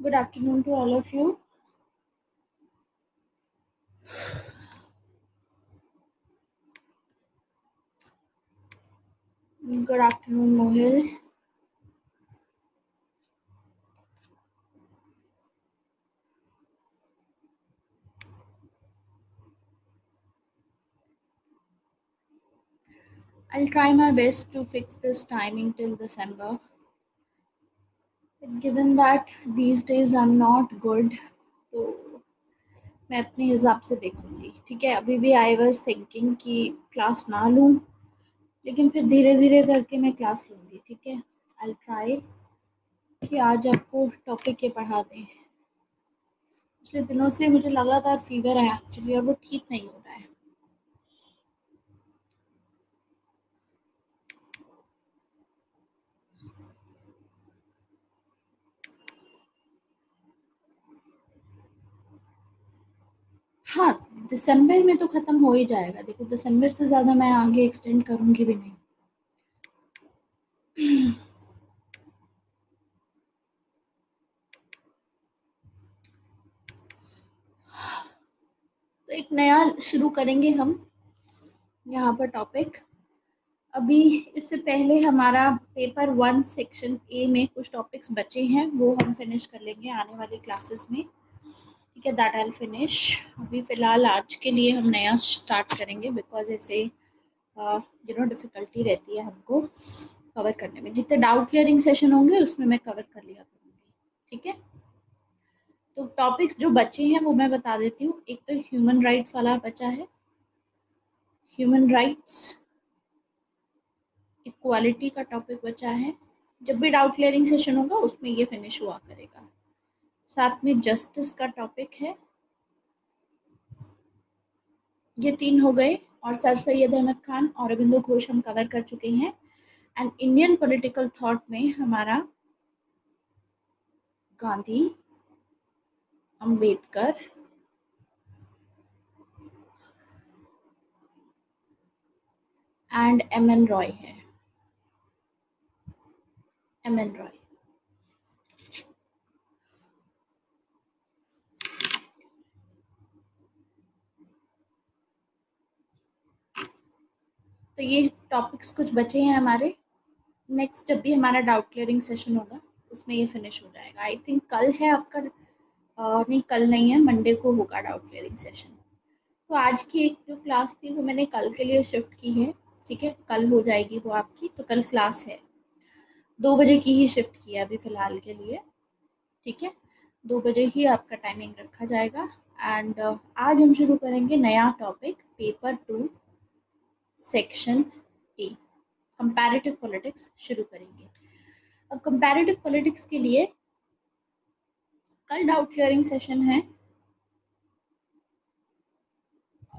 Good afternoon to all of you. Good afternoon, Mohil. I'll try my best to fix this timing till December. But given that these days I'm not good, तो मैं अपने हिसाब से देखूँगी। ठीक है अभी भी आई वॉज़ थिंकिंग कि क्लास ना लूँ लेकिन फिर धीरे धीरे करके मैं क्लास लूँगी ठीक है? आई ट्राई कि आज आपको टॉपिक ये पढ़ा दें। पिछले दिनों से मुझे लगातार फीवर है एक्चुअली और वो ठीक नहीं हो रहा है। हाँ दिसंबर में तो ख़त्म हो ही जाएगा। देखो, दिसंबर से ज़्यादा मैं आगे एक्सटेंड करूँगी भी नहीं। तो एक नया शुरू करेंगे हम यहाँ पर टॉपिक अभी इससे पहले हमारा पेपर वन सेक्शन ए में कुछ टॉपिक्स बचे हैं, वो हम फिनिश कर लेंगे आने वाली क्लासेस में। ठीक है दैट आई फिनिश अभी फ़िलहाल आज के लिए हम नया स्टार्ट करेंगे बिकॉज़ ऐसे यू नो डिफ़िकल्टी रहती है हमको कवर करने में। जितने डाउट क्लियरिंग सेशन होंगे, उसमें मैं कवर कर लिया करूँगी। ठीक है? तो टॉपिक्स जो बचे हैं, वो मैं बता देती हूँ। एक तो ह्यूमन राइट्स वाला बचा है। ह्यूमन राइट्स इक्वालिटी का टॉपिक बचा है। जब भी डाउट क्लियरिंग सेशन होगा, उसमें ये फिनिश हुआ करेगा। साथ में जस्टिस का टॉपिक है। ये तीन हो गए और सर सैयद अहमद खान और अरविंदो घोष हम कवर कर चुके हैं। एंड इंडियन पॉलिटिकल थॉट में हमारा Gandhi, Ambedkar and M N Roy है। एम एन रॉय तो ये टॉपिक्स कुछ बचे हैं हमारे। नेक्स्ट जब भी हमारा डाउट क्लियरिंग सेशन होगा, उसमें ये फिनिश हो जाएगा। आई थिंक कल है आपका नहीं, कल नहीं है मंडे को होगा डाउट क्लियरिंग सेशन तो आज की एक जो क्लास थी, वो मैंने कल के लिए शिफ्ट की है, ठीक है? कल हो जाएगी वो आपकी तो कल क्लास है। दो बजे की ही शिफ्ट की है अभी फ़िलहाल के लिए, ठीक है? दो बजे ही आपका टाइमिंग रखा जाएगा। एंड आज हम शुरू करेंगे नया topic paper two section A comparative politics शुरू करेंगे। अब कंपैरेटिव पॉलिटिक्स के लिए कल डाउट क्लियरिंग सेशन है।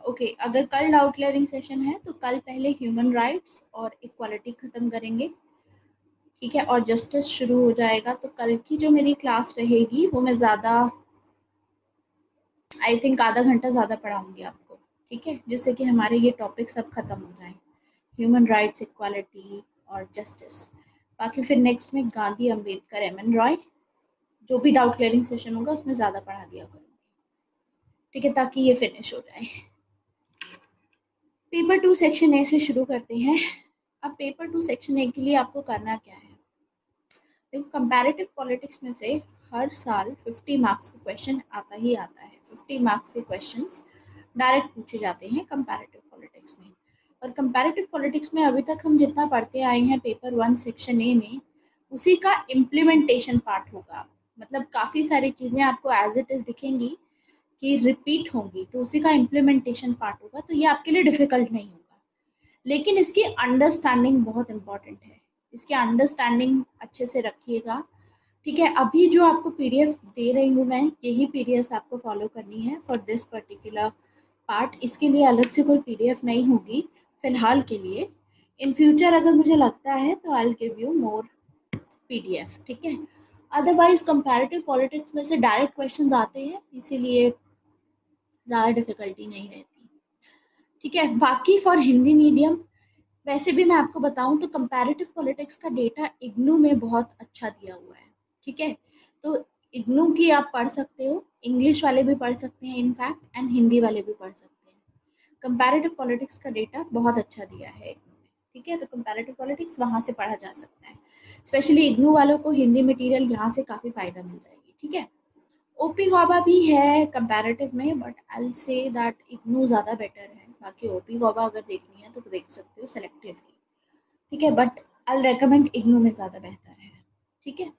ओके okay, अगर कल डाउट क्लियरिंग सेशन है तो कल पहले ह्यूमन राइट्स और इक्वालिटी ख़त्म करेंगे। ठीक है और जस्टिस शुरू हो जाएगा। तो कल की जो मेरी क्लास रहेगी वो मैं ज़्यादा आई थिंक आधा घंटा ज़्यादा पढ़ाऊँगी आपको। ठीक है? जिससे कि हमारे ये टॉपिक सब ख़त्म हो जाए। ह्यूमन राइट्स इक्वालिटी और जस्टिस बाकी फिर नेक्स्ट में गांधी अंबेडकर एम एन रॉय जो भी डाउट क्लियरिंग सेशन होगा, उसमें ज़्यादा पढ़ा दिया करूँगी। ठीक है? ताकि ये फिनिश हो जाए। पेपर टू सेक्शन ए से शुरू करते हैं। अब पेपर टू सेक्शन ए के लिए आपको करना क्या है? देखो कंपैरेटिव पॉलिटिक्स में से हर साल 50 मार्क्स का क्वेश्चन आता ही आता है। 50 मार्क्स के क्वेश्चंस डायरेक्ट पूछे जाते हैं कंपैरेटिव पॉलिटिक्स में। और कंपैरेटिव पॉलिटिक्स में अभी तक हम जितना पढ़ते आए हैं पेपर वन सेक्शन ए में, उसी का इम्प्लीमेंटेशन पार्ट होगा। मतलब काफ़ी सारी चीज़ें आपको एज इट इज़ दिखेंगी कि रिपीट होंगी तो उसी का इम्प्लीमेंटेशन पार्ट होगा तो ये आपके लिए डिफ़िकल्ट नहीं होगा। लेकिन इसकी अंडरस्टैंडिंग बहुत इंपॉर्टेंट है। इसकी अंडरस्टैंडिंग अच्छे से रखिएगा। ठीक है, अभी जो आपको पीडीएफ दे रही हूँ मैं, यही पीडीएफ आपको फॉलो करनी है फॉर दिस पर्टिकुलर पार्ट इसके लिए अलग से कोई पीडीएफ नहीं होगी, फ़िलहाल के लिए। इन फ्यूचर अगर मुझे लगता है तो I give you more PDF, ठीक है? अदरवाइज़ कंपैरेटिव पॉलिटिक्स में से डायरेक्ट क्वेश्चन आते हैं, इसीलिए ज़्यादा डिफ़िकल्टी नहीं रहती। ठीक है, बाकी फॉर हिंदी मीडियम वैसे भी मैं आपको बताऊँ तो कंपैरेटिव पॉलिटिक्स का डेटा इग्नू में बहुत अच्छा दिया हुआ है, ठीक है? तो इग्नू की आप पढ़ सकते हो इंग्लिश वाले भी पढ़ सकते हैं इनफैक्ट एंड हिंदी वाले भी पढ़ सकते हैं। कंपैरेटिव पॉलिटिक्स का डेटा बहुत अच्छा दिया है ठीक है? तो कंपैरेटिव पॉलिटिक्स वहाँ से पढ़ा जा सकता है। स्पेशली इग्नू वालों को हिंदी मटेरियल यहाँ से काफ़ी फ़ायदा मिल जाएगी, ठीक है? ओपी गॉबा भी है कंपैरेटिव में but I say that IGNOU ज़्यादा बेटर है। बाकी ओपी गॉबा अगर देखनी है तो देख सकते हो सेलेक्टिवली ठीक है? बट आई रेकमेंड इग्नू में ज़्यादा बेहतर है, ठीक है?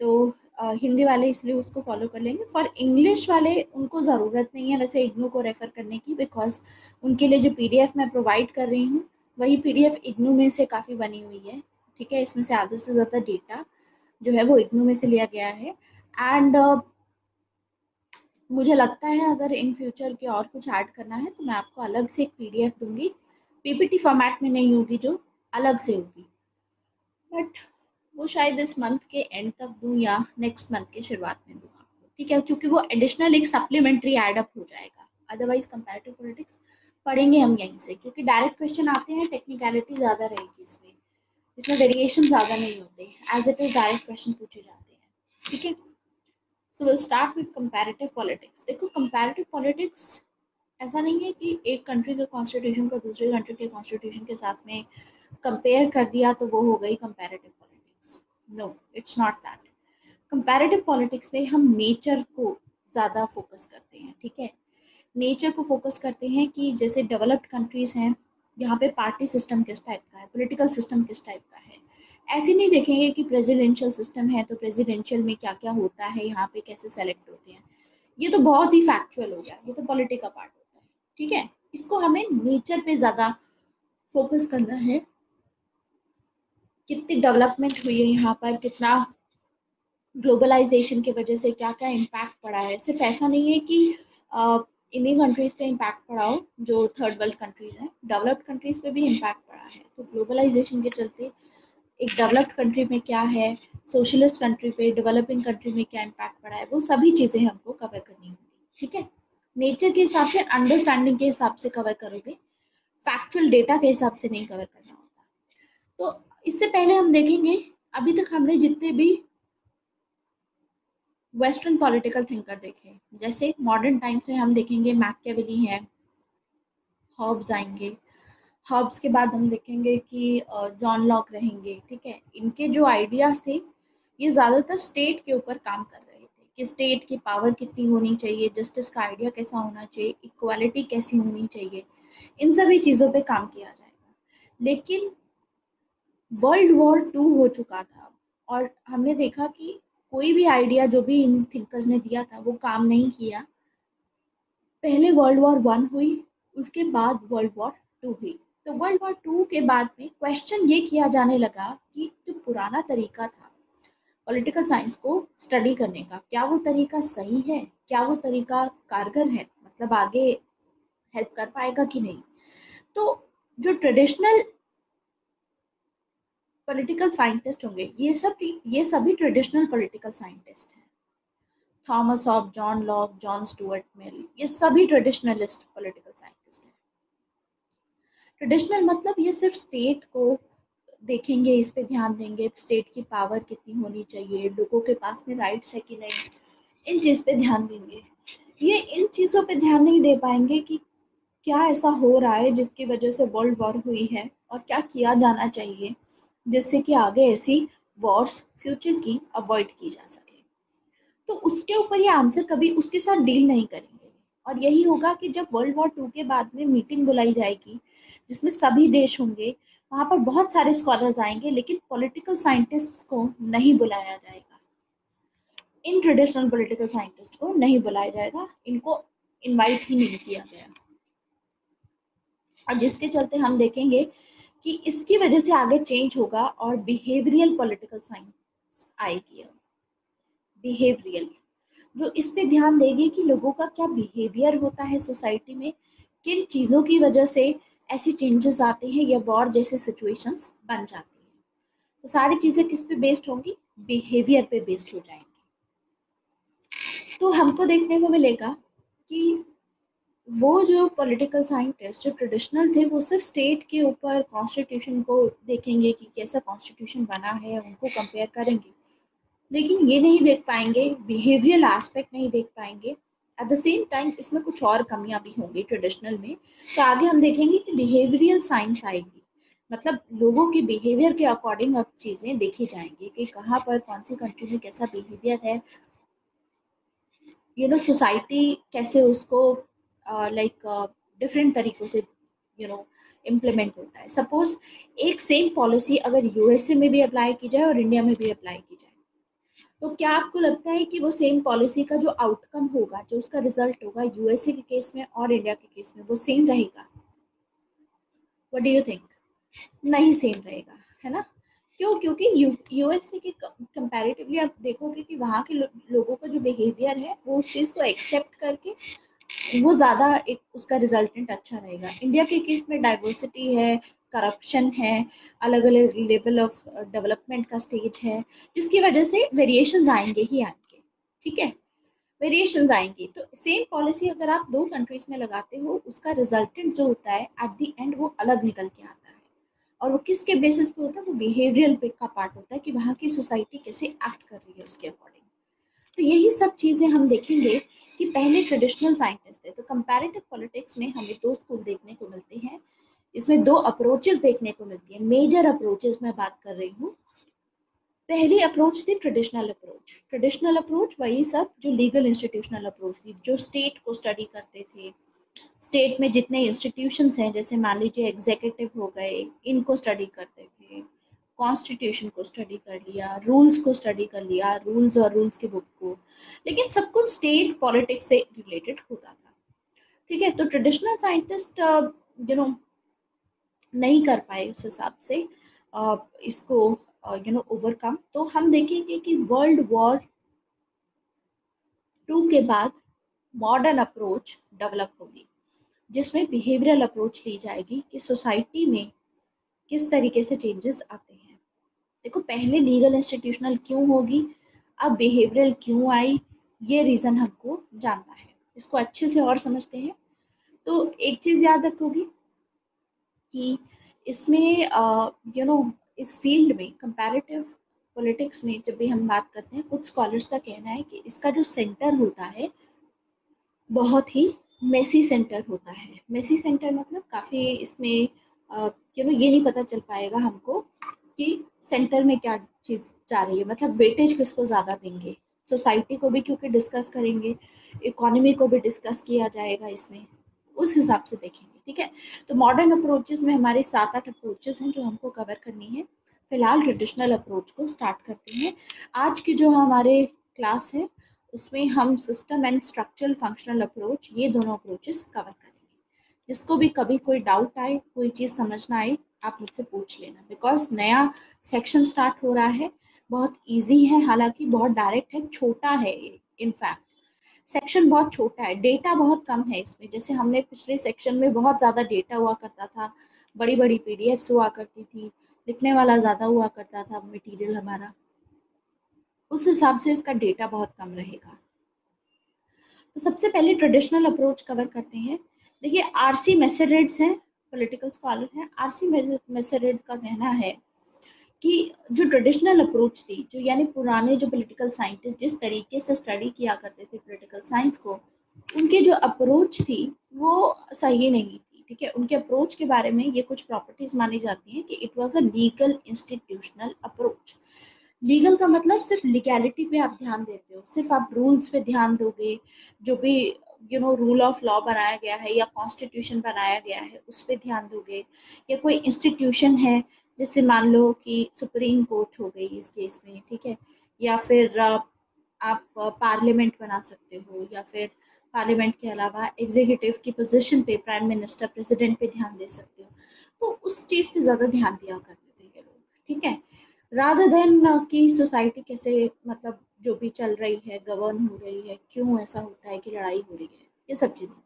तो हिंदी वाले इसलिए उसको फॉलो कर लेंगे। फॉर इंग्लिश वाले उनको ज़रूरत नहीं है वैसे इग्नू को रेफ़र करने की बिकॉज़ उनके लिए जो पीडीएफ मैं प्रोवाइड कर रही हूँ वही पीडीएफ इग्नू में से काफ़ी बनी हुई है। ठीक है इसमें से आधे से ज़्यादा डेटा जो है वो इग्नू में से लिया गया है। एंड uh, मुझे लगता है अगर इन फ्यूचर के और कुछ ऐड करना है तो मैं आपको अलग से एक पीडीएफ दूँगी। पीपीटी फॉर्मेट में नहीं होगी जो अलग से होगी। बट वो शायद इस मंथ के एंड तक दूँ या नेक्स्ट मंथ के शुरुआत में दूँ आपको, ठीक है? क्योंकि वो एडिशनल एक सप्लीमेंट्री एडअप हो जाएगा। अदरवाइज़ कंपेरेटिव पॉलिटिक्स पढ़ेंगे हम यहीं से, क्योंकि डायरेक्ट क्वेश्चन आते हैं टेक्निकलिटी ज़्यादा रहेगी इसमें। इसमें वेरिएशन ज़्यादा नहीं होते as it is direct question पूछे जाते हैं, ठीक है? So will start with comparative politics देखो कंपैरेटिव पॉलिटिक्स ऐसा नहीं है कि एक कंट्री के कॉन्स्टिट्यूशन को दूसरे कंट्री के कॉन्स्टिट्यूशन के साथ में कंपेयर कर दिया तो वो हो गई comparative no it's not that comparative politics में हम नेचर को ज़्यादा फोकस करते हैं, ठीक है? नेचर को फोकस करते हैं कि जैसे डेवलप्ड कंट्रीज़ हैं, यहाँ पे पार्टी सिस्टम किस टाइप का है पॉलिटिकल सिस्टम किस टाइप का है? ऐसे नहीं देखेंगे कि प्रेसिडेंशियल सिस्टम है तो प्रेसिडेंशियल में क्या क्या होता है, यहाँ पे कैसे सेलेक्ट होते हैं। ये तो बहुत ही फैक्चुअल हो गया, ये तो पॉलिटिक का पार्ट होता है, ठीक है? इसको हमें नेचर पे ज़्यादा फोकस करना है कितनी डेवलपमेंट हुई है यहाँ पर, कितना ग्लोबलाइजेशन की वजह से क्या क्या इम्पैक्ट पड़ा है। सिर्फ़ ऐसा नहीं है कि इन्हीं कंट्रीज़ पे इम्पैक्ट पड़ा हो, जो थर्ड वर्ल्ड कंट्रीज़ हैं डेवलप्ड कंट्रीज़ पे भी इम्पैक्ट पड़ा है। तो ग्लोबलाइजेशन के चलते एक डेवलप्ड कंट्री में क्या है सोशलिस्ट कंट्री पे डेवलपिंग कंट्री में क्या इम्पैक्ट पड़ा है, वो सभी चीज़ें हमको कवर करनी होगी, ठीक है? नेचर के हिसाब से अंडरस्टैंडिंग के हिसाब से कवर करोगे फैक्चुअल डेटा के हिसाब से नहीं कवर करना होता तो इससे पहले हम देखेंगे, अभी तक हमने जितने भी वेस्टर्न पॉलिटिकल थिंकर देखे, जैसे मॉडर्न टाइम्स में हम देखेंगे मैकेविली है हॉब्स आएँगे। हॉब्स के बाद हम देखेंगे कि जॉन लॉक रहेंगे, ठीक है? इनके जो आइडियाज़ थे, ये ज़्यादातर स्टेट के ऊपर काम कर रहे थे कि स्टेट की पावर कितनी होनी चाहिए जस्टिस का आइडिया कैसा होना चाहिए इक्वालिटी कैसी होनी चाहिए, इन सभी चीज़ों पे काम किया जाएगा। लेकिन वर्ल्ड वॉर टू हो चुका था और हमने देखा कि कोई भी आइडिया जो भी इन थिंकर्स ने दिया था, वो काम नहीं किया। पहले वर्ल्ड वॉर वन हुई, उसके बाद वर्ल्ड वॉर टू हुई। तो वर्ल्ड वॉर टू के बाद में क्वेश्चन ये किया जाने लगा कि जो पुराना तरीका था पॉलिटिकल साइंस को स्टडी करने का, क्या वो तरीका सही है? क्या वो तरीका कारगर है? मतलब आगे हेल्प कर पाएगा कि नहीं? तो जो ट्रेडिशनल पॉलिटिकल साइंटिस्ट होंगे। ये सब, ये सभी ट्रेडिशनल पॉलिटिकल साइंटिस्ट हैं। Thomas of John Locke John Stuart Mill ये सभी ट्रेडिशनलिस्ट पॉलिटिकल साइंटिस्ट हैं। ट्रेडिशनल मतलब ये सिर्फ़ स्टेट को देखेंगे, इस पे ध्यान देंगे स्टेट की पावर कितनी होनी चाहिए, लोगों के पास में राइट्स है कि नहीं, इन चीज़ पे ध्यान देंगे। ये इन चीज़ों पे ध्यान नहीं दे पाएँगे कि क्या ऐसा हो रहा है जिसकी वजह से वर्ल्ड वॉर हुई है और क्या किया जाना चाहिए। जिससे कि आगे ऐसी वॉर्स फ्यूचर की अवॉइड की जा सके। तो उसके ऊपर ये आंसर कभी उसके साथ डील नहीं करेंगे। और यही होगा कि जब वर्ल्ड वॉर टू के बाद में मीटिंग बुलाई जाएगी, जिसमें सभी देश होंगे, वहाँ पर बहुत सारे स्कॉलर्स आएँगे, लेकिन पॉलिटिकल साइंटिस्ट को नहीं बुलाया जाएगा। इन ट्रेडिशनल पॉलिटिकल साइंटिस्ट को नहीं बुलाया जाएगा, इनको इनवाइट ही नहीं किया गया। और जिसके चलते हम देखेंगे कि इसकी वजह से आगे चेंज होगा और बिहेवियरल पॉलिटिकल साइंस आएगी बिहेवियरल जो इस पे ध्यान देगी कि लोगों का क्या बिहेवियर होता है सोसाइटी में, किन चीज़ों की वजह से ऐसे चेंजेस आते हैं या वॉर जैसे सिचुएशंस बन जाती हैं। तो सारी चीज़ें किस पे बेस्ड होंगी? बिहेवियर पे बेस्ड हो जाएँगी। तो हमको देखने को मिलेगा कि वो जो पॉलिटिकल साइंटिस्ट जो ट्रेडिशनल थे, वो सिर्फ़ स्टेट के ऊपर कॉन्स्टिट्यूशन को देखेंगे कि कैसा कॉन्स्टिट्यूशन बना है, उनको कंपेयर करेंगे। लेकिन ये नहीं देख पाएँगे बिहेवियरल एस्पेक्ट नहीं देख पाएँगे। एट द सेम टाइम इसमें कुछ और कमियाँ भी होंगी ट्रेडिशनल में। तो आगे हम देखेंगे कि बिहेवियरल साइंस आएगी। मतलब लोगों के बिहेवियर के अकॉर्डिंग अब चीज़ें देखी जाएँगी कि कहाँ पर कौन सी कंट्री में कैसा बिहेवियर है। यू नो सोसाइटी कैसे उसको लाइक डिफरेंट तरीक़ों से यू नो इम्प्लीमेंट होता है। सपोज़ एक सेम पॉलिसी अगर यूएसए में भी अप्लाई की जाए और इंडिया में भी अप्लाई की जाए। तो क्या आपको लगता है कि वो सेम पॉलिसी का जो आउटकम होगा जो उसका रिज़ल्ट होगा यूएसए के केस में और इंडिया के केस में वो सेम रहेगा? वट डू यू थिंक नहीं सेम रहेगा है ना? क्यों? क्योंकि यूएसए के कंपैरेटिवली आप देखोगे कि वहाँ के लो, लोगों का जो बिहेवियर है वो उस चीज़ को एक्सेप्ट करके वो ज़्यादा एक उसका रिजल्टेंट अच्छा रहेगा। इंडिया के केस में डाइवर्सिटी है करप्शन है अलग अलग लेवल ऑफ़ डेवलपमेंट का स्टेज है, जिसकी वजह से वेरिएशंस आएँगे ही आएँगे, ठीक है? वेरिएशंस आएँगी। तो सेम पॉलिसी अगर आप दो कंट्रीज़ में लगाते हो, उसका रिजल्टेंट जो होता है एट दी एंड वो अलग निकल के आता है। और वो किसके बेसिस पे होता है? वो बिहेवियरल पे का पार्ट होता है कि वहाँ की सोसाइटी कैसे एक्ट कर रही है उसके अकॉर्डिंग तो यही सब चीज़ें हम देखेंगे कि पहले ट्रेडिशनल साइंटिस्ट थे तो कंपैरेटिव पॉलिटिक्स में हमें दो स्कूल देखने को मिलते हैं, इसमें दो अप्रोचेस देखने को मिलती है। मेजर अप्रोचेस में बात कर रही हूँ। पहली अप्रोच थी ट्रेडिशनल अप्रोच ट्रेडिशनल अप्रोच वही सब जो लीगल इंस्टीट्यूशनल अप्रोच थी, जो स्टेट को स्टडी करते थे। स्टेट में जितने इंस्टीट्यूशंस हैं, जैसे मान लीजिए एग्जीक्यूटिव हो गए, इनको स्टडी करते थे। कॉन्स्टिट्यूशन को स्टडी कर लिया रूल्स को स्टडी कर लिया रूल्स और रूल्स की बुक को। लेकिन सब कुछ स्टेट पॉलिटिक्स से रिलेटेड होता था। ठीक है तो ट्रेडिशनल साइंटिस्ट यू नो नहीं कर पाए उस हिसाब से uh, इसको यू नो ओवरकम तो हम देखेंगे कि वर्ल्ड वॉर टू के बाद मॉडर्न अप्रोच डेवलप होगी जिसमें बिहेवियरल अप्रोच ली जाएगी कि सोसाइटी में किस तरीके से चेंजेस आते हैं। देखो, पहले लीगल इंस्टीट्यूशनल क्यों होगी? अब बिहेवियरल क्यों आई? ये रीज़न हमको जानना है। इसको अच्छे से और समझते हैं। तो एक चीज़ याद रखोगी कि इसमें यू नो इस फ़ील्ड में कंपैरेटिव पॉलिटिक्स में जब भी हम बात करते हैं, कुछ स्कॉलर्स का कहना है कि इसका जो सेंटर होता है, बहुत ही मेसी सेंटर होता है। मेसी सेंटर मतलब काफ़ी इसमें यू नो ये नहीं पता चल पाएगा हमको कि सेंटर में क्या चीज़ जा रही है। मतलब वेटेज किसको ज़्यादा देंगे? सोसाइटी को भी क्योंकि डिस्कस करेंगे इकोनॉमी को भी डिस्कस किया जाएगा इसमें, उस हिसाब से देखेंगे, ठीक है? तो मॉडर्न अप्रोचेस में हमारे सात आठ अप्रोचेस हैं जो हमको कवर करनी है। फ़िलहाल ट्रेडिशनल अप्रोच को स्टार्ट करते हैं। आज की जो हमारे क्लास है, उसमें हम system and structural functional approach ये दोनों अप्रोचेस कवर करेंगे। जिसको भी कभी कोई डाउट आए, कोई चीज़ समझना आए, आप मुझसे पूछ लेना। बिकॉज़ नया सेक्शन स्टार्ट हो रहा है, बहुत इजी है, हालाँकि बहुत डायरेक्ट है, छोटा है इनफैक्ट सेक्शन बहुत छोटा है डेटा बहुत कम है इसमें। जैसे हमने पिछले सेक्शन में बहुत ज़्यादा डेटा हुआ करता था बड़ी बड़ी पी हुआ करती थी, लिखने वाला ज़्यादा हुआ करता था मटेरियल हमारा। उस हिसाब से इसका डेटा बहुत कम रहेगा। तो सबसे पहले ट्रेडिशनल अप्रोच कवर करते हैं। देखिए आरसी मैसेरेड्स हैं पॉलिटिकल स्कॉलर हैं आरसी मैसेरेड का कहना है कि जो ट्रेडिशनल अप्रोच थी, जो यानी पुराने जो पॉलिटिकल साइंटिस्ट जिस तरीके से स्टडी किया करते थे पॉलिटिकल साइंस को, उनके जो अप्रोच थी, वो सही नहीं थी, ठीक है? उनके अप्रोच के बारे में ये कुछ प्रॉपर्टीज़ मानी जाती हैं कि it was a legal institutional approach legal का मतलब सिर्फ़ लीगैलिटी पे आप ध्यान देते हो, सिर्फ़ आप रूल्स पे ध्यान दोगे, जो भी you know rule of law बनाया गया है या कॉन्स्टिट्यूशन बनाया गया है, उस पर ध्यान दोगे? या कोई इंस्टीट्यूशन है जैसे मान लो कि सुप्रीम कोर्ट हो गई इस केस में, ठीक है? या फिर आप पार्लियामेंट बना सकते हो, या फिर पार्लियामेंट के अलावा एग्जीक्यूटिव की पोजीशन पे प्राइम मिनिस्टर प्रेसिडेंट पे ध्यान दे सकते हो। तो उस चीज़ पे ज़्यादा ध्यान दिया करते थे ये लोग, ठीक है? राधा देन की सोसाइटी कैसे मतलब जो भी चल रही है गवर्न हो रही है क्यों ऐसा होता है कि लड़ाई हो रही है ये सब चीज़ें।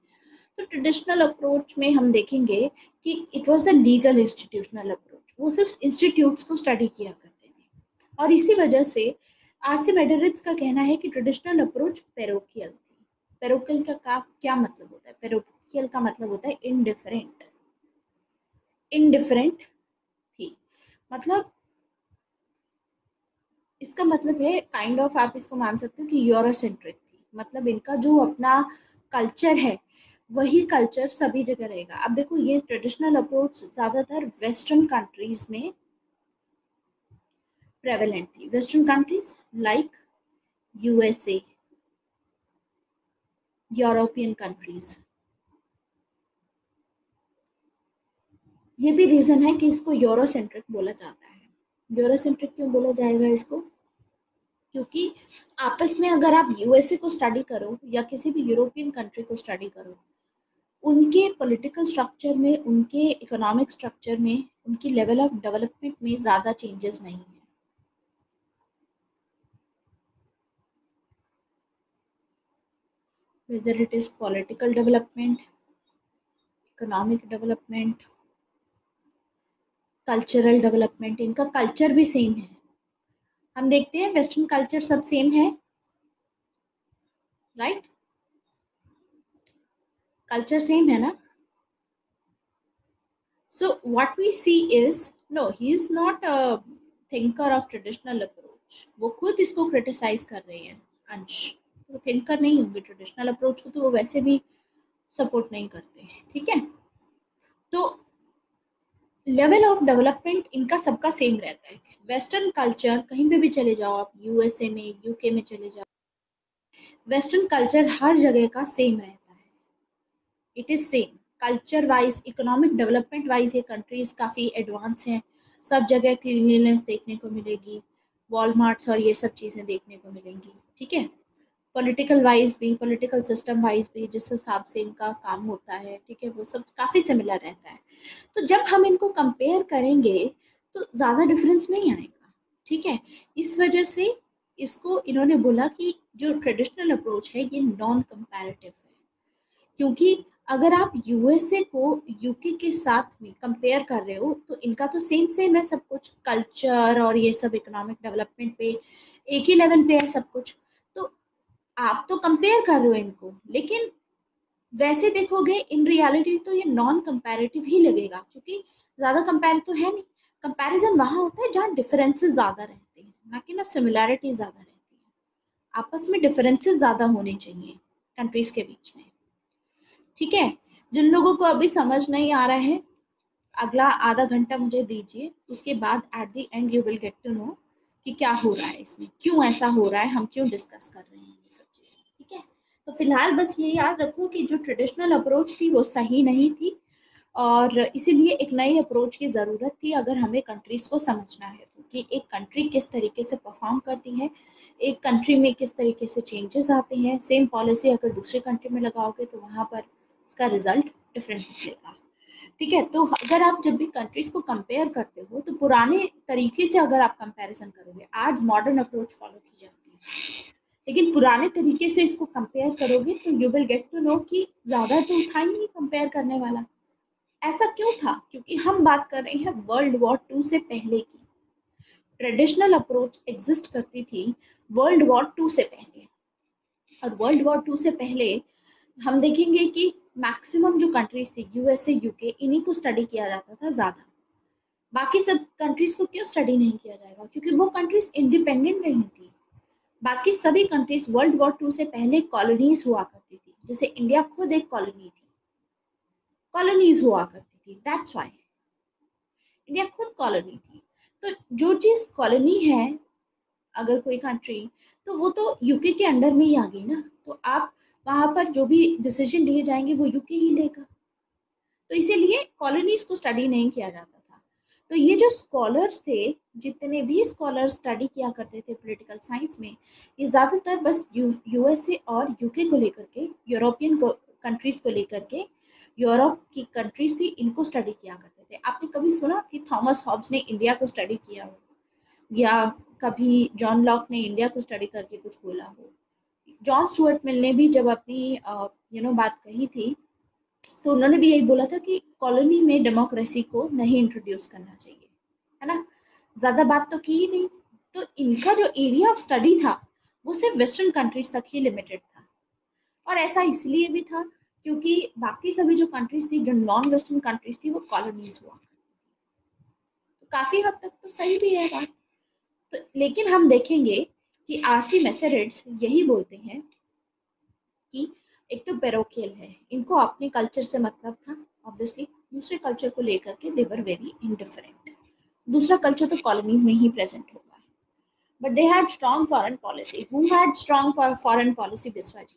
तो ट्रेडिशनल अप्रोच में हम देखेंगे कि it was a legal institutional approach वो सिर्फ़ इंस्टीट्यूट्स को स्टडी किया करते थे। और इसी वजह से आरसी मेडरिट्स का कहना है कि ट्रेडिशनल अप्रोच पेरोकियल थी। पेरोकियल का, का क्या मतलब होता है? पेरोकियल का मतलब होता है इनडिफरेंट इनडिफरेंट थी। मतलब इसका मतलब है काइंड ऑफ़ आप इसको मान सकते हो कि यूरोसेंट्रिक थी। मतलब इनका जो अपना कल्चर है, वही कल्चर सभी जगह रहेगा। अब देखो, ये ट्रेडिशनल अप्रोच ज़्यादातर वेस्टर्न कंट्रीज़ में प्रेवलेंट थी। Western countries like USA European countries ये भी रीजन है कि इसको यूरोसेंट्रिक बोला जाता है। यूरोसेंट्रिक क्यों बोला जाएगा इसको? क्योंकि आपस में अगर आप यूएसए को स्टडी करो या किसी भी यूरोपियन कंट्री को स्टडी करो उनके पॉलिटिकल स्ट्रक्चर में उनके इकोनॉमिक स्ट्रक्चर में उनकी लेवल ऑफ़ डेवलपमेंट में ज़्यादा चेंजेस नहीं है। Whether it is political development, economic development, cultural development, इनका कल्चर भी सेम है। हम देखते हैं, वेस्टर्न कल्चर सब सेम है। राइट कल्चर सेम है ना? So what we see is no he is not a thinker of traditional approach वो खुद इसको क्रिटिसाइज कर रहे हैं, अंश। तो थिंकर नहीं होंगे ट्रेडिशनल अप्रोच को तो वो वैसे भी सपोर्ट नहीं करते ठीक है? तो लेवल ऑफ़ डेवलपमेंट इनका सबका सेम रहता है। वेस्टर्न कल्चर कहीं पे भी चले जाओ आप यूएसए में यूके में चले जाओ वेस्टर्न कल्चर हर जगह का सेम रहता है। It is same culture wise economic development wise ये कंट्रीज़ काफ़ी एडवांस हैं। सब जगह क्लीनलीनेस देखने को मिलेगी। वॉलमार्ट्स और ये सब चीज़ें देखने को मिलेंगी। ठीक है? पॉलिटिकल वाइज भी पॉलिटिकल सिस्टम वाइज भी जिस हिसाब से इनका काम होता है, ठीक है, वो सब काफ़ी सिमिलर रहता है। तो जब हम इनको कंपेयर करेंगे तो ज़्यादा डिफरेंस नहीं आएगा, ठीक है? इस वजह से इसको इन्होंने बोला कि जो ट्रेडिशनल अप्रोच है, ये नॉन कंपैरेटिव है। क्योंकि अगर आप यूएसए को यूके के साथ में कंपेयर कर रहे हो तो इनका तो सेम सेम है सब कुछ। कल्चर और ये सब इकोनॉमिक डेवलपमेंट पे एक ही लेवल पे है सब कुछ। आप तो कंपेयर कर रहे हो इनको, लेकिन वैसे देखोगे इन रियलिटी तो ये नॉन कंपैरेटिव ही लगेगा, क्योंकि ज़्यादा कंपेयर तो है नहीं। कंपैरिजन वहाँ होता है जहाँ डिफरेंसेस ज़्यादा रहते हैं, ना कि ना सिमिलैरिटी ज़्यादा रहती है। आपस में डिफरेंसेस ज़्यादा होने चाहिए कंट्रीज़ के बीच में। ठीक है? जिन लोगों को अभी समझ नहीं आ रहा है, अगला आधा घंटा मुझे दीजिए, उसके बाद at the end you will get to know कि क्या हो रहा है इसमें। क्यों ऐसा हो रहा है, हम क्यों डिस्कस कर रहे हैं? तो फ़िलहाल बस ये याद रखो कि जो ट्रेडिशनल अप्रोच थी, वो सही नहीं थी और इसीलिए एक नई अप्रोच की ज़रूरत थी अगर हमें कंट्रीज़ को समझना है। तो कि एक कंट्री किस तरीके से परफॉर्म करती है, एक कंट्री में किस तरीके से चेंजेस आते हैं सेम पॉलिसी अगर दूसरे कंट्री में लगाओगे तो वहाँ पर उसका रिज़ल्ट डिफरेंट निकलेगा ठीक है तो अगर आप जब भी कंट्रीज़ को कंपेयर करते हो तो पुराने तरीके से अगर आप कंपैरिजन करोगे, आज मॉडर्न अप्रोच फॉलो की जाती है। लेकिन पुराने तरीके से इसको कंपेयर करोगे तो you will get to know कि ज़्यादा तो था ही नहीं कंपेयर करने वाला। ऐसा क्यों था? क्योंकि हम बात कर रहे हैं वर्ल्ड वॉर टू से पहले की। ट्रेडिशनल अप्रोच एग्जिस्ट करती थी वर्ल्ड वॉर टू से पहले। और वर्ल्ड वॉर टू से पहले हम देखेंगे कि मैक्सिमम जो कंट्रीज़ थी यूएसए यूके इन्हीं को स्टडी किया जाता था ज़्यादा। बाकी सब कंट्रीज़ को क्यों स्टडी नहीं किया जाएगा? क्योंकि वो कंट्रीज़ इंडिपेंडेंट नहीं थी। बाकी सभी कंट्रीज़ वर्ल्ड वॉर टू से पहले कॉलोनीज हुआ करती थी, जैसे इंडिया खुद एक कॉलोनी थी। कॉलोनीज हुआ करती थी दैट्स वाई इंडिया खुद कॉलोनी थी। तो जो चीज़ कॉलोनी है, अगर कोई कंट्री तो वो तो यूके के अंडर में ही आ गई ना। तो आप वहाँ पर जो भी डिसीज़न लिए जाएँगे, वो यूके ही लेगा। तो इसीलिए कॉलोनीज को स्टडी नहीं किया जाता। तो ये जो स्कॉलर्स थे, जितने भी स्कॉलर स्टडी किया करते थे पॉलिटिकल साइंस में, ये ज़्यादातर बस यूएसए और यूके को लेकर के यूरोपियन कंट्रीज़ को लेकर के यूरोप की कंट्रीज़ थी इनको स्टडी किया करते थे। आपने कभी सुना कि थॉमस हॉब्स ने इंडिया को स्टडी किया हो? या कभी जॉन लॉक ने इंडिया को स्टडी करके कुछ बोला हो? जॉन स्टुअर्ट मिल ने भी जब अपनी यू नो बात कही थी तो उन्होंने भी यही बोला था कि कॉलोनी में डेमोक्रेसी को नहीं इंट्रोड्यूस करना चाहिए, है ना? ज़्यादा बात तो की ही नहीं। तो इनका जो एरिया ऑफ़ स्टडी था, वो सिर्फ़ वेस्टर्न कंट्रीज़ तक ही लिमिटेड था। और ऐसा इसलिए भी था क्योंकि बाकी सभी जो कंट्रीज़ थी, जो नॉन वेस्टर्न कंट्रीज़ थी, वो कॉलोनीज हुआ तो काफ़ी हद तक तो सही भी है बात। तो लेकिन हम देखेंगे कि आरसी मैसेरिड्स यही बोलते हैं कि एक तो पेरोकियल है। इनको अपने कल्चर से मतलब था ऑब्वियसली दूसरे कल्चर को लेकर के देवर वेरी इनडिफरेंट दूसरा कल्चर तो कॉलोनीज में ही प्रेजेंट होगा। But they had strong foreign policy who had strong foreign policy Biswa ji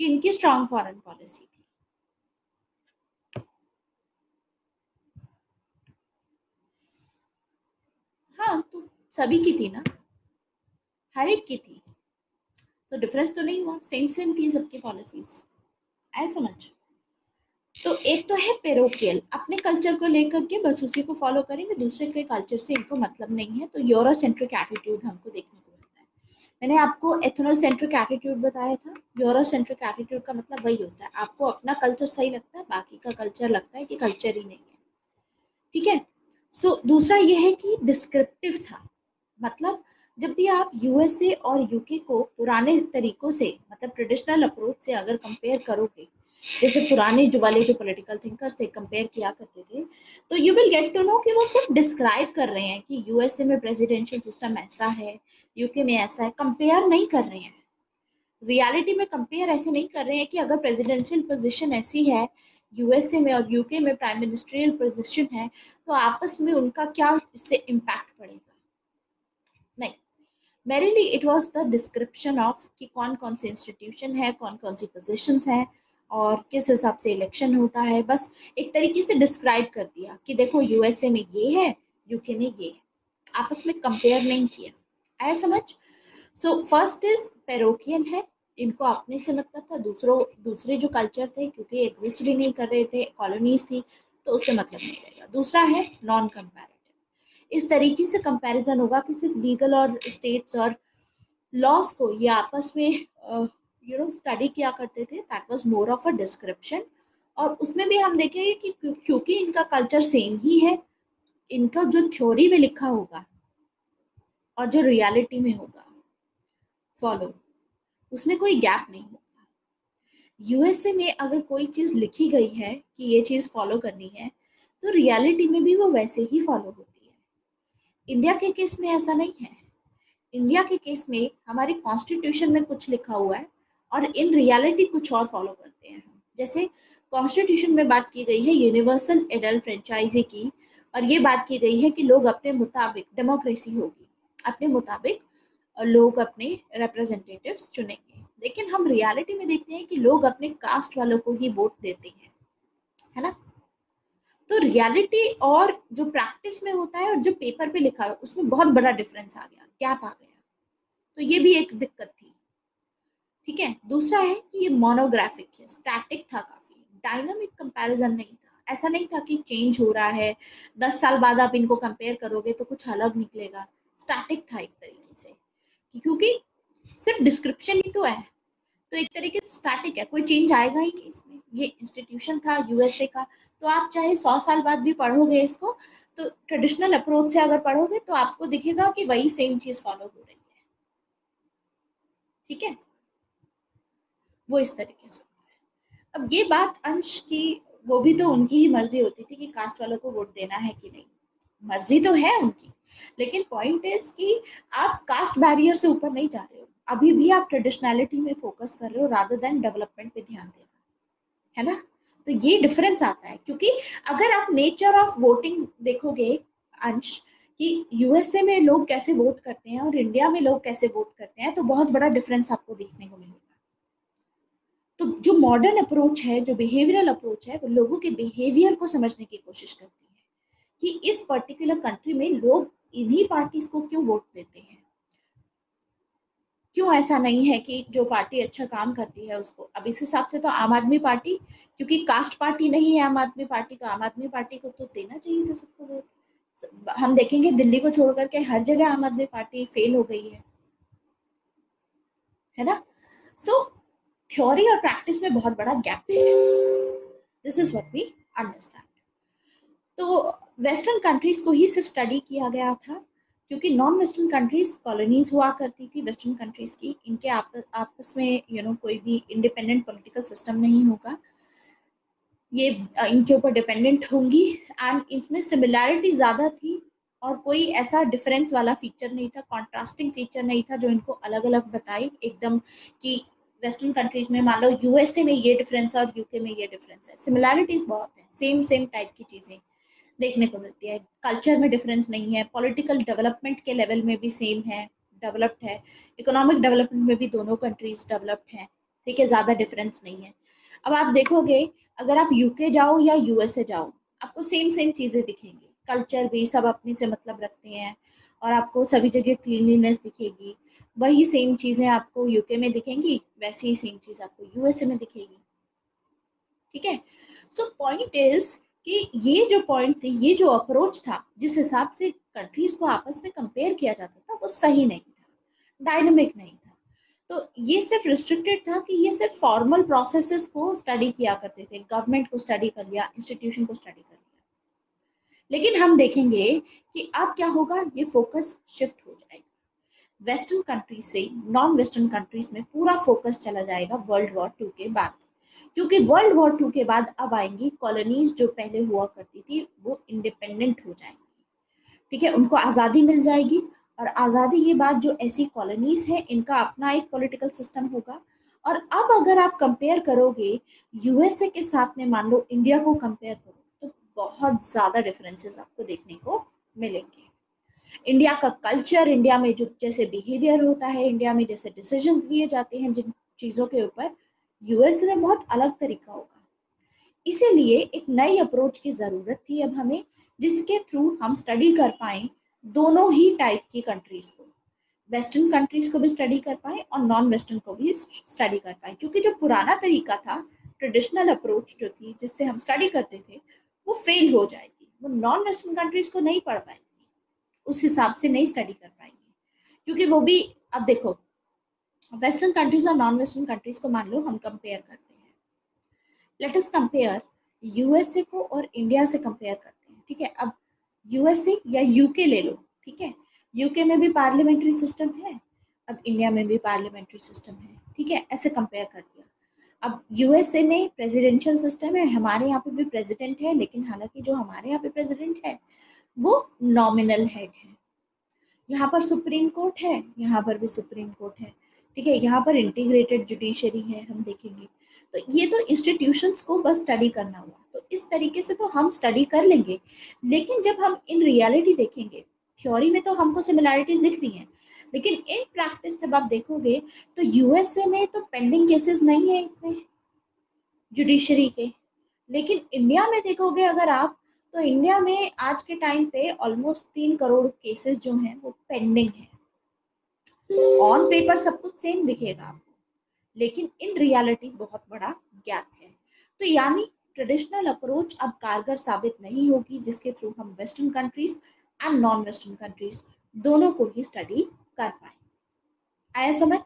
कि इनकी स्ट्रॉन्ग फॉरेन पॉलिसी थी? हाँ तो सभी की थी ना? हर एक की थी। तो डिफरेंस तो नहीं हुआ सेम सेम थी सबकी पॉलिसीज़ ऐसा समझ तो एक तो है पेरोकियल अपने कल्चर को लेकर के बस उसी को फॉलो करेंगे, दूसरे के कल्चर से इनको मतलब नहीं है तो यूरोसेंट्रिक एटीट्यूड हमको देखने को मिलता है। मैंने आपको एथनोसेंट्रिक एटीट्यूड बताया था। यूरोसेंट्रिक एटीट्यूड का मतलब वही होता है। आपको अपना कल्चर सही लगता है, बाकी का कल्चर लगता है कि कल्चर ही नहीं है। ठीक है? सो दूसरा ये है कि डिस्क्रिप्टिव था। मतलब जब भी आप यूएसए और यूके को पुराने तरीकों से मतलब ट्रेडिशनल अप्रोच से अगर कंपेयर करोगे, जैसे पुराने जो वाले जो पॉलिटिकल थिंकर्स थे कंपेयर किया करते थे तो you will get to know कि वो सिर्फ़ डिस्क्राइब कर रहे हैं कि यूएसए में प्रेसिडेंशियल सिस्टम ऐसा है यूके में ऐसा है कंपेयर नहीं कर रहे हैं। रियलिटी में कंपेयर ऐसे नहीं कर रहे हैं कि अगर प्रेसिडेंशियल पोजिशन ऐसी है यूएसए में और यूके में प्राइम मिनिस्ट्रियल पोजिशन है तो आपस में उनका क्या इससे इम्पैक्ट पड़ेगा? मेरे लिए it was the description of कि कौन कौन से इंस्टीट्यूशन है, कौन कौन सी पोजिशन है और किस हिसाब से इलेक्शन होता है। बस एक तरीके से डिस्क्राइब कर दिया कि देखो यूएसए में ये है यूके में ये है। आपस में कंपेयर नहीं किया। आया समझ? सो फ़र्स्ट इज़ पेरोकियन है। इनको अपने से मतलब था दूसरों, दूसरे जो कल्चर थे, क्योंकि एग्जिस्ट भी नहीं कर रहे थे कॉलोनीज थी तो उससे मतलब नहीं रहेगा। दूसरा है नॉन कंपेरेटिव इस तरीके से कंपैरिजन होगा कि सिर्फ़ लीगल और स्टेट्स और लॉस को ये आपस में यू नो स्टडी किया करते थे that was more of a description और उसमें भी हम देखेंगे कि क्योंकि इनका कल्चर सेम ही है, इनका जो थ्योरी में लिखा होगा और जो रियलिटी में होगा फॉलो उसमें कोई गैप नहीं होगा। यूएसए में अगर कोई चीज़ लिखी गई है कि ये चीज़ फॉलो करनी है तो रियलिटी में भी वो वैसे ही फॉलो होती है इंडिया के केस में ऐसा नहीं है। इंडिया के केस में हमारी कॉन्स्टिट्यूशन में कुछ लिखा हुआ है और इन रियलिटी कुछ और फॉलो करते हैं जैसे कॉन्स्टिट्यूशन में बात की गई है यूनिवर्सल एडल्ट फ्रेंचाइजी की और ये बात की गई है कि लोग अपने मुताबिक डेमोक्रेसी होगी। अपने मुताबिक लोग अपने रिप्रेजेंटेटिव चुनेंगे। लेकिन हम रियलिटी में देखते हैं कि लोग अपने कास्ट वालों को ही वोट देते हैं। है ना? तो रियलिटी और जो प्रैक्टिस में होता है और जो पेपर पे लिखा है, उसमें बहुत बड़ा डिफरेंस आ गया गैप आ गया। तो ये भी एक दिक्कत थी। ठीक है? दूसरा है कि ये मोनोग्राफिक है स्टैटिक था काफ़ी। डायनामिक कंपैरिजन नहीं था। ऐसा नहीं था कि चेंज हो रहा है, दस साल बाद आप इनको कंपेयर करोगे तो कुछ अलग निकलेगा। स्टैटिक था एक तरीके से। क्योंकि सिर्फ़ डिस्क्रिप्शन ही तो है। तो एक तरीके से स्टैटिक है, कोई चेंज आएगा ही नहीं इसमें। ये इंस्टीट्यूशन था यूएसए का। तो आप चाहे सौ साल बाद भी पढ़ोगे इसको तो ट्रेडिशनल अप्रोच से अगर पढ़ोगे तो आपको दिखेगा कि वही सेम चीज़ फॉलो हो रही है। ठीक है? वो इस तरीके से अब ये बात अंश की, वो भी तो उनकी ही मर्ज़ी होती थी कि कास्ट वालों को वोट देना है कि नहीं। मर्ज़ी तो है उनकी, लेकिन पॉइंट इज़ कि आप कास्ट बैरियर से ऊपर नहीं जा रहे हो। अभी भी आप ट्रेडिशनैलिटी में फोकस कर रहे हो रादर देन डेवलपमेंट पे ध्यान देना। है ना? तो ये डिफरेंस आता है, क्योंकि अगर आप नेचर ऑफ़ वोटिंग देखोगे, अंश, कि यूएसए में लोग कैसे वोट करते हैं और इंडिया में लोग कैसे वोट करते हैं तो बहुत बड़ा डिफरेंस आपको देखने को मिलेगा। तो जो मॉडर्न अप्रोच है, जो बिहेवियरल अप्रोच है, वो लोगों के बिहेवियर को समझने की कोशिश करती है, कि इस पर्टिकुलर कंट्री में लोग इन्हीं पार्टीज़ को क्यों वोट देते हैं? क्यों ऐसा नहीं है कि जो पार्टी अच्छा काम करती है उसको? अब इस हिसाब से तो आम आदमी पार्टी क्योंकि कास्ट पार्टी नहीं है आम आदमी पार्टी का आम आदमी पार्टी को तो देना चाहिए था सबको वोट हम देखेंगे दिल्ली को छोड़ करके हर जगह आम आदमी पार्टी फेल हो गई है। है ना? सो थ्योरी और प्रैक्टिस में बहुत बड़ा गैप है। This is what we understand तो वेस्टर्न कंट्रीज़ को ही सिर्फ़ स्टडी किया गया था क्योंकि नॉन वेस्टर्न कंट्रीज़ कॉलोनीज हुआ करती थी वेस्टर्न कंट्रीज़ की। इनके आप, आपस में यू you नो know, कोई भी इंडिपेंडेंट पॉलिटिकल सिस्टम नहीं होगा। ये इनके ऊपर डिपेंडेंट होंगी। एंड इसमें सिमिलैरिटी ज़्यादा थी और कोई ऐसा डिफरेंस वाला फीचर नहीं था कॉन्ट्रास्टिंग फीचर नहीं था जो इनको अलग अलग बताए। एकदम कि वेस्टर्न कंट्रीज़ में मान लो यूएसए में ये डिफरेंस है और यूके में ये डिफरेंस है। सिमिलैरिटीज बहुत है सेम सेम टाइप की चीज़ें देखने को मिलती है। कल्चर में डिफरेंस नहीं है पॉलिटिकल डेवलपमेंट के लेवल में भी सेम है डेवलप्ड है। इकोनॉमिक डेवलपमेंट में भी दोनों कंट्रीज़ डेवलप्ड हैं, ठीक है, ज़्यादा डिफरेंस नहीं है। अब आप देखोगे अगर आप यूके जाओ या यूएसए जाओ, आपको सेम सेम चीज़ें दिखेंगी। कल्चर भी सब अपने से मतलब रखते हैं और आपको सभी जगह क्लीनलीनेस दिखेगी। वही सेम चीज़ें आपको यूके में दिखेंगी, वैसी ही सेम चीज़ आपको यूएसए में दिखेगी। ठीक है? सो पॉइंट इज़ कि ये जो पॉइंट थे, ये जो अप्रोच था, जिस हिसाब से कंट्रीज़ को आपस में कंपेयर किया जाता था, वो सही नहीं था डायनेमिक नहीं था। तो ये सिर्फ़ रिस्ट्रिक्टेड था कि ये सिर्फ़ फॉर्मल प्रोसेसेस को स्टडी किया करते थे गवर्नमेंट को स्टडी कर लिया इंस्टीट्यूशन को स्टडी कर लिया। लेकिन हम देखेंगे कि अब क्या होगा, ये फोकस शिफ्ट हो जाएगा। वेस्टर्न कंट्रीज़ से नॉन वेस्टर्न कंट्रीज़ में पूरा फोकस चला जाएगा वर्ल्ड वॉर टू के बाद। क्योंकि वर्ल्ड वॉर टू के बाद अब आएँगी कॉलोनीज जो पहले हुआ करती थी, वो इंडिपेंडेंट हो जाएँगी। ठीक है, उनको आज़ादी मिल जाएगी और आज़ादी के बाद जो ऐसी कॉलोनीज हैं, इनका अपना एक पॉलिटिकल सिस्टम होगा। और अब अगर आप कंपेयर करोगे यूएसए के साथ में मान लो इंडिया को कंपेयर करो तो बहुत ज़्यादा डिफरेंसेस आपको देखने को मिलेंगे। इंडिया का कल्चर इंडिया में जो जैसे बिहेवियर होता है इंडिया में जैसे डिसीज़न लिए जाते हैं जिन चीज़ों के ऊपर यूएस में बहुत अलग तरीका होगा। इसीलिए एक नई अप्रोच की ज़रूरत थी अब हमें, जिसके थ्रू हम स्टडी कर पाए दोनों ही टाइप की कंट्रीज़ को। वेस्टर्न कंट्रीज़ को भी स्टडी कर पाए और नॉन वेस्टर्न को भी स्टडी कर पाए। क्योंकि जो पुराना तरीका था ट्रेडिशनल अप्रोच जो थी, जिससे हम स्टडी करते थे, वो फेल हो जाएगी। वो नॉन वेस्टर्न कंट्रीज़ को नहीं पढ़ पाएँगी। उस हिसाब से नहीं स्टडी कर पाएँगे। क्योंकि वो भी, अब देखो वेस्टर्न कंट्रीज़ और नॉन वेस्टर्न कंट्रीज़ को मान लो, हम कंपेयर करते हैं। लेट अस कंपेयर यूएसए को और इंडिया से कंपेयर करते हैं। ठीक है, अब यूएसए या यूके ले लो, ठीक है? यूके में भी पार्लियामेंट्री सिस्टम है, अब इंडिया में भी पार्लियामेंट्री सिस्टम है, ठीक है? ऐसे कंपेयर कर दिया। अब यूएसए में प्रेसिडेंशियल सिस्टम है, हमारे यहाँ पे भी प्रेसिडेंट है, लेकिन हालाँकि जो हमारे यहाँ पे प्रेसिडेंट है, वो नॉमिनल हेड है। यहाँ पर सुप्रीम कोर्ट है, यहाँ पर भी सुप्रीम कोर्ट है, ठीक है? यहाँ पर इंटीग्रेटेड जुडिशरी है, हम देखेंगे। तो ये तो इंस्टीट्यूशंस को बस स्टडी करना हुआ। तो इस तरीके से तो हम स्टडी कर लेंगे। लेकिन जब हम इन रियलिटी देखेंगे थ्योरी में तो हमको सिमिलैरिटीज दिख रही हैं। लेकिन इन प्रैक्टिस जब आप देखोगे तो यूएसए में तो पेंडिंग केसेस नहीं है इतने जुडिशरी के। लेकिन इंडिया में देखोगे अगर आप तो इंडिया में आज के टाइम पे ऑलमोस्ट तीन करोड़ केसेस जो हैं, वो पेंडिंग है। ऑन पेपर सब कुछ सेम दिखेगा। आपको लेकिन इन रियलिटी बहुत बड़ा गैप है। तो यानी ट्रेडिशनल अप्रोच अब कारगर साबित नहीं होगी, जिसके थ्रू हम western countries and non western countries दोनों को ही स्टडी कर पाए। आया समझ?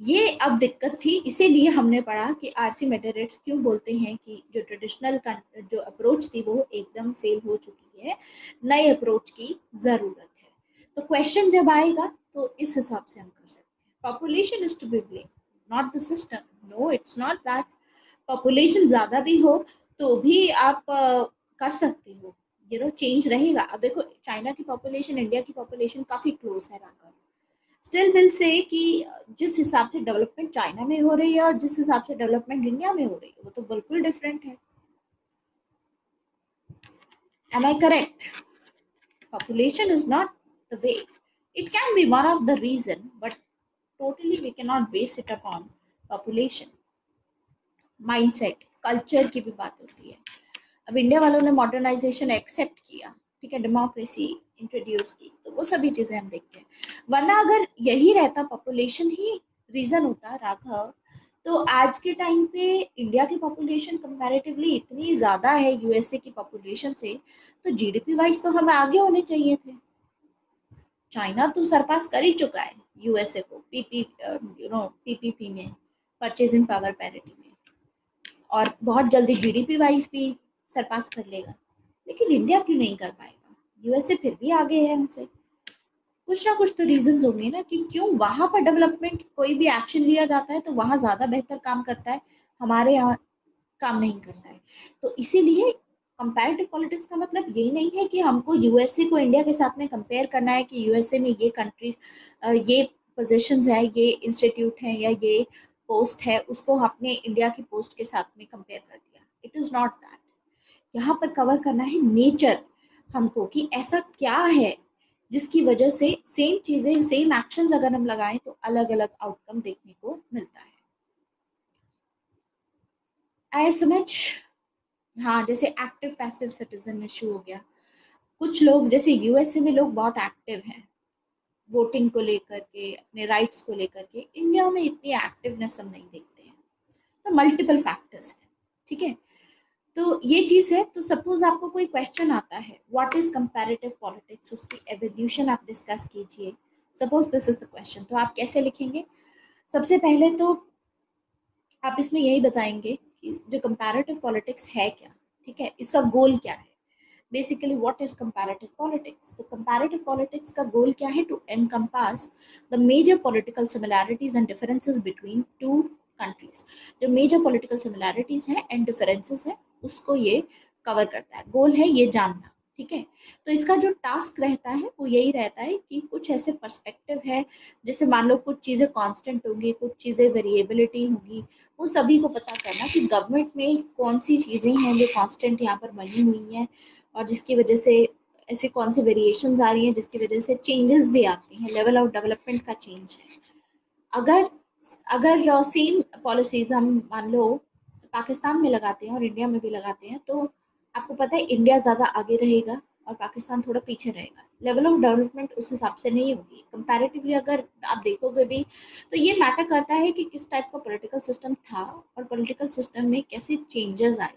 ये अब दिक्कत थी, इसीलिए हमने पढ़ा कि आरसी मेटेरिट्स क्यों बोलते हैं कि जो ट्रेडिशनल जो अप्रोच थी वो एकदम फेल हो चुकी है, नए अप्रोच की ज़रूरत है। तो क्वेश्चन जब आएगा तो इस हिसाब से हम कर सकते population is to be blame not the system no it's not that population ज़्यादा भी हो तो भी आप uh, कर सकते हो। यू नो चेंज रहेगा। अब देखो चाइना की पॉपुलेशन इंडिया की पॉपुलेशन काफ़ी क्लोज है राकर स्टिल विल से कि जिस हिसाब से डेवलपमेंट चाइना में हो रही है और जिस हिसाब से डेवलपमेंट इंडिया में हो रही है वो तो बिल्कुल डिफरेंट है। Am I correct population is not the way. It can be one of the reason, but totally we cannot base it upon population. Mindset culture की भी बात होती है। अब इंडिया वालों ने मॉडर्नाइजेशन एक्सेप्ट किया, ठीक है डेमोक्रेसी इंट्रोड्यूस की तो वो सभी चीज़ें हम देखते हैं। वरना अगर यही रहता पॉपुलेशन ही रीजन होता, राघव तो आज के टाइम पे इंडिया की पॉपुलेशन कंपैरेटिवली इतनी ज़्यादा है यूएसए की पॉपुलेशन से तो जीडीपी वाइज तो हमें आगे होने चाहिए थे। चाइना तो सरपास कर ही चुका है। यूएसए को पीपी यू नो पीपीपी में परचेजिंग पावर पैरिटी में। और बहुत जल्दी जीडीपी वाइज भी सरपास कर लेगा। लेकिन इंडिया क्यों नहीं कर पाएगा? यूएसए फिर भी आगे है हमसे। कुछ ना कुछ तो रीजंस होंगे ना कि क्यों वहाँ पर डेवलपमेंट कोई भी एक्शन लिया जाता है तो वहाँ ज़्यादा बेहतर काम करता है। हमारे यहाँ काम नहीं करता है। तो इसीलिए कंपैरेटिव पॉलिटिक्स का मतलब ये नहीं है कि हमको यूएसए को इंडिया के साथ में कंपेयर करना है कि यूएसए में ये कंट्रीज़ ये पोजीशंस है, ये इंस्टीट्यूट है या ये पोस्ट है, उसको अपने इंडिया की पोस्ट के साथ में कंपेयर कर दिया। इट इज़ नॉट दैट यहाँ पर कवर करना है नेचर हमको कि ऐसा क्या है जिसकी वजह से सेम चीज़ें सेम एक्शंस अगर हम लगाएँ तो अलग अलग आउटकम देखने को मिलता है। आई समझ हाँ जैसे एक्टिव पैसिव सिटीजन इशू हो गया। कुछ लोग, जैसे यूएसए में लोग बहुत एक्टिव हैं। वोटिंग को लेकर के, अपने राइट्स को लेकर के इंडिया में इतनी एक्टिवनेस हम नहीं देखते हैं। तो मल्टीपल फैक्टर्स हैं, ठीक है? तो ये चीज़ है तो सपोज़ आपको कोई क्वेश्चन आता है व्हाट इज़ कंपैरेटिव पॉलिटिक्स उसकी एवोल्यूशन आप डिस्कस कीजिए। Suppose this is the question तो आप कैसे लिखेंगे? सबसे पहले तो आप इसमें यही बताएँगे जो कंपैरेटिव पॉलिटिक्स है क्या? ठीक है? इसका गोल क्या है? Basically what is comparative politics तो कंपैरेटिव पॉलिटिक्स का गोल क्या है? To encompass the major political similarities and differences between two countries जो मेजर पॉलिटिकल सिमिलैरिटीज हैं एंड डिफरेंसेस हैं, उसको ये कवर करता है। गोल है ये जानना। ठीक है? तो इसका जो टास्क रहता है, वो यही रहता है कि कुछ ऐसे पर्सपेक्टिव है, जैसे मान लो कुछ चीज़ें कांस्टेंट होंगी, कुछ चीज़ें वेरिएबिलिटी होंगी, वो सभी को पता करना कि गवर्नमेंट में कौन सी चीज़ें हैं जो कांस्टेंट यहाँ पर बनी हुई हैं और जिसकी वजह से ऐसे कौन से वेरिएशन आ रही हैं, जिसकी वजह से चेंजेस भी आती हैं लेवल ऑफ़ डेवलपमेंट का चेंज है। अगर अगर सेम पॉलिसीज़ हम मान लो पाकिस्तान में लगाते हैं और इंडिया में भी लगाते हैं तो आपको पता है इंडिया ज़्यादा आगे रहेगा और पाकिस्तान थोड़ा पीछे रहेगा। लेवल ऑफ़ डेवलपमेंट उस हिसाब से नहीं होगी। कंपैरेटिवली अगर आप देखोगे भी तो ये मैटर करता है कि किस टाइप का पॉलिटिकल सिस्टम था और पॉलिटिकल सिस्टम में कैसे चेंजेस आए।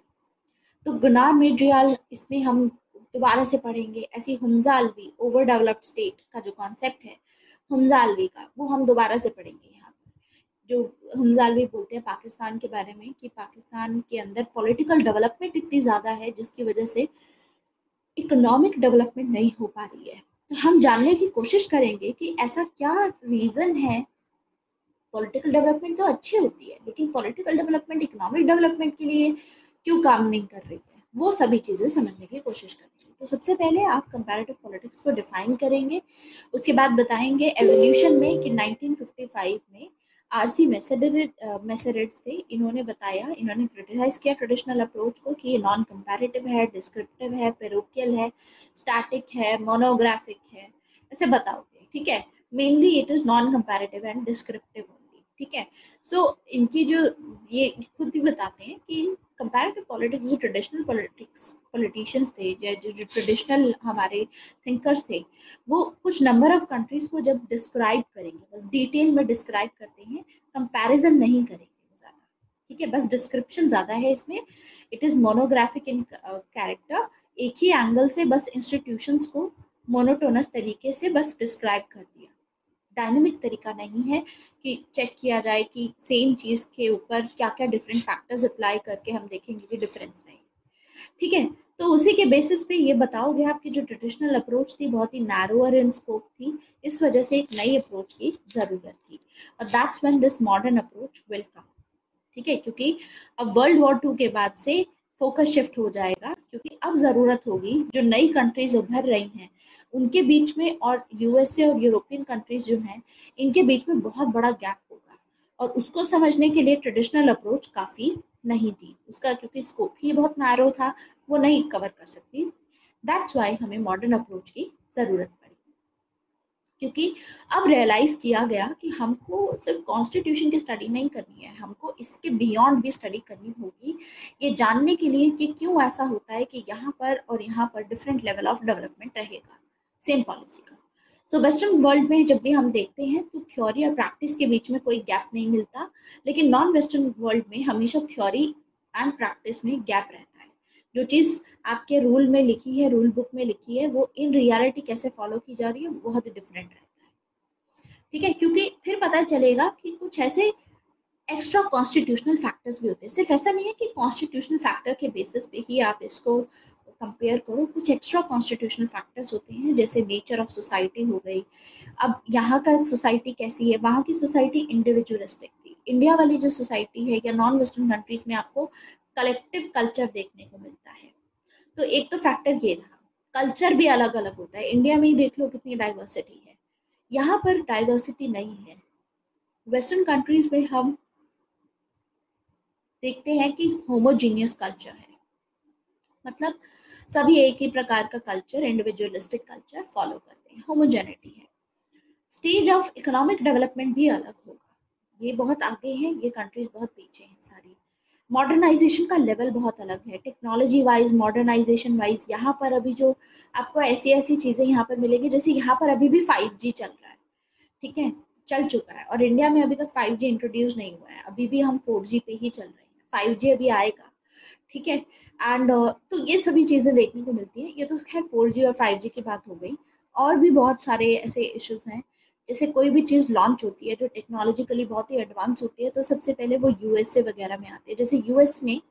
तो गुनार मेड्रियाल इसमें हम दोबारा से पढ़ेंगे। ऐसी हमजालवी ओवर डेवलप्ड स्टेट का जो कॉन्सेप्ट है हमजालवी का, वो हम दोबारा से पढ़ेंगे। जो हमजालवी बोलते हैं पाकिस्तान के बारे में, कि पाकिस्तान के अंदर पॉलिटिकल डेवलपमेंट इतनी ज़्यादा है, जिसकी वजह से इकोनॉमिक डेवलपमेंट नहीं हो पा रही है। तो हम जानने की कोशिश करेंगे कि ऐसा क्या रीज़न है? पॉलिटिकल डेवलपमेंट तो अच्छी होती है, लेकिन पॉलिटिकल डेवलपमेंट इकोनॉमिक डेवलपमेंट के लिए क्यों काम नहीं कर रही है? वो सभी चीज़ें समझने की कोशिश करेंगे। तो सबसे पहले आप कंपैरेटिव पॉलिटिक्स को डिफाइन करेंगे, उसके बाद बताएँगे एवोल्यूशन में कि 1955 में आरसी मैसेरेट्स थे इन्होंने बताया, इन्होंने क्रिटिसाइज किया ट्रेडिशनल अप्रोच को कि ये नॉन कंपैरेटिव है डिस्क्रिप्टिव है पेरोकियल है स्टैटिक है मोनोग्राफिक है। ऐसे बताओगे, ठीक है? Mainly it is non comparative and descriptive only ठीक है? सो इनकी जो ये खुद ही बताते हैं कि कंपैरेटिव पॉलिटिक्स जो ट्रेडिशनल पॉलिटिक्स पॉलिटिशियंस थे, जो जो ट्रेडिशनल हमारे थिंकर्स थे, वो कुछ नंबर ऑफ़ कंट्रीज़ को जब डिस्क्राइब करेंगे, बस डिटेल में डिस्क्राइब करते हैं कंपैरिजन नहीं करेंगे ज़्यादा, ठीक है? बस डिस्क्रिप्शन ज़्यादा है इसमें it is monographic in character एक ही एंगल से बस इंस्टीट्यूशंस को मोनोटोनस तरीके से बस डिस्क्राइब कर दिया। डायनेमिक तरीका नहीं है कि चेक किया जाए कि सेम चीज़ के ऊपर क्या क्या डिफरेंट फैक्टर्स अप्लाई करके हम देखेंगे कि डिफरेंस ठीक है? तो उसी के बेसिस पे ये बताओगे आपकी जो ट्रेडिशनल अप्रोच थी, बहुत ही नैरोअर इन स्कोप थी, इस वजह से एक नई अप्रोच की ज़रूरत थी। और that's when this modern approach will come ठीक है? क्योंकि अब वर्ल्ड वॉर टू के बाद से फोकस शिफ्ट हो जाएगा, क्योंकि अब ज़रूरत होगी जो नई कंट्रीज़ उभर रही हैं, उनके बीच में और यूएसए और यूरोपियन कंट्रीज़ जो हैं, इनके बीच में बहुत बड़ा गैप होगा। और उसको समझने के लिए ट्रेडिशनल अप्रोच काफ़ी नहीं थी उसका क्योंकि स्कोप ही बहुत नैरो था, वो नहीं कवर कर सकती। दैट्स वाई हमें मॉडर्न अप्रोच की ज़रूरत पड़ी। क्योंकि अब रियलाइज़ किया गया कि हमको सिर्फ़ कॉन्स्टिट्यूशन की स्टडी नहीं करनी है, हमको इसके बियॉन्ड भी स्टडी करनी होगी। ये जानने के लिए कि क्यों ऐसा होता है कि यहाँ पर और यहाँ पर डिफरेंट लेवल ऑफ़ डेवलपमेंट रहेगा। सेम पॉलिसी का। सो वेस्टर्न वर्ल्ड में जब भी हम देखते हैं तो थ्योरी और प्रैक्टिस के बीच में कोई गैप नहीं मिलता। लेकिन नॉन वेस्टर्न वर्ल्ड में हमेशा थ्योरी एंड प्रैक्टिस में गैप रहता है। जो चीज़ आपके रूल में लिखी है रूल बुक में लिखी है, वो इन रियलिटी कैसे फॉलो की जा रही है, बहुत डिफरेंट रहता है। ठीक है? क्योंकि फिर पता चलेगा कि कुछ ऐसे एक्स्ट्रा कॉन्स्टिट्यूशनल फैक्टर्स भी होते हैं। सिर्फ़ ऐसा नहीं है कि कॉन्स्टिट्यूशनल फैक्टर के बेसिस पे ही आप इसको कंपेयर करो, कुछ एक्स्ट्रा कॉन्स्टिट्यूशनल फैक्टर्स होते हैं, जैसे नेचर ऑफ़ सोसाइटी हो गई। अब यहाँ का सोसाइटी कैसी है? वहाँ की सोसाइटी इंडिविजुअलिस्टिक थी। इंडिया वाली जो सोसाइटी है या नॉन वेस्टर्न कंट्रीज़ में आपको कलेक्टिव कल्चर देखने को मिलता है। तो एक तो फैक्टर ये रहा कल्चर भी अलग अलग होता है। इंडिया में ही देख लो कितनी डाइवर्सिटी है। यहाँ पर डाइवर्सिटी नहीं है। वेस्टर्न कंट्रीज़ में हम देखते हैं कि होमोजीनियस कल्चर है। मतलब सभी एक ही प्रकार का कल्चर इंडिविजुअलिस्टिक कल्चर फॉलो करते हैं होमोजेनिटी है। स्टेज ऑफ़ इकोनॉमिक डेवलपमेंट भी अलग होगा। ये बहुत आगे हैं, ये कंट्रीज़ बहुत पीछे हैं सारी। मॉडर्नाइजेशन का लेवल बहुत अलग है। टेक्नोलॉजी वाइज मॉडर्नाइजेशन वाइज यहाँ पर अभी जो आपको ऐसी ऐसी चीज़ें यहाँ पर मिलेंगी, जैसे यहाँ पर अभी भी फाइव चल रहा है। ठीक है? चल चुका है और इंडिया में अभी तक फाइव इंट्रोड्यूस नहीं हुआ है। अभी भी हम फोर पे ही चल रहे हैं। फाइव अभी आएगा। ठीक है? एंड uh, तो ये सभी चीज़ें देखने को मिलती हैं। ये तो खैर फोर जी और फाइव जी की बात हो गई। और भी बहुत सारे ऐसे इश्यूज़ हैं। जैसे कोई भी चीज़ लॉन्च होती है जो टेक्नोलॉजिकली बहुत ही एडवांस होती है तो सबसे पहले वो यूएसए वगैरह में आते हैं। जैसे यूएस में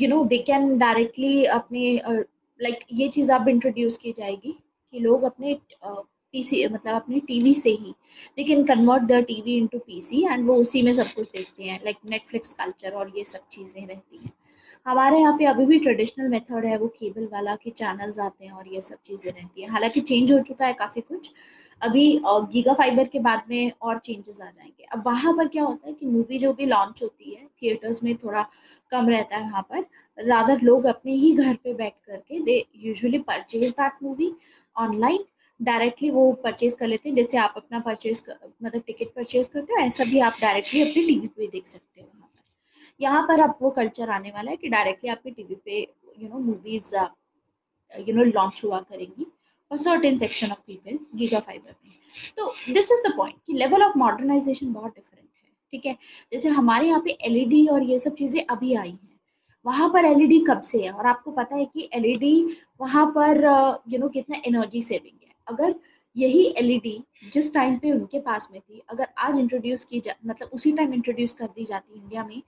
you know they can directly अपने लाइक uh, like, ये चीज़ अब इंट्रोड्यूस की जाएगी कि लोग अपने uh, पीसी मतलब अपनी टीवी से ही। They can convert the TV into PC and वो उसी में सब कुछ देखते हैं लाइक नेटफ्लिक्स कल्चर और ये सब चीज़ें रहती हैं। हमारे यहाँ पे अभी भी ट्रेडिशनल मेथड है वो केबल वाला के चैनल्स आते हैं और ये सब चीज़ें रहती हैं। हालाँकि चेंज हो चुका है काफ़ी कुछ। अभी गीगा फाइबर के बाद में और चेंजेस आ जाएँगे। अब वहाँ पर क्या होता है कि मूवी जो भी लॉन्च होती है थिएटर्स में थोड़ा कम रहता है वहाँ पर। रादर लोग अपने ही घर पे बैठ करके they usually purchase that movie online directly वो परचेज कर लेते हैं। जैसे आप अपना परचेज मतलब टिकट परचेज करते हो, ऐसा भी आप डायरेक्टली अपनी टीवी पे देख सकते हो वहाँ पर। यहाँ पर अब वो कल्चर आने वाला है कि डायरेक्टली आपकी टीवी पे you know movies you know launch हुआ करेंगी for certain section of people giga fiber में। तो दिस इज़ द पॉइंट कि लेवल ऑफ़ मॉडर्नाइजेशन बहुत डिफरेंट है, ठीक है? जैसे हमारे यहाँ पे एलईडी और ये सब चीज़ें अभी आई हैं। वहाँ पर एलईडी कब से है? और आपको पता है कि एलईडी वहाँ पर यू नो कितना एनर्जी सेविंग अगर यही एलईडी जिस टाइम पे उनके पास में थी, अगर आज इंट्रोड्यूस की जा मतलब उसी टाइम इंट्रोड्यूस कर दी जाती इंडिया में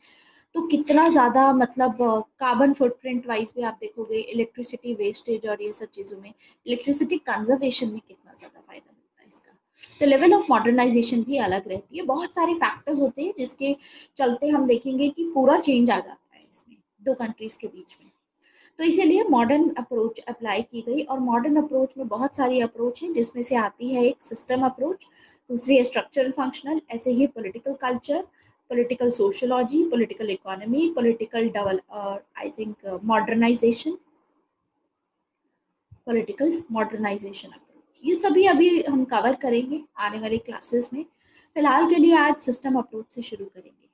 तो कितना ज़्यादा मतलब कार्बन फुटप्रिंट वाइज भी आप देखोगे इलेक्ट्रिसिटी वेस्टेज और ये सब चीज़ों में इलेक्ट्रिसिटी कंजर्वेशन में कितना ज़्यादा फ़ायदा मिलता है इसका। तो लेवल ऑफ़ मॉडर्नाइजेशन भी अलग रहती है। बहुत सारे फैक्टर्स होते हैं जिसके चलते हम देखेंगे कि पूरा चेंज आ जाता है इसमें, दो कंट्रीज़ के बीच में। तो इसीलिए मॉडर्न अप्रोच अप्लाई की गई और मॉडर्न अप्रोच में बहुत सारी अप्रोच हैं जिसमें से आती है एक सिस्टम अप्रोच दूसरी है स्ट्रक्चरल फंक्शनल ऐसे ही political culture political sociology political economy political double I think modernization political modernization approach ये सभी अभी हम कवर करेंगे आने वाली क्लासेस में। फ़िलहाल के लिए आज सिस्टम अप्रोच से शुरू करेंगे।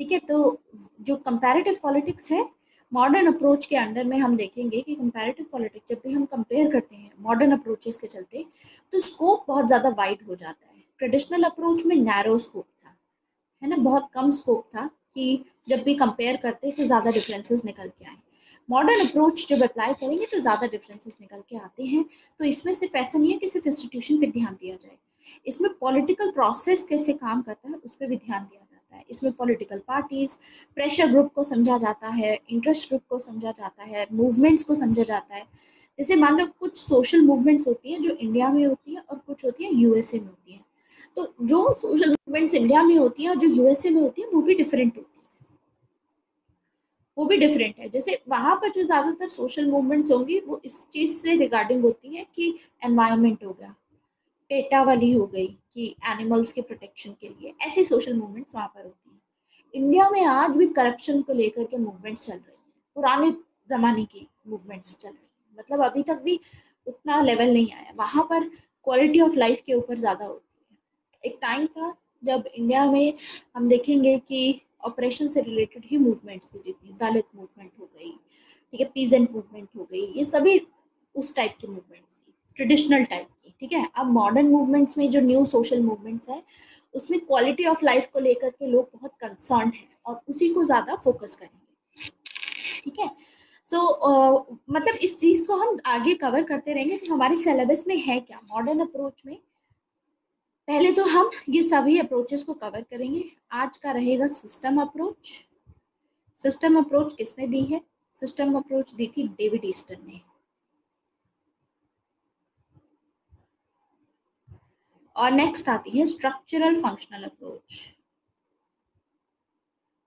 ठीक है तो जो कंपैरेटिव पॉलिटिक्स है मॉडर्न अप्रोच के अंडर में हम देखेंगे कि कंपैरेटिव पॉलिटिक्स जब भी हम कंपेयर करते हैं मॉडर्न अप्रोचेस के चलते तो स्कोप बहुत ज़्यादा वाइड हो जाता है। ट्रेडिशनल अप्रोच में नैरो स्कोप था, है ना? बहुत कम स्कोप था कि जब भी कंपेयर करते तो ज़्यादा डिफरेंसेस निकल के आए। मॉडर्न अप्रोच जब अप्लाई करेंगे तो ज़्यादा डिफरेंसेस निकल के आते हैं। तो इसमें सिर्फ़ ऐसा नहीं है कि सिर्फ़ इंस्टीट्यूशन पर ध्यान दिया जाए। इसमें पॉलिटिकल प्रोसेस कैसे काम करता है, उस पर भी ध्यान दिया जाता है। इसमें पॉलिटिकल पार्टीज़ प्रेशर ग्रुप को समझा जाता है इंटरेस्ट ग्रुप को समझा जाता है मूवमेंट्स को समझा जाता है। जैसे मान लो कुछ सोशल मूवमेंट्स होती हैं जो इंडिया में होती है और कुछ होती है यूएसए में होती है। तो जो सोशल मूवमेंट्स इंडिया में होती है और जो यूएसए में होती है, वो भी डिफरेंट होती है। वो भी डिफरेंट है। जैसे वहाँ पर जो ज़्यादातर सोशल मूवमेंट्स होंगी, वो इस चीज़ से रिगार्डिंग होती है कि एनवायरमेंट हो गया। पेटा वाली हो गई कि एनिमल्स के प्रोटेक्शन के लिए। ऐसी सोशल मूवमेंट्स वहाँ पर होती हैं। इंडिया में आज भी करप्शन को लेकर के मूवमेंट्स चल रही हैं। पुराने ज़माने की मूवमेंट्स चल रही हैं। मतलब अभी तक भी उतना लेवल नहीं आया। वहाँ पर क्वालिटी ऑफ़ लाइफ के ऊपर ज़्यादा होती है। एक टाइम था जब इंडिया में हम देखेंगे कि ऑपरेशन से रिलेटेड ही मूवमेंट्स थी जितनी दलित मूवमेंट हो गई, ठीक है पीजेंट मूवमेंट हो गई। ये सभी उस टाइप की मूवमेंट ट्रेडिशनल टाइप की ठीक है? अब मॉडर्न मूवमेंट्स में जो न्यू सोशल मूवमेंट्स है उसमें क्वालिटी ऑफ़ लाइफ को लेकर के लोग बहुत कंसर्न है और उसी को ज़्यादा फोकस करेंगे ठीक है? सो so, uh, मतलब इस चीज़ को हम आगे कवर करते रहेंगे तो हमारे सिलेबस में है क्या? मॉडर्न अप्रोच में? पहले तो हम ये सभी अप्रोचेस को कवर करेंगे। आज का रहेगा सिस्टम अप्रोच सिस्टम अप्रोच किसने दी है? सिस्टम अप्रोच दी थी डेविड ईस्टन ने। और नेक्स्ट आती है स्ट्रक्चरल फंक्शनल अप्रोच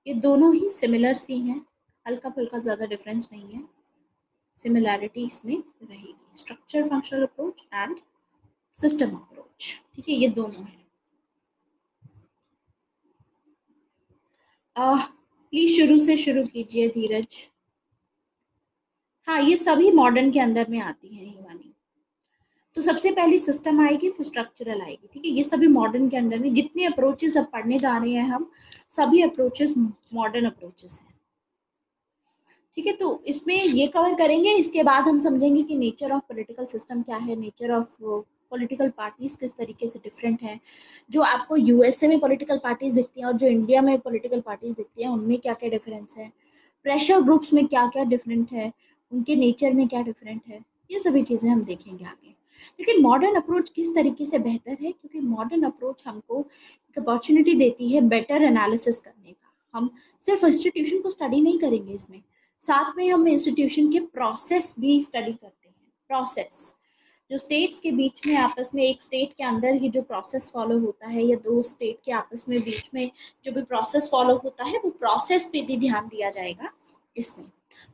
ये दोनों ही सिमिलर सी हैं हल्का फुल्का ज़्यादा डिफरेंस नहीं है सिमिलैरिटी इसमें रहेगी। Structure functional approach and system approach ठीक है, ये दोनों है। प्लीज़ शुरू से शुरू कीजिए धीरज। हाँ ये सभी मॉडर्न के अंदर में आती हैं हिमानी तो सबसे पहली सिस्टम आएगी, फिर स्ट्रक्चरल आएगी, ठीक है? ये सभी मॉडर्न के अंदर में जितने अप्रोचेस अब पढ़ने जा रहे हैं हम, सभी अप्रोचेस मॉडर्न अप्रोचेस हैं। ठीक है तो इसमें ये कवर करेंगे, इसके बाद हम समझेंगे कि नेचर ऑफ़ पॉलिटिकल सिस्टम क्या है नेचर ऑफ़ पॉलिटिकल पार्टीज़ किस तरीके से डिफरेंट है, जो आपको यूएसए में पॉलिटिकल पार्टीज़ दिखती हैं और जो इंडिया में पॉलिटिकल पार्टीज़ दिखती हैं, उनमें क्या क्या डिफरेंस है प्रेशर ग्रुप्स में क्या क्या डिफरेंट है, उनके नेचर में क्या डिफरेंट है, ये सभी चीज़ें हम देखेंगे आगे। लेकिन मॉडर्न अप्रोच किस तरीके से बेहतर है? क्योंकि मॉडर्न अप्रोच हमको एक अपॉर्चुनिटी देती है बेटर एनालिसिस करने का। हम सिर्फ़ इंस्टीट्यूशन को स्टडी नहीं करेंगे इसमें। साथ में हम इंस्टीट्यूशन के प्रोसेस भी स्टडी करते हैं। प्रोसेस जो स्टेट्स के बीच में आपस में, एक स्टेट के अंदर ही जो प्रोसेस फॉलो होता है या दो स्टेट के आपस में बीच में जो भी प्रोसेस फॉलो होता है, वो प्रोसेस पे भी ध्यान दिया जाएगा इसमें।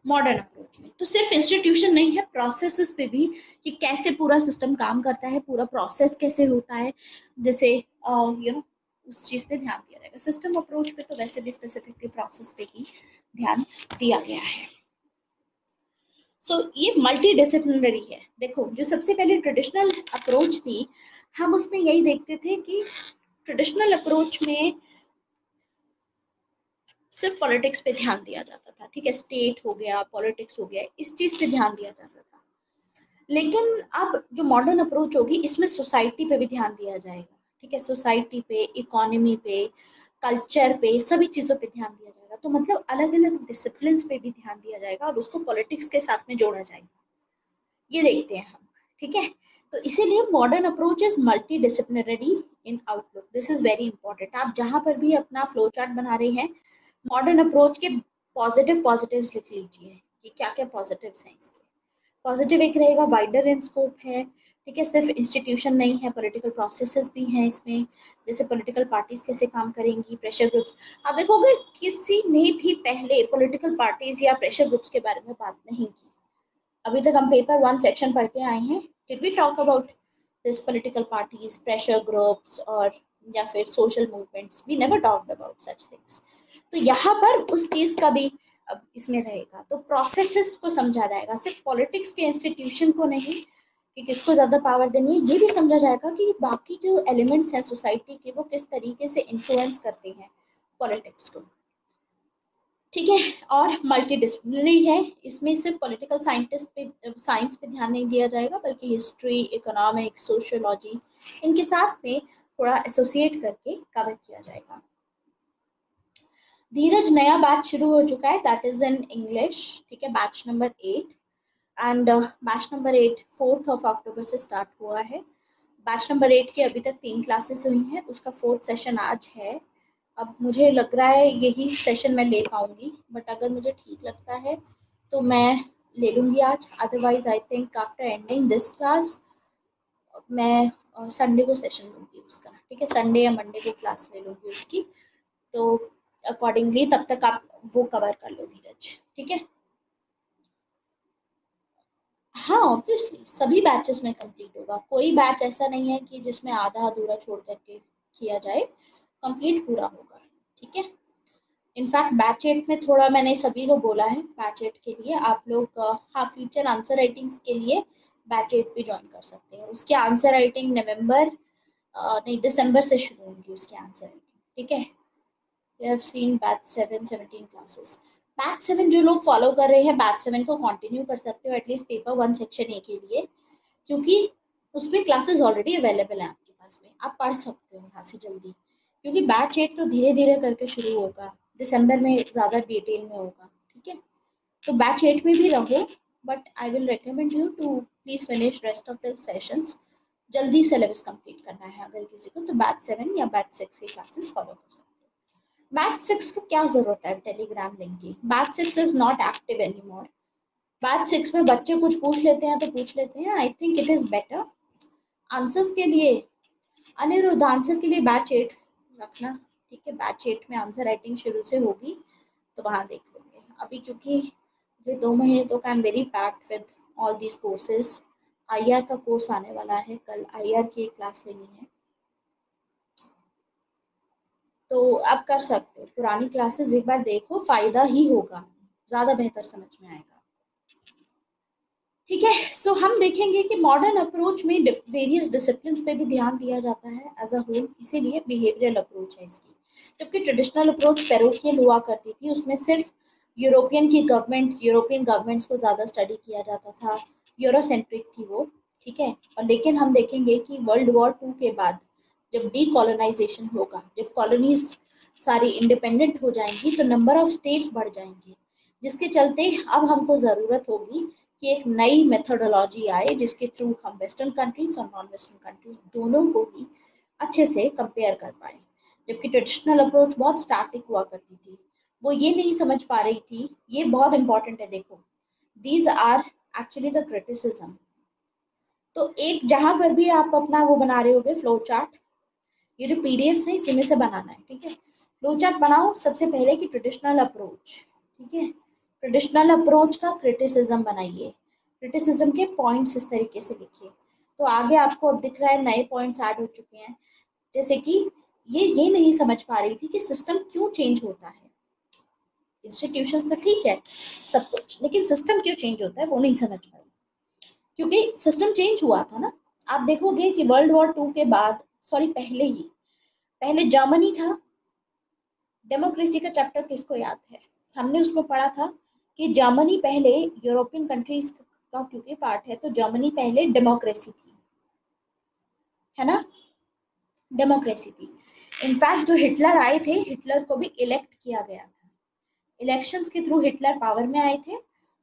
मॉडर्न अप्रोच में। तो सिर्फ़ इंस्टीट्यूशन नहीं है प्रोसेस पे भी कि कैसे पूरा सिस्टम काम करता है पूरा प्रोसेस कैसे होता है जैसे यू नो उस चीज़ पे ध्यान दिया जाएगा। सिस्टम अप्रोच पे तो वैसे भी स्पेसिफिकली प्रोसेस पे ही ध्यान दिया गया है। सो so, ये मल्टी डिसिप्लिनरी है। देखो जो सबसे पहले ट्रेडिशनल अप्रोच थी हम उसमें यही देखते थे कि ट्रेडिशनल अप्रोच में सिर्फ़ पॉलिटिक्स पे ध्यान दिया जाता था, ठीक है? स्टेट हो गया, पॉलिटिक्स हो गया, इस चीज़ पे ध्यान दिया जाता था। लेकिन अब जो मॉडर्न अप्रोच होगी, इसमें सोसाइटी पे भी ध्यान दिया जाएगा, ठीक है? सोसाइटी पे इकोनॉमी पे कल्चर पे, सभी चीज़ों पे ध्यान दिया जाएगा। तो मतलब अलग अलग डिसिप्लिन पे भी ध्यान दिया जाएगा और उसको पॉलिटिक्स के साथ में जोड़ा जाएगा। ये देखते हैं हम, ठीक है? तो इसीलिए modern approach is multi disciplinary in outlook this is very important आप जहाँ पर भी अपना फ्लो चार्ट बना रहे हैं मॉडर्न अप्रोच के पॉजिटिव पॉजिटिव लिख लीजिए। कि क्या क्या पॉजिटिव हैं इसके? पॉजिटिव एक रहेगा वाइडर इन स्कोप है, ठीक है? सिर्फ़ इंस्टीट्यूशन नहीं है पॉलिटिकल प्रोसेसेस भी हैं इसमें, जैसे पॉलिटिकल पार्टीज़ कैसे काम करेंगी प्रेशर ग्रुप्स आप देखोगे, किसी ने भी पहले पॉलिटिकल पार्टीज़ या प्रेशर ग्रुप्स के बारे में बात नहीं की। अभी तक हम पेपर वन सेक्शन पढ़ते आए हैं। Did we talk about this political parties pressure groups और या फिर social movements we never talked about such things तो यहाँ पर उस चीज़ का भी इसमें रहेगा। तो प्रोसेसेस को समझा जाएगा। सिर्फ़ पॉलिटिक्स के इंस्टीट्यूशन को नहीं, कि किसको ज़्यादा पावर देनी है, ये भी समझा जाएगा कि बाकी जो एलिमेंट्स हैं सोसाइटी के, वो किस तरीके से इन्फ्लुएंस करते हैं पॉलिटिक्स को। ठीक है? और मल्टीडिसिप्लिनरी है। इसमें सिर्फ़ पॉलिटिकल साइंटिस्ट पे साइंस पे ध्यान नहीं दिया जाएगा, बल्कि हिस्ट्री इकोनॉमिक्स सोशियोलॉजी इनके साथ में थोड़ा एसोसिएट करके कवर किया जाएगा। धीरज नया बैच शुरू हो चुका है। दैट इज़ इन इंग्लिश ठीक है? Batch number eight and batch number eight fourth of October से स्टार्ट हुआ है। बैच नंबर एट की अभी तक तीन क्लासेस हुई हैं। उसका फोर्थ सेशन आज है। अब मुझे लग रहा है यही सेशन मैं ले पाऊँगी। बट अगर मुझे ठीक लगता है तो मैं ले लूँगी आज। Otherwise I think after ending this class मैं संडे uh, को सेशन लूँगी उसका। ठीक है? संडे या मंडे को क्लास ले लूँगी उसकी। तो अकॉर्डिंगली तब तक आप वो कवर कर लो धीरज, ठीक है? हाँ ऑब्वियसली सभी बैचेस में कंप्लीट होगा। कोई बैच ऐसा नहीं है कि जिसमें आधा अधूरा छोड़ करके किया जाए कंप्लीट पूरा होगा, ठीक है? इनफैक्ट बैच एट में थोड़ा मैंने सभी को बोला है बैच एट के लिए। आप लोग हाँ फ्यूचर आंसर राइटिंग्स के लिए बैच एट भी ज्वाइन कर सकते हैं। उसके आंसर राइटिंग नवंबर नहीं दिसंबर से शुरू होंगी उसकी आंसर राइटिंग ठीक है? We have seen batch seven seventeen classes batch seven जो लोग फॉलो कर रहे हैं बैच सेवन को कंटिन्यू कर सकते हो at least paper one section A के लिए, क्योंकि उसमें क्लासेस ऑलरेडी अवेलेबल हैं आपके पास में। आप पढ़ सकते हो वहाँ से जल्दी, क्योंकि बैच एट तो धीरे धीरे करके शुरू होगा। दिसंबर में ज़्यादा डिटेल में होगा, ठीक है? तो बैच एट में भी रहो but I will recommend you to please finish rest of the sessions जल्दी सिलेबस कंप्लीट करना है अगर किसी को तो बैच सेवन या बैच सिक्स की क्लासेस फॉलो कर सकते बैच सिक्स का क्या ज़रूरत है टेलीग्राम लिंक की? Batch six is not active any more batch six में बच्चे कुछ पूछ लेते हैं तो पूछ लेते हैं। I think it is better answers के लिए, अनिरुद्ध आंसर के लिए बैच एट रखना। ठीक है बैच एट में आंसर राइटिंग शुरू से होगी तो वहाँ देख लेंगे। अभी क्योंकि ये दो महीने तो I am very packed with all these courses IR का कोर्स आने वाला है कल। आईआर की एक क्लास लेनी है। तो आप कर सकते हो। पुरानी क्लासेस एक बार देखो, फ़ायदा ही होगा। ज़्यादा बेहतर समझ में आएगा। ठीक है सो हम देखेंगे कि मॉडर्न अप्रोच में वेरियस डिसिप्लिन पे भी ध्यान दिया जाता है एज अ होल इसीलिए बिहेवियरल अप्रोच है इसकी। जबकि ट्रेडिशनल अप्रोच पेरोकियल हुआ करती थी, उसमें सिर्फ़ यूरोपियन की गवर्नमेंट यूरोपियन गवर्नमेंट्स को ज़्यादा स्टडी किया जाता था। यूरोसेंट्रिक थी वो, ठीक है? और लेकिन हम देखेंगे कि वर्ल्ड वॉर टू के बाद जब डीकोलोनाइजेशन होगा, जब कॉलोनीज सारी इंडिपेंडेंट हो जाएँगी तो नंबर ऑफ़ स्टेट्स बढ़ जाएँगे। जिसके चलते अब हमको ज़रूरत होगी कि एक नई मेथोडोलॉजी आए, जिसके थ्रू हम वेस्टर्न कंट्रीज़ और नॉन वेस्टर्न कंट्रीज़ दोनों को ही अच्छे से कंपेयर कर पाए। जबकि ट्रेडिशनल अप्रोच बहुत स्टार्टिक हुआ करती थी। वो ये नहीं समझ पा रही थी, ये बहुत इंपॉर्टेंट है देखो। These are actually the criticism तो एक जहाँ पर भी आप अपना वो बना रहे होगे फ्लो चार्ट ये जो पीडीएफ है, इसी में से बनाना है, ठीक है? फ्लो चार्ट बनाओ सबसे पहले की ट्रेडिशनल अप्रोच, ठीक है? ट्रेडिशनल अप्रोच का क्रिटिसिज्म बनाइए। क्रिटिसिज्म के पॉइंट्स इस तरीके से लिखिए। तो आगे आपको अब दिख रहा है नए पॉइंट्स ऐड हो चुके हैं। जैसे कि ये ये नहीं समझ पा रही थी कि सिस्टम क्यों चेंज होता है। इंस्टीट्यूशन तो ठीक है, सब कुछ, लेकिन सिस्टम क्यों चेंज होता है वो नहीं समझ पाई क्योंकि सिस्टम चेंज हुआ था ना। आप देखोगे कि वर्ल्ड वॉर टू के बाद सॉरी, पहले ही। पहले जर्मनी था। डेमोक्रेसी का चैप्टर किसको याद है? हमने उसमें पढ़ा था कि जर्मनी पहले यूरोपियन कंट्रीज़ का क्योंकि पार्ट है तो जर्मनी पहले डेमोक्रेसी थी। है ना? डेमोक्रेसी थी। इनफैक्ट जो हिटलर आए थे, हिटलर को भी इलेक्ट किया गया था। इलेक्शंस के थ्रू हिटलर पावर में आए थे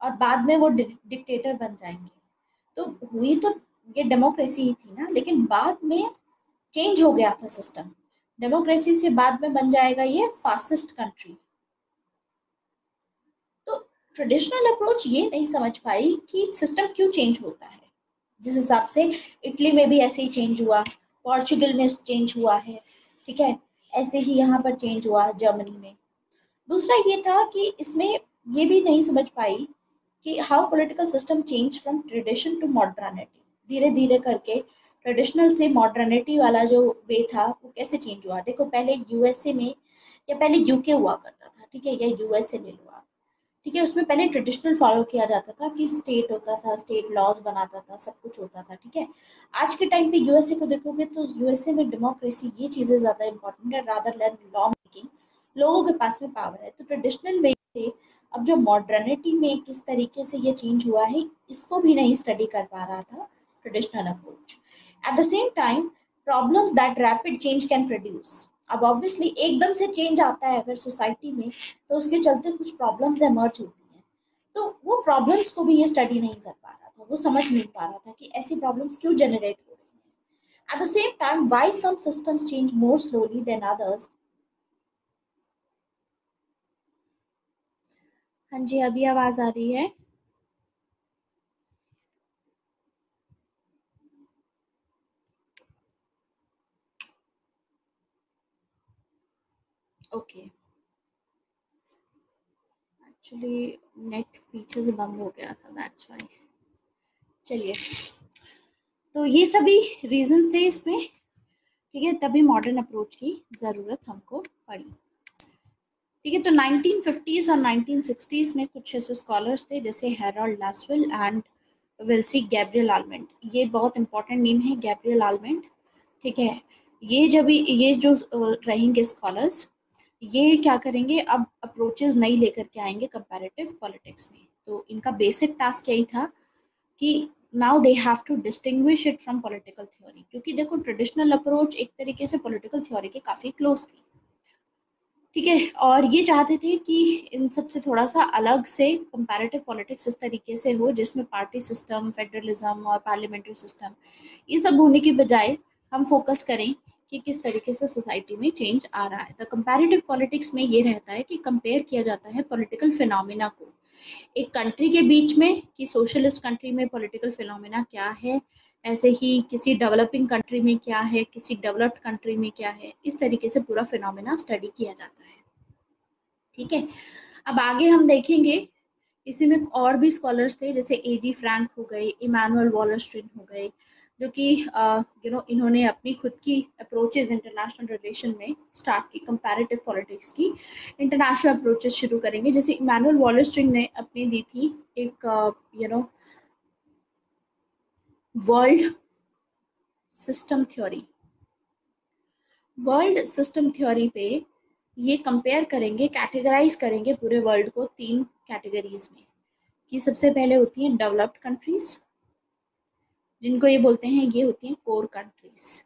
और बाद में वो डिक्टेटर बन जाएँगे। तो हुई तो ये डेमोक्रेसी ही थी ना, लेकिन बाद में चेंज हो गया था सिस्टम डेमोक्रेसी से बाद में बन जाएगा ये फासिस्ट कंट्री तो ट्रेडिशनल अप्रोच ये नहीं समझ पाई कि सिस्टम क्यों चेंज होता है। जिस हिसाब से इटली में भी ऐसे ही चेंज हुआ पोर्चुगल में चेंज हुआ है, ठीक है? ऐसे ही यहाँ पर चेंज हुआ जर्मनी में। दूसरा ये था कि इसमें ये भी नहीं समझ पाई कि how political system change from tradition to modernity धीरे धीरे करके ट्रेडिशनल से मॉडर्निटी वाला जो वे था, वो कैसे चेंज हुआ? देखो, पहले यूएसए में या पहले यूके हुआ करता था, ठीक है? या यूएसए ले लो आप, ठीक है? उसमें पहले ट्रेडिशनल फॉलो किया जाता था कि स्टेट होता था स्टेट लॉज बनाता था, सब कुछ होता था, ठीक है? आज के टाइम पे यूएसए को देखोगे तो यूएसए में डेमोक्रेसी ये चीज़ें ज़्यादा इंपॉर्टेंट है रादर लेन लॉ मेकिंग लोगों के पास में पावर है। तो ट्रेडिशनल वे से अब जो मॉडर्निटी में किस तरीके से ये चेंज हुआ है, इसको भी नहीं स्टडी कर पा रहा था traditional approach at the same time problems that rapid change can produce अब ऑब्वियसली एकदम से चेंज आता है अगर सोसाइटी में तो उसके चलते कुछ प्रॉब्लम्स एमर्ज होती हैं। तो वो प्रॉब्लम्स को भी ये स्टडी नहीं कर पा रहा था, वो समझ नहीं पा रहा था कि ऐसी प्रॉब्लम्स क्यों जनरेट हो रही हैं। At the same time why some systems change more slowly than others हाँ जी, अभी आवाज़ आ रही है ओके एक्चुअली नेट पीछे से बंद हो गया था दैट्स वाई चलिए। तो ये सभी रीजंस थे इसमें, ठीक है? तभी मॉडर्न अप्रोच की ज़रूरत हमको पड़ी। ठीक है तो 1950s और 1960s में कुछ ऐसे स्कॉलर्स थे, जैसे हेरोल्ड लासवेल एंड विल्सी गैब्रियल आलमेंट ये बहुत इंपॉर्टेंट नेम है गैब्रियल आलमेंट ठीक है? ये जब ये जो रहेंगे स्कॉलर्स ये क्या करेंगे? अब अप्रोचेज नई लेकर के आएँगे कंपैरेटिव पॉलिटिक्स में। तो इनका बेसिक टास्क यही था कि now they have to distinguish it from political theory क्योंकि देखो ट्रेडिशनल अप्रोच एक तरीके से पॉलिटिकल थ्योरी के काफ़ी क्लोज थी। ठीक है? और ये चाहते थे कि इन सबसे थोड़ा सा अलग से कंपैरेटिव पॉलिटिक्स इस तरीके से हो, जिसमें पार्टी सिस्टम फेडरलिज्म और पार्लियामेंट्री सिस्टम ये सब होने के बजाय हम फोकस करें कि किस तरीके से सोसाइटी में चेंज आ रहा है। तो कंपैरेटिव पॉलिटिक्स में ये रहता है कि कंपेयर किया जाता है पॉलिटिकल फिनोमिना को। एक कंट्री के बीच में कि सोशलिस्ट कंट्री में पॉलिटिकल फिनोमिना क्या है? ऐसे ही किसी डेवलपिंग कंट्री में क्या है? किसी डेवलप्ड कंट्री में क्या है? इस तरीके से पूरा फिनोमिना स्टडी किया जाता है। ठीक है? अब आगे हम देखेंगे, इसी में और भी स्कॉलर्स थे, जैसे ए जी फ्रैंक हो गए इमानुअल वॉलस्ट्रिन हो गए जो कि यू नो इन्होंने अपनी खुद की अप्रोचेज इंटरनेशनल रिलेशन में स्टार्ट की कंपैरेटिव पॉलिटिक्स की इंटरनेशनल अप्रोचेज शुरू करेंगे। जैसे इमानुअल वॉलस्ट्रिंग ने अपनी दी थी एक you know world system theory world system theory पे ये कंपेयर करेंगे कैटेगराइज करेंगे पूरे वर्ल्ड को तीन कैटेगरीज में, कि सबसे पहले होती हैं डेवलप्ड कंट्रीज़ जिनको ये बोलते हैं, ये होती हैं कोर कंट्रीज़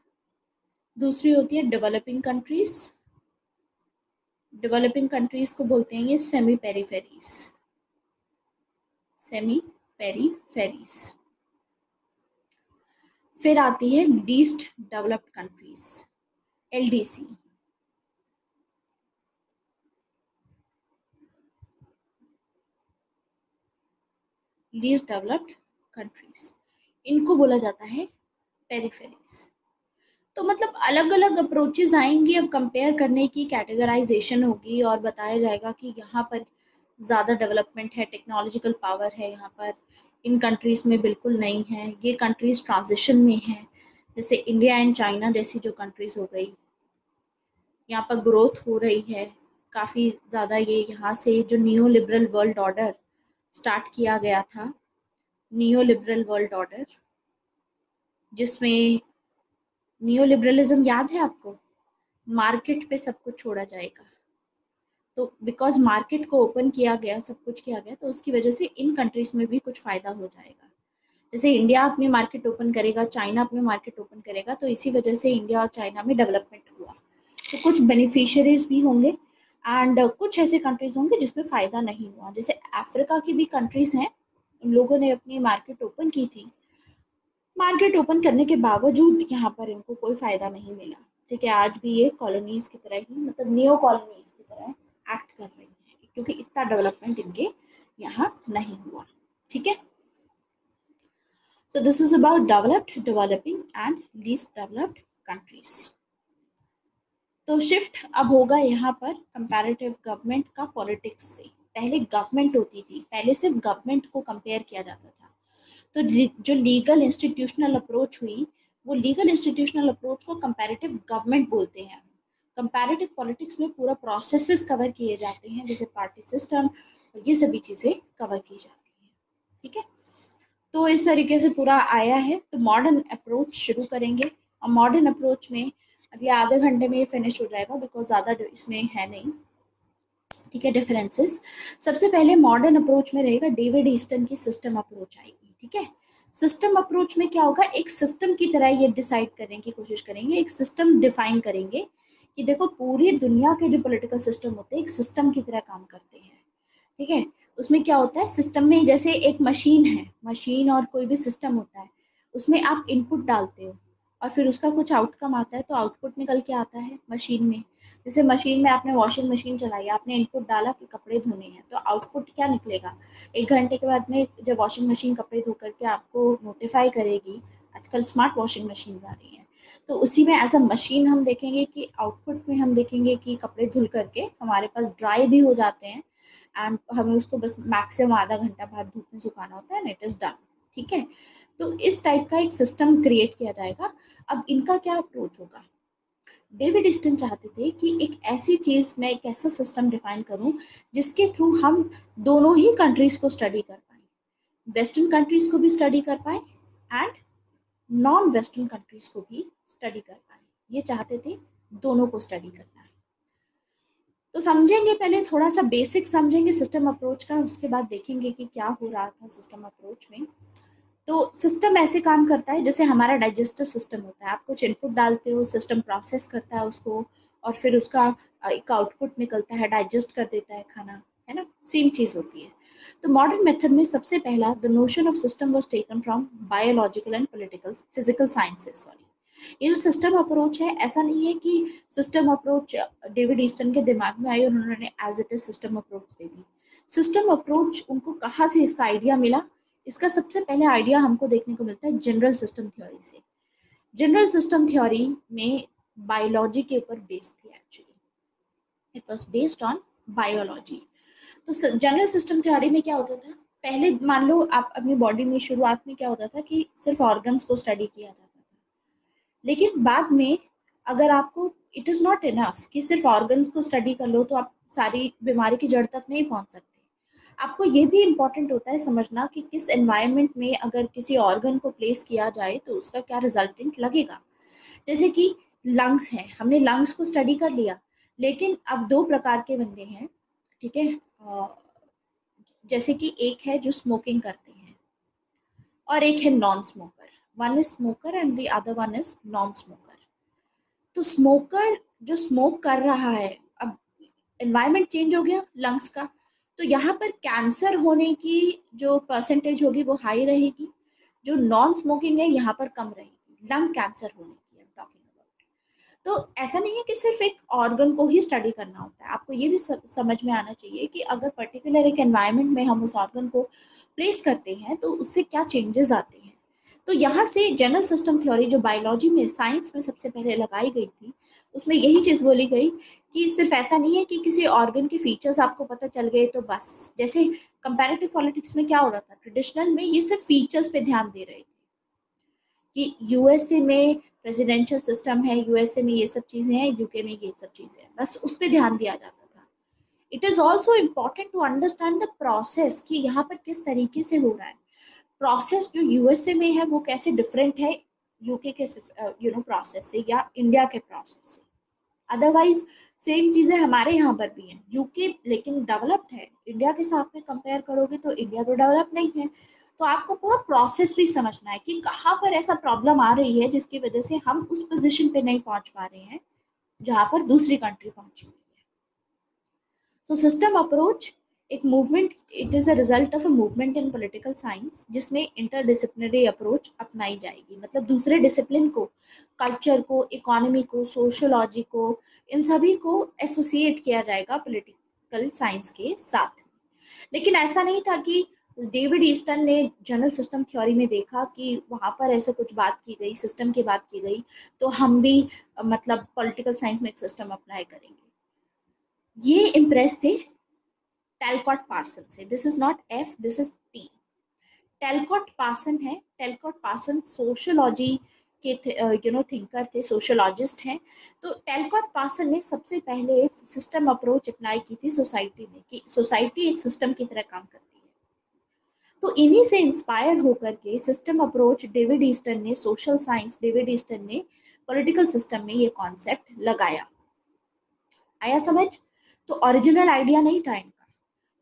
दूसरी होती है डेवलपिंग कंट्रीज़ डेवलपिंग कंट्रीज़ को बोलते हैं ये सेमी पेरीफेरीज सेमी पेरीफेरीज फिर आती है least developed countries LDC least developed countries इनको बोला जाता है पेरीफेरीज तो मतलब अलग अलग अप्रोचेज आएँगी अब कंपेयर करने की कैटेगराइजेशन होगी और बताया जाएगा कि यहाँ पर ज़्यादा डेवलपमेंट है टेक्नोलॉजिकल पावर है यहाँ पर। इन कंट्रीज़ में बिल्कुल नहीं है। ये कंट्रीज़ ट्रांजिशन में हैं। जैसे इंडिया एंड चाइना जैसी जो कंट्रीज़ हो गई। यहाँ पर ग्रोथ हो रही है। काफ़ी ज़्यादा ये यहाँ से जो new liberal world order start किया गया था। नियो लिबरल वर्ल्ड ऑर्डर जिसमें नियो लिबरलिज्म याद है आपको? मार्केट पे सब कुछ छोड़ा जाएगा। तो बिकॉज़ मार्केट को ओपन किया गया, सब कुछ किया गया तो उसकी वजह से इन कंट्रीज़ में भी कुछ फ़ायदा हो जाएगा। जैसे इंडिया अपनी मार्केट ओपन करेगा चाइना अपनी मार्केट ओपन करेगा तो इसी वजह से इंडिया और चाइना में डेवलपमेंट हुआ। तो कुछ बेनिफिशरीज भी होंगे एंड कुछ ऐसे कंट्रीज़ होंगे जिसमें फ़ायदा नहीं हुआ। जैसे अफ्रीका की भी कंट्रीज़ हैं उन लोगों ने अपनी मार्केट ओपन की थी। मार्केट ओपन करने के बावजूद यहाँ पर इनको कोई फ़ायदा नहीं मिला। ठीक है, आज भी ये कॉलोनीज की तरह ही मतलब नियो कॉलोनीज की तरह एक्ट कर रही हैं, क्योंकि इतना डेवलपमेंट इनके यहाँ नहीं हुआ। ठीक है? So this is about developed developing and least developed countries तो शिफ्ट अब होगा यहाँ पर कंपैरेटिव गवर्नमेंट का पॉलिटिक्स से। पहले गवर्नमेंट होती थी, पहले सिर्फ़ गवर्नमेंट को कंपेयर किया जाता था। तो जो लीगल इंस्टीट्यूशनल अप्रोच हुई, वो लीगल इंस्टीट्यूशनल अप्रोच को कंपैरेटिव गवर्नमेंट बोलते हैं। कंपैरेटिव पॉलिटिक्स में पूरा प्रोसेसेस कवर किए जाते हैं, जैसे पार्टी सिस्टम ये सभी चीज़ें कवर की जाती हैं। ठीक है? तो इस तरीके से पूरा आया है। तो मॉडर्न अप्रोच शुरू करेंगे। और मॉडर्न अप्रोच में अगले आधे घंटे में ये फिनिश हो जाएगा बिकॉज़ ज़्यादा इसमें है नहीं। ठीक है डिफरेंसेस सबसे पहले मॉडर्न अप्रोच में रहेगा डेविड ईस्टर्न की सिस्टम अप्रोच आएगी, ठीक है? सिस्टम अप्रोच में क्या होगा? एक सिस्टम की तरह ये डिसाइड करने की कोशिश करेंगे, एक सिस्टम डिफाइन करेंगे कि देखो, पूरी दुनिया के जो पॉलिटिकल सिस्टम होते हैं, एक सिस्टम की तरह काम करते हैं, ठीक है? उसमें क्या होता है? सिस्टम में जैसे एक मशीन है मशीन और कोई भी सिस्टम होता है, उसमें आप इनपुट डालते हो और फिर उसका कुछ आउटकम आता है तो आउटपुट निकल के आता है मशीन में। जैसे मशीन में आपने वॉशिंग मशीन चलाई, आपने इनपुट डाला कि कपड़े धोने हैं तो आउटपुट क्या निकलेगा? एक घंटे के बाद में जब वॉशिंग मशीन कपड़े धो करके आपको नोटिफाई करेगी, आजकल स्मार्ट वॉशिंग मशीन आ रही हैं। तो उसी में एज अ मशीन हम देखेंगे कि आउटपुट में हम देखेंगे कि कपड़े धुल करके हमारे पास ड्राई भी हो जाते हैं एंड हमें उसको बस मैक्सिमम आधा घंटा बाद धूप में सुखाना होता है इट इज़ डन ठीक है? तो इस टाइप का एक सिस्टम क्रिएट किया जाएगा। अब इनका क्या अप्रोच होगा? डेविड स्टन चाहते थे कि एक ऐसी चीज़ मैं एक ऐसा सिस्टम डिफाइन करूँ जिसके थ्रू हम दोनों ही कंट्रीज़ को स्टडी कर पाए। वेस्टर्न कंट्रीज़ को भी स्टडी कर पाए एंड नॉन वेस्टर्न कंट्रीज़ को भी स्टडी कर पाए। ये चाहते थे दोनों को स्टडी करना है। तो समझेंगे पहले, थोड़ा सा बेसिक समझेंगे सिस्टम अप्रोच का, उसके बाद देखेंगे कि क्या हो रहा था सिस्टम अप्रोच में। तो सिस्टम ऐसे काम करता है, जैसे हमारा डाइजेस्टिव सिस्टम होता है। आप कुछ इनपुट डालते हो सिस्टम प्रोसेस करता है उसको और फिर उसका एक आउटपुट निकलता है डाइजेस्ट कर देता है खाना, है ना? सेम चीज़ होती है। तो मॉडर्न मेथड में सबसे पहला the notion of system was taken from biological and political physical sciences sorry ये जो सिस्टम अप्रोच है, ऐसा नहीं है कि सिस्टम अप्रोच डेविड ईस्टन के दिमाग में आई और उन्होंने as it is system approach दे दी। सिस्टम अप्रोच उनको कहाँ से इसका आइडिया मिला? इसका सबसे पहले आइडिया हमको देखने को मिलता है जनरल सिस्टम थ्योरी से। जनरल सिस्टम थ्योरी में बायोलॉजी के ऊपर बेस्ड थी actually it was based on biology तो जनरल सिस्टम थ्योरी में क्या होता था? पहले मान लो आप अपनी बॉडी में, शुरुआत में क्या होता था कि सिर्फ़ ऑर्गन्स को स्टडी किया जाता था। लेकिन बाद में अगर आपको इट इज़ नॉट इनफ कि सिर्फ़ ऑर्गन्स को स्टडी कर लो तो आप सारी बीमारी की जड़ तक नहीं पहुँच सकते। आपको ये भी इंपॉर्टेंट होता है समझना कि किस एनवायरनमेंट में अगर किसी ऑर्गन को प्लेस किया जाए तो उसका क्या रिजल्टेंट लगेगा। जैसे कि लंग्स हैं, हमने लंग्स को स्टडी कर लिया, लेकिन अब दो प्रकार के बंदे हैं, ठीक है? जैसे कि एक है जो स्मोकिंग करते हैं और एक है non smoker one is smoker and the other one is non smoker तो स्मोकर जो स्मोक कर रहा है, अब एनवायरनमेंट चेंज हो गया लंग्स का। तो यहाँ पर कैंसर होने की जो परसेंटेज होगी वो हाई रहेगी। जो नॉन स्मोकिंग है, यहाँ पर कम रहेगी। लंग कैंसर होने की टॉकिंग अबाउट तो ऐसा नहीं है कि सिर्फ़ एक ऑर्गन को ही स्टडी करना होता है। आपको ये भी समझ में आना चाहिए कि अगर पर्टिकुलर एक एनवायरमेंट में हम उस ऑर्गन को प्लेस करते हैं तो उससे क्या चेंजेस आते हैं? तो यहाँ से जनरल सिस्टम थ्योरी जो बायोलॉजी में साइंस में सबसे पहले लगाई गई थी, उसमें यही चीज़ बोली गई कि सिर्फ़ ऐसा नहीं है कि किसी ऑर्गन के फीचर्स आपको पता चल गए तो बस। जैसे कंपैरेटिव पॉलिटिक्स में क्या हो रहा था? ट्रेडिशनल में ये सिर्फ़ फीचर्स पे ध्यान दे रहे थे। कि यूएसए में प्रेसिडेंशियल सिस्टम है यूएसए में ये सब चीज़ें हैं यूके में ये सब चीज़ें हैं। बस उस पर ध्यान दिया जाता था। It is also important to understand the process कि यहाँ पर किस तरीके से हो रहा है। प्रोसेस जो यूएसए में है वो कैसे डिफरेंट है यूके के यू नो प्रोसेस से या इंडिया के प्रोसेस से। अदरवाइज़ सेम चीज़ें हमारे यहाँ पर भी हैं। यूके लेकिन डेवलप्ड है। इंडिया के साथ में कंपेयर करोगे तो इंडिया तो डेवलप नहीं है। तो आपको पूरा प्रोसेस भी समझना है कि कहाँ पर ऐसा प्रॉब्लम आ रही है जिसकी वजह से हम उस पोजिशन पे नहीं पहुँच पा रहे हैं, जहाँ पर दूसरी कंट्री पहुँची हुई है। सो सिस्टम अप्रोच एक movement it is a result of a movement in political science जिसमें इंटरडिसिप्लिनरी अप्रोच अपनाई जाएगी। मतलब दूसरे डिसिप्लिन को कल्चर को इकोनॉमी को सोशोलॉजी को, इन सभी को एसोसिएट किया जाएगा पॉलिटिकल साइंस के साथ। लेकिन ऐसा नहीं था कि डेविड ईस्टन ने जनरल सिस्टम थ्योरी में देखा कि वहाँ पर ऐसे कुछ बात की गई सिस्टम की बात की गई तो हम भी मतलब पॉलिटिकल साइंस में एक सिस्टम अप्लाई करेंगे। ये इम्प्रेस थे टेलकॉट पार्सन से। This is not F this is T Talcott Parson है। टेलकॉट पार्सन सोशोलॉजी के यू नो थिंकर थे सोशोलॉजिस्ट हैं। तो टेलकॉट पार्सन ने सबसे पहले सिस्टम अप्रोच अप्लाई की थी सोसाइटी में कि सोसाइटी एक सिस्टम की तरह काम करती है। तो इन्हीं से इंस्पायर होकर के सिस्टम अप्रोच डेविड ईस्टन ने सोशल साइंस डेविड ईस्टन ने पॉलिटिकल सिस्टम में ये कॉन्सेप्ट लगाया। आया समझ? तो ओरिजिनल आइडिया नहीं था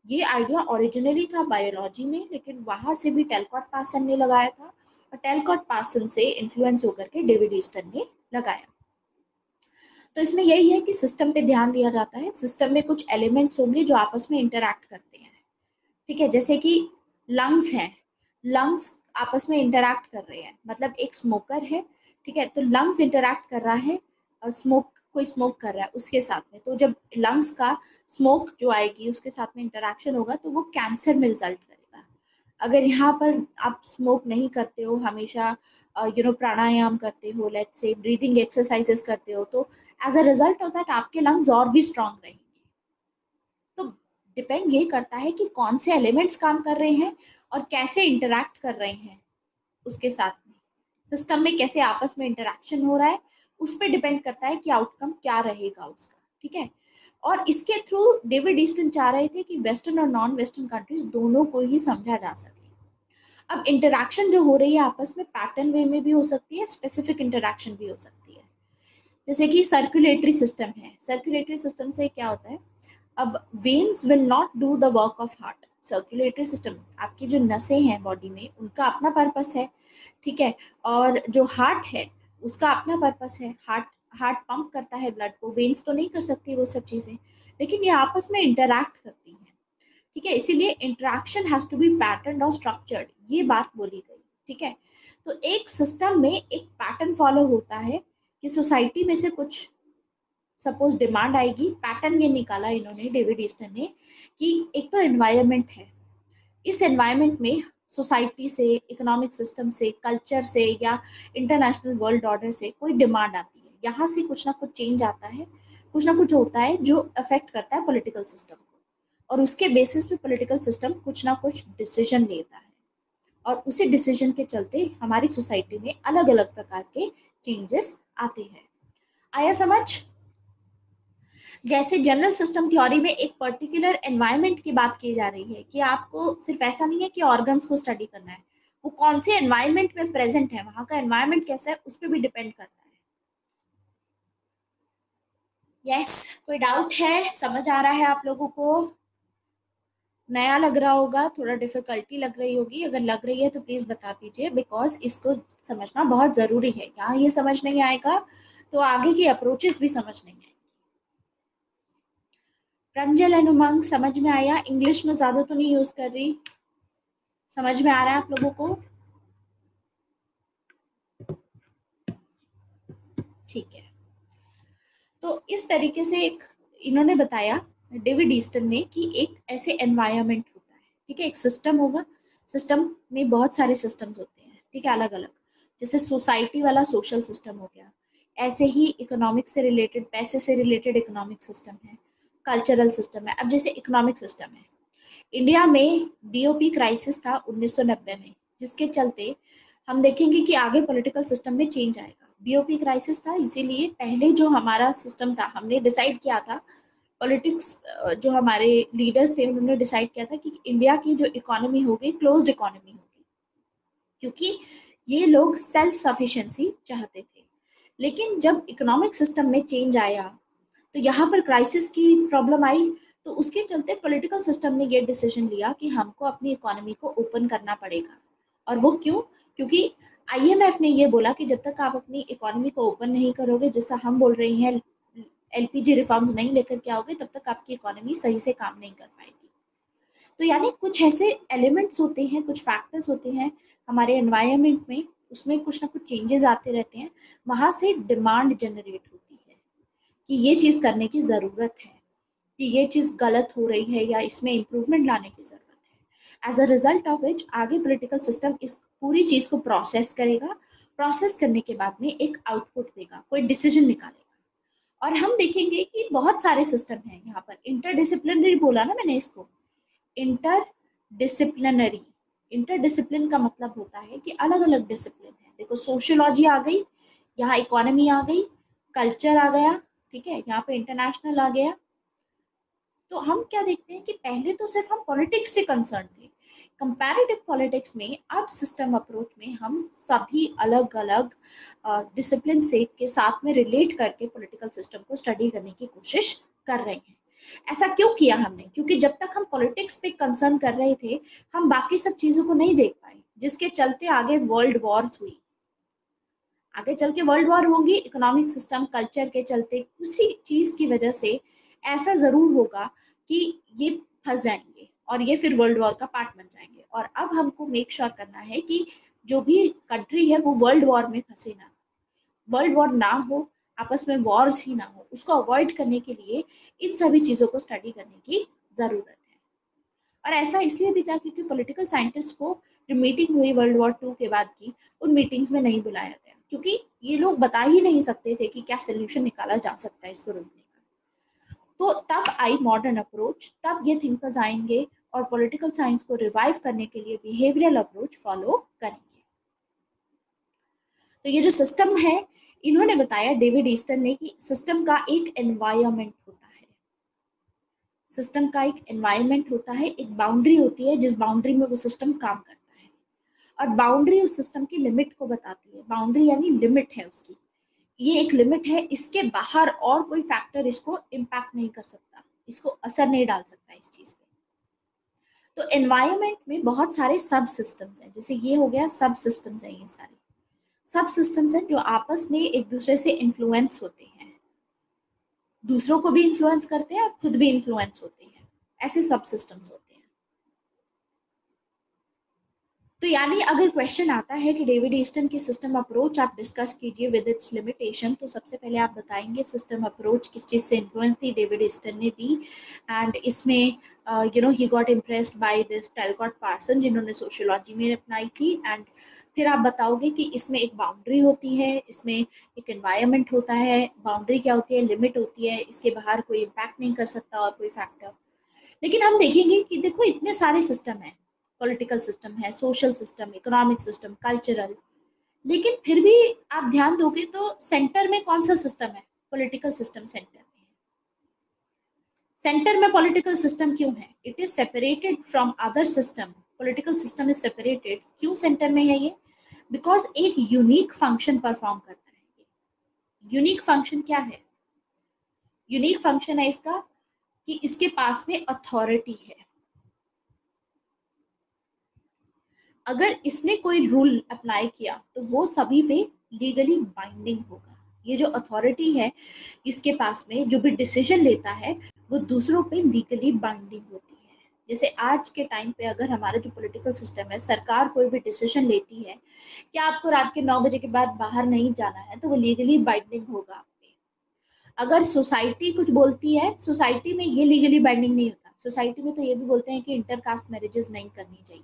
ये आइडिया ओरिजिनली था बायोलॉजी में, लेकिन वहाँ से भी टेलकॉट पासन ने लगाया था और टेलकॉट पासन से इन्फ्लुएंस होकर के डेविड ईस्टन ने लगाया। तो इसमें यही है कि सिस्टम पे ध्यान दिया जाता है। सिस्टम में कुछ एलिमेंट्स होंगे जो आपस में इंटरैक्ट करते हैं। ठीक है, जैसे कि लंग्स हैं। लंग्स आपस में इंटरैक्ट कर रहे हैं। मतलब एक स्मोकर है। ठीक है तो लंग्स इंटरैक्ट कर रहा है। स्मोक कोई स्मोक कर रहा है उसके साथ में। तो जब लंग्स का स्मोक जो आएगी, उसके साथ में इंटरेक्शन होगा तो वो कैंसर में रिज़ल्ट करेगा। अगर यहाँ पर आप स्मोक नहीं करते हो, हमेशा यू नो प्राणायाम करते हो लेट से ब्रीदिंग एक्सरसाइजेस करते हो तो as a result of that आपके लंग्स और भी स्ट्रांग रहेंगे। तो डिपेंड ये करता है कि कौन से एलिमेंट्स काम कर रहे हैं और कैसे इंटरेक्ट कर रहे हैं उसके साथ में। सिस्टम में कैसे आपस में इंटरेक्शन हो रहा है उस पर डिपेंड करता है कि आउटकम क्या रहेगा उसका, ठीक है? और इसके थ्रू डेविड ईस्टन चाह रहे थे कि वेस्टर्न और नॉन वेस्टर्न कंट्रीज़ दोनों को ही समझा जा सके। अब इंटरेक्शन जो हो रही है आपस में, पैटर्न वे में भी हो सकती है स्पेसिफिक इंटरेक्शन भी हो सकती है। जैसे कि सर्कुलेटरी सिस्टम है। सर्कुलेटरी सिस्टम से क्या होता है? अब veins will not do the work of heart circulatory system आपकी जो नसें हैं बॉडी में, उनका अपना पर्पस है, ठीक है? और जो हार्ट है उसका अपना पर्पस है। हार्ट हार्ट पंप करता है ब्लड को। वेन्स तो नहीं कर सकती वो सब चीज़ें। लेकिन ये आपस में इंटरैक्ट करती हैं। ठीक है? इसीलिए interaction has to be pattern और स्ट्रक्चर्ड ये बात बोली गई। ठीक है? तो एक सिस्टम में एक पैटर्न फॉलो होता है कि सोसाइटी में से कुछ सपोज़ डिमांड आएगी। पैटर्न ये निकाला इन्होंने डेविड ईस्टन ने, कि एक तो एनवायरनमेंट है। इस एनवायरनमेंट में सोसाइटी से, इकोनॉमिक सिस्टम से, कल्चर से या इंटरनेशनल वर्ल्ड ऑर्डर से कोई डिमांड आती है। यहाँ से कुछ ना कुछ चेंज आता है, कुछ ना कुछ होता है जो अफेक्ट करता है पॉलिटिकल सिस्टम को। और उसके बेसिस पे पॉलिटिकल सिस्टम कुछ ना कुछ डिसीज़न लेता है। और उसी डिसीज़न के चलते हमारी सोसाइटी में अलग अलग प्रकार के चेंजेस आते हैं। आया समझ? जैसे जनरल सिस्टम थ्योरी में एक पर्टिकुलर एनवायरनमेंट की बात की जा रही है कि आपको सिर्फ़ ऐसा नहीं है कि ऑर्गन्स को स्टडी करना है। वो कौन से एनवायरनमेंट में प्रेजेंट है? वहाँ का एनवायरनमेंट कैसा है? उस पर भी डिपेंड करता है। यस yes, कोई डाउट है? समझ आ रहा है आप लोगों को? नया लग रहा होगा थोड़ा डिफिकल्टी लग रही होगी। अगर लग रही है तो प्लीज़ बता दीजिए बिकॉज़ इसको समझना बहुत ज़रूरी है। यहाँ ये समझ नहीं आएगा तो आगे की अप्रोचेस भी समझ नहीं आएगी। प्रंजल एंड उमंग समझ में आया? इंग्लिश में ज़्यादा तो नहीं यूज़ कर रही। समझ में आ रहा है आप लोगों को? ठीक है। तो इस तरीके से एक इन्होंने बताया डेविड ईस्टन ने, कि एक ऐसे एनवायरनमेंट होता है। ठीक है, एक सिस्टम होगा। सिस्टम में बहुत सारे सिस्टम्स होते हैं। ठीक है अलग अलग जैसे सोसाइटी वाला सोशल सिस्टम हो गया। ऐसे ही इकोनॉमिक से रिलेटेड पैसे से रिलेटेड इकोनॉमिक सिस्टम है। कल्चरल सिस्टम है। अब जैसे इकोनॉमिक सिस्टम है। इंडिया में बीओपी क्राइसिस था 1990 में, जिसके चलते हम देखेंगे कि आगे पॉलिटिकल सिस्टम में चेंज आएगा। बीओपी क्राइसिस था, इसीलिए पहले जो हमारा सिस्टम था, हमने डिसाइड किया था पॉलिटिक्स जो हमारे लीडर्स थे, उन्होंने डिसाइड किया था कि इंडिया की जो इकोनॉमी होगी क्लोज्ड इकोनॉमी होगी। क्योंकि ये लोग सेल्फ सफिशिएंसी चाहते थे। लेकिन जब इकोनॉमिक सिस्टम में चेंज आया तो यहाँ पर क्राइसिस की प्रॉब्लम आई तो उसके चलते पॉलिटिकल सिस्टम ने ये डिसीज़न लिया कि हमको अपनी इकोनॉमी को ओपन करना पड़ेगा। और वो क्यों? क्योंकि आईएमएफ ने ये बोला कि जब तक आप अपनी इकोनॉमी को ओपन नहीं करोगे, जैसा हम बोल रहे हैं एलपीजी रिफॉर्म्स नहीं लेकर के आओगे, तब तक आपकी इकोनॉमी सही से काम नहीं कर पाएगी। तो यानी कुछ ऐसे एलिमेंट्स होते हैं, कुछ फैक्टर्स होते हैं हमारे एनवायरनमेंट में, उसमें कुछ ना कुछ चेंजेस आते रहते हैं, वहाँ से डिमांड जनरेट होती है कि ये चीज़ करने की ज़रूरत है, कि ये चीज़ गलत हो रही है या इसमें इम्प्रूवमेंट लाने की ज़रूरत है। As a result of which आगे पोलिटिकल सिस्टम इस पूरी चीज़ को प्रोसेस करेगा। प्रोसेस करने के बाद में एक आउटपुट देगा, कोई डिसीज़न निकालेगा। और हम देखेंगे कि बहुत सारे सिस्टम हैं यहाँ पर। इंटरडिसिप्लिनरी बोला ना मैंने इसको। इंटर डिसिप्लिनरी इंटरडिसिप्लिन का मतलब होता है कि अलग अलग डिसिप्लिन है। देखो सोशियोलॉजी आ गई, यहाँ इकोनॉमी आ गई कल्चर आ गया ठीक है, यहाँ पे इंटरनेशनल आ गया। तो हम क्या देखते हैं कि पहले तो सिर्फ़ हम पॉलिटिक्स से कंसर्न थे। कंपैरेटिव पॉलिटिक्स में अब सिस्टम अप्रोच में हम सभी अलग अलग डिसिप्लिन से के साथ में रिलेट करके पॉलिटिकल सिस्टम को स्टडी करने की कोशिश कर रहे हैं। ऐसा क्यों किया हमने? क्योंकि जब तक हम पॉलिटिक्स पे कंसर्न कर रहे थे, हम बाकी सब चीज़ों को नहीं देख पाए, जिसके चलते आगे वर्ल्ड वॉर्स हुई। आगे चल के वर्ल्ड वॉर होंगी इकोनॉमिक सिस्टम कल्चर के चलते उसी चीज़ की वजह से ऐसा ज़रूर होगा कि ये फंस जाएँगे और ये फिर वर्ल्ड वॉर का पार्ट बन जाएँगे। और अब हमको मेक श्योर करना है कि जो भी कंट्री है, वो वर्ल्ड वॉर में फंसे ना। वर्ल्ड वॉर ना हो, आपस में वॉर्स ही ना हो, उसको अवॉइड करने के लिए इन सभी चीज़ों को स्टडी करने की ज़रूरत है। और ऐसा इसलिए भी था क्योंकि पॉलिटिकल साइंटिस्ट को जो मीटिंग हुई वर्ल्ड वॉर टू के बाद की, उन मीटिंग्स में नहीं बुलाया गया। क्योंकि ये लोग बता ही नहीं सकते थे कि क्या सोल्यूशन निकाला जा सकता है इसको रोकने का। तो तब आई मॉडर्न अप्रोच तब ये थिंकर्स आएँगे और पॉलिटिकल साइंस को रिवाइव करने के लिए बिहेवियरल अप्रोच फॉलो करेंगे। तो ये जो सिस्टम है, इन्होंने बताया डेविड ईस्टन ने कि सिस्टम का एक एनवायरमेंट होता है। सिस्टम का एक एनवायरमेंट होता है, एक बाउंड्री होती है, जिस बाउंड्री में वो सिस्टम काम करता है। और बाउंड्री उस सिस्टम की लिमिट को बताती है। बाउंड्री यानी लिमिट है उसकी। ये एक लिमिट है, इसके बाहर और कोई फैक्टर इसको इम्पैक्ट नहीं कर सकता। इसको असर नहीं डाल सकता इस चीज़ पे। तो एनवायरमेंट में बहुत सारे सब सिस्टम्स हैं। जैसे ये हो गया सब सिस्टम्स हैं ये सारे। सब सिस्टम्स हैं जो आपस में एक दूसरे से इन्फ्लुएंस होते हैं। दूसरों को भी इन्फ्लुएंस करते हैं और खुद भी इन्फ्लुएंस होते हैं। ऐसे सब सिस्टम्स होते हैं। तो यानी अगर क्वेश्चन आता है कि डेविड ईस्टन की सिस्टम अप्रोच आप डिस्कस कीजिए विद इट्स लिमिटेशन तो सबसे पहले आप बताएँगे सिस्टम अप्रोच किस चीज़ से इन्फ्लुएंस दी डेविड ईस्टन ने दी। एंड इसमें you know he got impressed by this Talcott Parson जिन्होंने सोशियोलॉजी में अपनाई थी। एंड फिर आप बताओगे कि इसमें एक बाउंड्री होती है, इसमें एक एनवायरनमेंट होता है। बाउंड्री क्या होती है? लिमिट होती है। इसके बाहर कोई इम्पैक्ट नहीं कर सकता और कोई फैक्टर लेकिन हम देखेंगे कि देखो, इतने सारे सिस्टम है। पॉलिटिकल सिस्टम है social system economic system cultural लेकिन फिर भी आप ध्यान दोगे तो सेंटर में कौन सा सिस्टम है? पॉलिटिकल सिस्टम सेंटर में सेंटर में पॉलिटिकल सिस्टम क्यों है? It is separated from other system political system is separated क्यों सेंटर में है ये? बिकॉज़ एक यूनिक फ़ंक्शन परफॉर्म करता है यूनिक फ़ंक्शन क्या है? यूनिक फ़ंक्शन है इसका कि इसके पास में अथॉरिटी है। अगर इसने कोई रूल अप्लाई किया तो वो सभी पे लीगली बाइंडिंग होगा। ये जो अथॉरिटी है इसके पास में, जो भी डिसीज़न लेता है, वो दूसरों पे लीगली बाइंडिंग होती है। जैसे आज के टाइम पे अगर हमारा जो पॉलिटिकल सिस्टम है, सरकार कोई भी डिसीज़न लेती है कि आपको रात के नौ बजे के बाद बाहर नहीं जाना है तो वो लीगली बाइंडिंग होगा आप पे। अगर सोसाइटी कुछ बोलती है सोसाइटी में ये लीगली बाइंडिंग नहीं होता। सोसाइटी में तो ये भी बोलते हैं कि इंटरकास्ट मैरिजेस नहीं करनी चाहिए।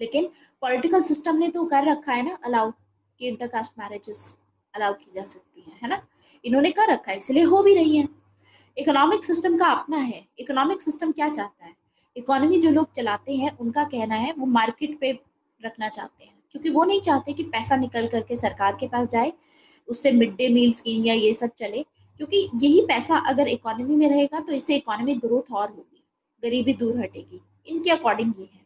लेकिन पॉलिटिकल सिस्टम ने तो कर रखा है ना अलाउ कि इंटरकास्ट मैरिजेस अलाउ की जा सकती है है ना? इन्होंने कर रखा है, इसलिए हो भी रही है। इकोनॉमिक सिस्टम का अपना है। इकोनॉमिक सिस्टम क्या चाहता है? इकोनॉमी जो लोग चलाते हैं, उनका कहना है, वो मार्केट पे रखना चाहते हैं। क्योंकि वो नहीं चाहते कि पैसा निकल करके सरकार के पास जाए, उससे मिड डे मील स्कीम या ये सब चले। क्योंकि यही पैसा अगर इकोनॉमी में रहेगा तो इससे इकोनॉमिक ग्रोथ और होगी, गरीबी दूर हटेगी। इनके अकॉर्डिंग ये है।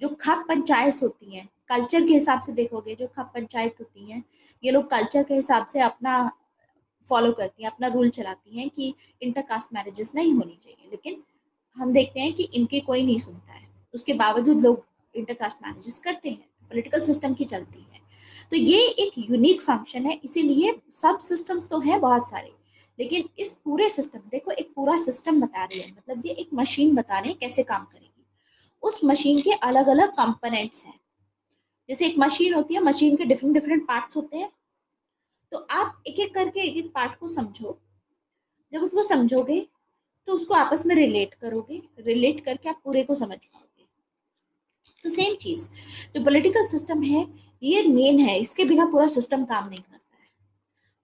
जो खप पंचायत होती हैं, कल्चर के हिसाब से देखोगे, जो खप पंचायत होती हैं, ये लोग कल्चर के हिसाब से अपना फॉलो करती हैं, अपना रूल चलाती हैं कि इंटरकास्ट मैरिजेस नहीं होनी चाहिए। लेकिन हम देखते हैं कि इनके कोई नहीं सुनता है। उसके बावजूद लोग इंटरकास्ट मैरिजेस करते हैं पॉलिटिकल सिस्टम की चलती है। तो ये एक यूनिक फ़ंक्शन है, इसीलिए सब सिस्टम्स तो हैं बहुत सारे, लेकिन इस पूरे सिस्टम देखो एक पूरा सिस्टम बता रही है मतलब ये एक मशीन बता रहे हैं कैसे काम करेगी उस मशीन के अलग अलग कंपोनेंट्स हैं। जैसे एक मशीन होती है मशीन के डिफरेंट डिफरेंट पार्ट्स होते हैं। तो आप एक एक करके एक एक पार्ट को समझो। जब उसको समझोगे तो उसको आपस में रिलेट करोगे। रिलेट करके आप पूरे को समझ पाओगे। तो सेम चीज़। जो पॉलिटिकल सिस्टम है, ये मेन है। इसके बिना पूरा सिस्टम काम नहीं करता है।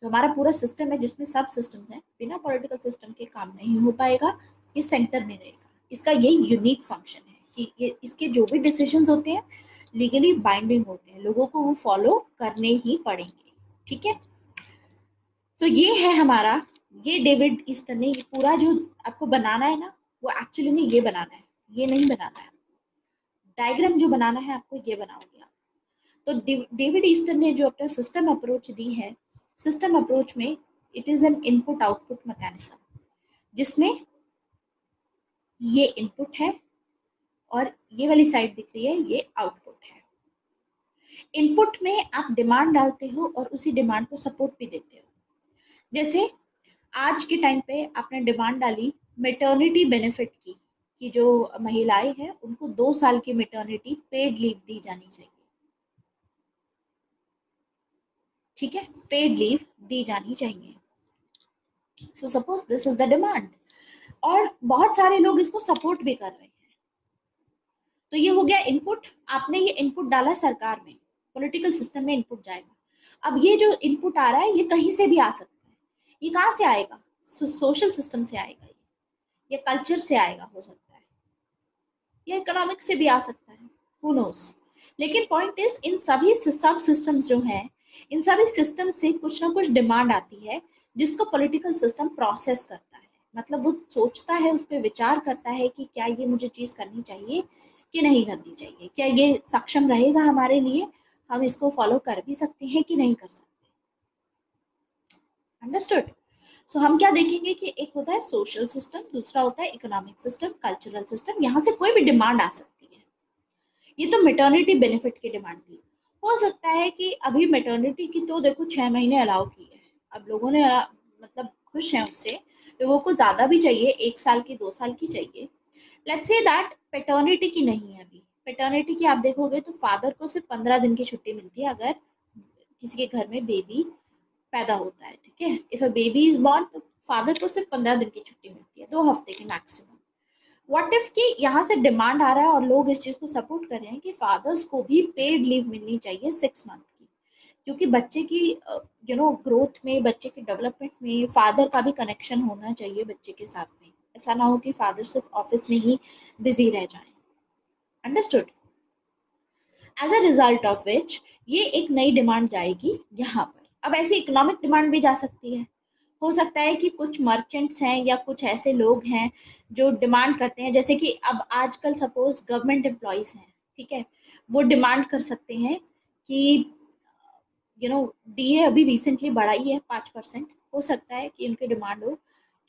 जो हमारा पूरा सिस्टम है, जिसमें सब सिस्टम्स हैं, बिना पॉलिटिकल सिस्टम के काम नहीं हो पाएगा, ये सेंटर में रहेगा। इसका ये यूनिक फ़ंक्शन है। कि ये, इसके जो भी डिसीज़न होते हैं लीगली बाइंडिंग होते हैं। लोगों को वो फॉलो करने ही पड़ेंगे। ठीक है? तो ये है हमारा, ये डेविड ईस्टर ने ये पूरा जो आपको बनाना है ना, वो एक्चुअली में ये बनाना है, ये नहीं बनाना है। डायग्राम जो बनाना है, आपको ये बनाओगे आप। तो डेविड ईस्टर ने जो अपना सिस्टम अप्रोच दी है सिस्टम अप्रोच में it is an input output mechanism जिसमें ये इनपुट है और ये वाली साइड दिख रही है, ये आउटपुट है। इनपुट में आप डिमांड डालते हो और उसी डिमांड को सपोर्ट भी देते हो। जैसे आज के टाइम पे आपने डिमांड डाली मेटर्निटी बेनिफिट की, कि जो महिलाएँ हैं, उनको दो साल की मेटर्निटी पेड लीव दी जानी चाहिए। ठीक है? पेड लीव दी जानी चाहिए। So suppose this is the demand और बहुत सारे लोग इसको सपोर्ट भी कर रहे हैं। तो ये हो गया इनपुट आपने ये इनपुट डाला सरकार में पॉलिटिकल सिस्टम में इनपुट जाएगा। अब ये जो इनपुट आ रहा है, ये कहीं से भी आ सकता है। ये कहाँ से आएगा? सोशल सिस्टम से आएगा ये। कल्चर से आएगा, हो सकता है। या इकोनॉमिक से भी आ सकता है। हु नोस लेकिन पॉइंट इज़ इन सभी सब सिस्टम्स जो हैं, इन सभी सिस्टम से कुछ ना कुछ डिमांड आती है, जिसको पॉलिटिकल सिस्टम प्रोसेस करता है। मतलब वो सोचता है, उस पर विचार करता है कि क्या ये मुझे चीज़ करनी चाहिए कि नहीं करनी चाहिए? क्या ये सक्षम रहेगा हमारे लिए? हम इसको फॉलो कर भी सकते हैं कि नहीं कर सकते? अंडरस्टूड सो हम क्या देखेंगे कि एक होता है सोशल सिस्टम दूसरा होता है इकोनॉमिक सिस्टम कल्चरल सिस्टम यहाँ से कोई भी डिमांड आ सकती है। ये तो मेटर्निटी बेनिफिट की डिमांड थी। हो सकता है कि अभी मेटर्निटी की तो देखो छः महीने अलाउ की है। अब लोगों ने मतलब खुश हैं उससे। लोगों को ज़्यादा भी चाहिए, एक साल की, दो साल की चाहिए। लेट्स से दैट पेटर्निटी की नहीं है अभी। पेटर्निटी की आप देखोगे तो फादर को सिर्फ़ पंद्रह दिन की छुट्टी मिलती है अगर किसी के घर में बेबी पैदा होता है, ठीक है? If a baby is born तो फादर को सिर्फ़ पंद्रह दिन की छुट्टी मिलती है, दो हफ़्ते की मैक्सिमम वट इफ़ कि यहाँ से डिमांड आ रहा है और लोग इस चीज़ को सपोर्ट कर रहे हैं कि फादर्स को भी पेड लीव मिलनी चाहिए सिक्स मंथ की। क्योंकि बच्चे की यू नो ग्रोथ में, बच्चे के डेवलपमेंट में फादर का भी कनेक्शन होना चाहिए बच्चे के साथ में। ऐसा ना हो कि फादर सिर्फ़ ऑफ़िस में ही बिज़ी रह जाए। Understood as a result of which ये एक नई डिमांड जाएगी यहाँ पर। अब ऐसी इकोनॉमिक डिमांड भी जा सकती है। हो सकता है कि कुछ मर्चेंट्स हैं या कुछ ऐसे लोग हैं जो डिमांड करते हैं। जैसे कि अब आजकल सपोज़ गवर्नमेंट एम्प्लॉयज़ हैं, ठीक है? वो डिमांड कर सकते हैं कि यू नो डीए अभी रिसेंटली बढ़ाई है पाँच परसेंट हो सकता है कि उनकी डिमांड हो।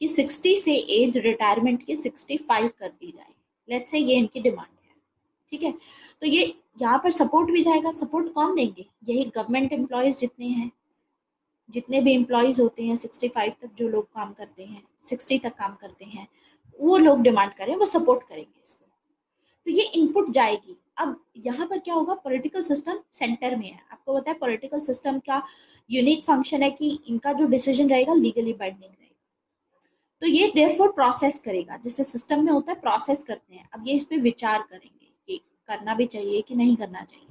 कि सिक्सटी से एज रिटायरमेंट की सिक्सटी फाइव कर दी जाए। लेट से ये इनकी डिमांड है, ठीक है? तो ये यहाँ पर सपोर्ट भी जाएगा। सपोर्ट कौन देंगे? यही गवर्नमेंट एम्प्लॉयज़ जितने हैं, जितने भी एम्प्लॉयज़ होते हैं सिक्सटी फाइव तक जो लोग काम करते हैं सिक्सटी तक काम करते हैं, वो लोग डिमांड करें, वो सपोर्ट करेंगे इसको। तो ये इनपुट जाएगी। अब यहाँ पर क्या होगा? पॉलिटिकल सिस्टम सेंटर में है। आपको पता है पॉलिटिकल सिस्टम का यूनिक फ़ंक्शन है कि इनका जो डिसीज़न रहेगा लीगली बाइंडिंग तो ये देयरफॉर प्रोसेस करेगा। जैसे सिस्टम में होता है प्रोसेस करते हैं। अब ये इस पर विचार करेंगे कि करना भी चाहिए कि नहीं करना चाहिए।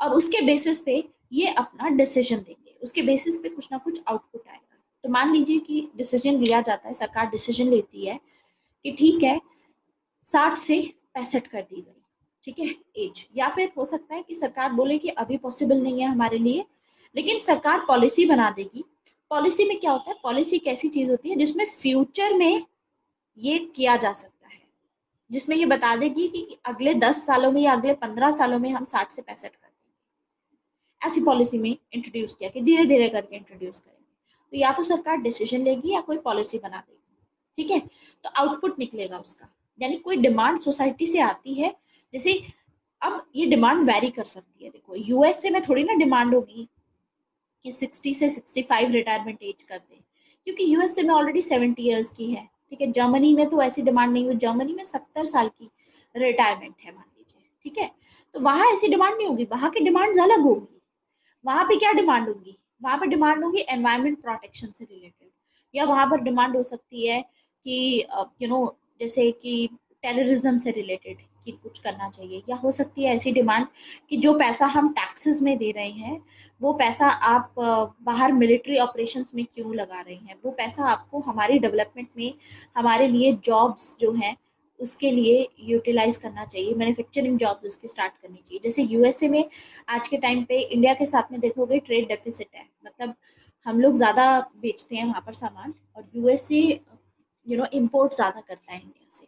और उसके बेसिस पे ये अपना डिसीज़न देंगे। उसके बेसिस पे कुछ ना कुछ आउटपुट आएगा। तो मान लीजिए कि डिसीज़न लिया जाता है, सरकार डिसीज़न लेती है कि ठीक है, साठ से पैंसठ कर दी गई, ठीक है एज या फिर हो सकता है कि सरकार बोले कि अभी पॉसिबल नहीं है हमारे लिए, लेकिन सरकार पॉलिसी बना देगी पॉलिसी में क्या होता है? पॉलिसी एक ऐसी चीज़ होती है जिसमें फ्यूचर में ये किया जा सकता है। जिसमें ये बता देगी कि अगले दस सालों में या अगले पंद्रह सालों में हम साठ से पैंसठ कर देंगे। ऐसी पॉलिसी में इंट्रोड्यूस किया कि धीरे धीरे करके इंट्रोड्यूस करेंगे। तो या तो सरकार डिसीज़न लेगी या कोई पॉलिसी बना देगी। ठीक है? तो आउटपुट निकलेगा उसका। यानी कोई डिमांड सोसाइटी से आती है, जैसे अब ये डिमांड वेरी कर सकती है। देखो यूएसए में थोड़ी ना डिमांड होगी। कि 60 से 65 रिटायरमेंट एज कर दें, क्योंकि यूएसए में ऑलरेडी 70 इयर्स की है, ठीक है? जर्मनी में तो ऐसी डिमांड नहीं हुई जर्मनी में 70 साल की रिटायरमेंट है, मान लीजिए, ठीक है? तो वहाँ ऐसी डिमांड नहीं होगी, वहाँ की डिमांड अलग होगी। वहाँ पे क्या डिमांड होगी? वहाँ पर डिमांड होगी एनवायरमेंट प्रोटेक्शन से रिलेटेड या वहाँ पर डिमांड हो सकती है कि यू नो जैसे कि टेररिज्म से रिलेटेड कि कुछ करना चाहिए। या हो सकती है ऐसी डिमांड कि जो पैसा हम टैक्सेस में दे रहे हैं, वो पैसा आप बाहर मिलिट्री ऑपरेशंस में क्यों लगा रहे हैं? वो पैसा आपको हमारी डेवलपमेंट में, हमारे लिए जॉब्स जो हैं, उसके लिए यूटिलाइज करना चाहिए। मैन्युफैक्चरिंग जॉब्स उसकी स्टार्ट करनी चाहिए। जैसे यूएसए में आज के टाइम पे इंडिया के साथ में देखोगे ट्रेड डेफिसिट है। मतलब हम लोग ज़्यादा बेचते हैं वहाँ पर सामान और यूएसए यू नो इम्पोर्ट ज़्यादा करता है इंडिया से।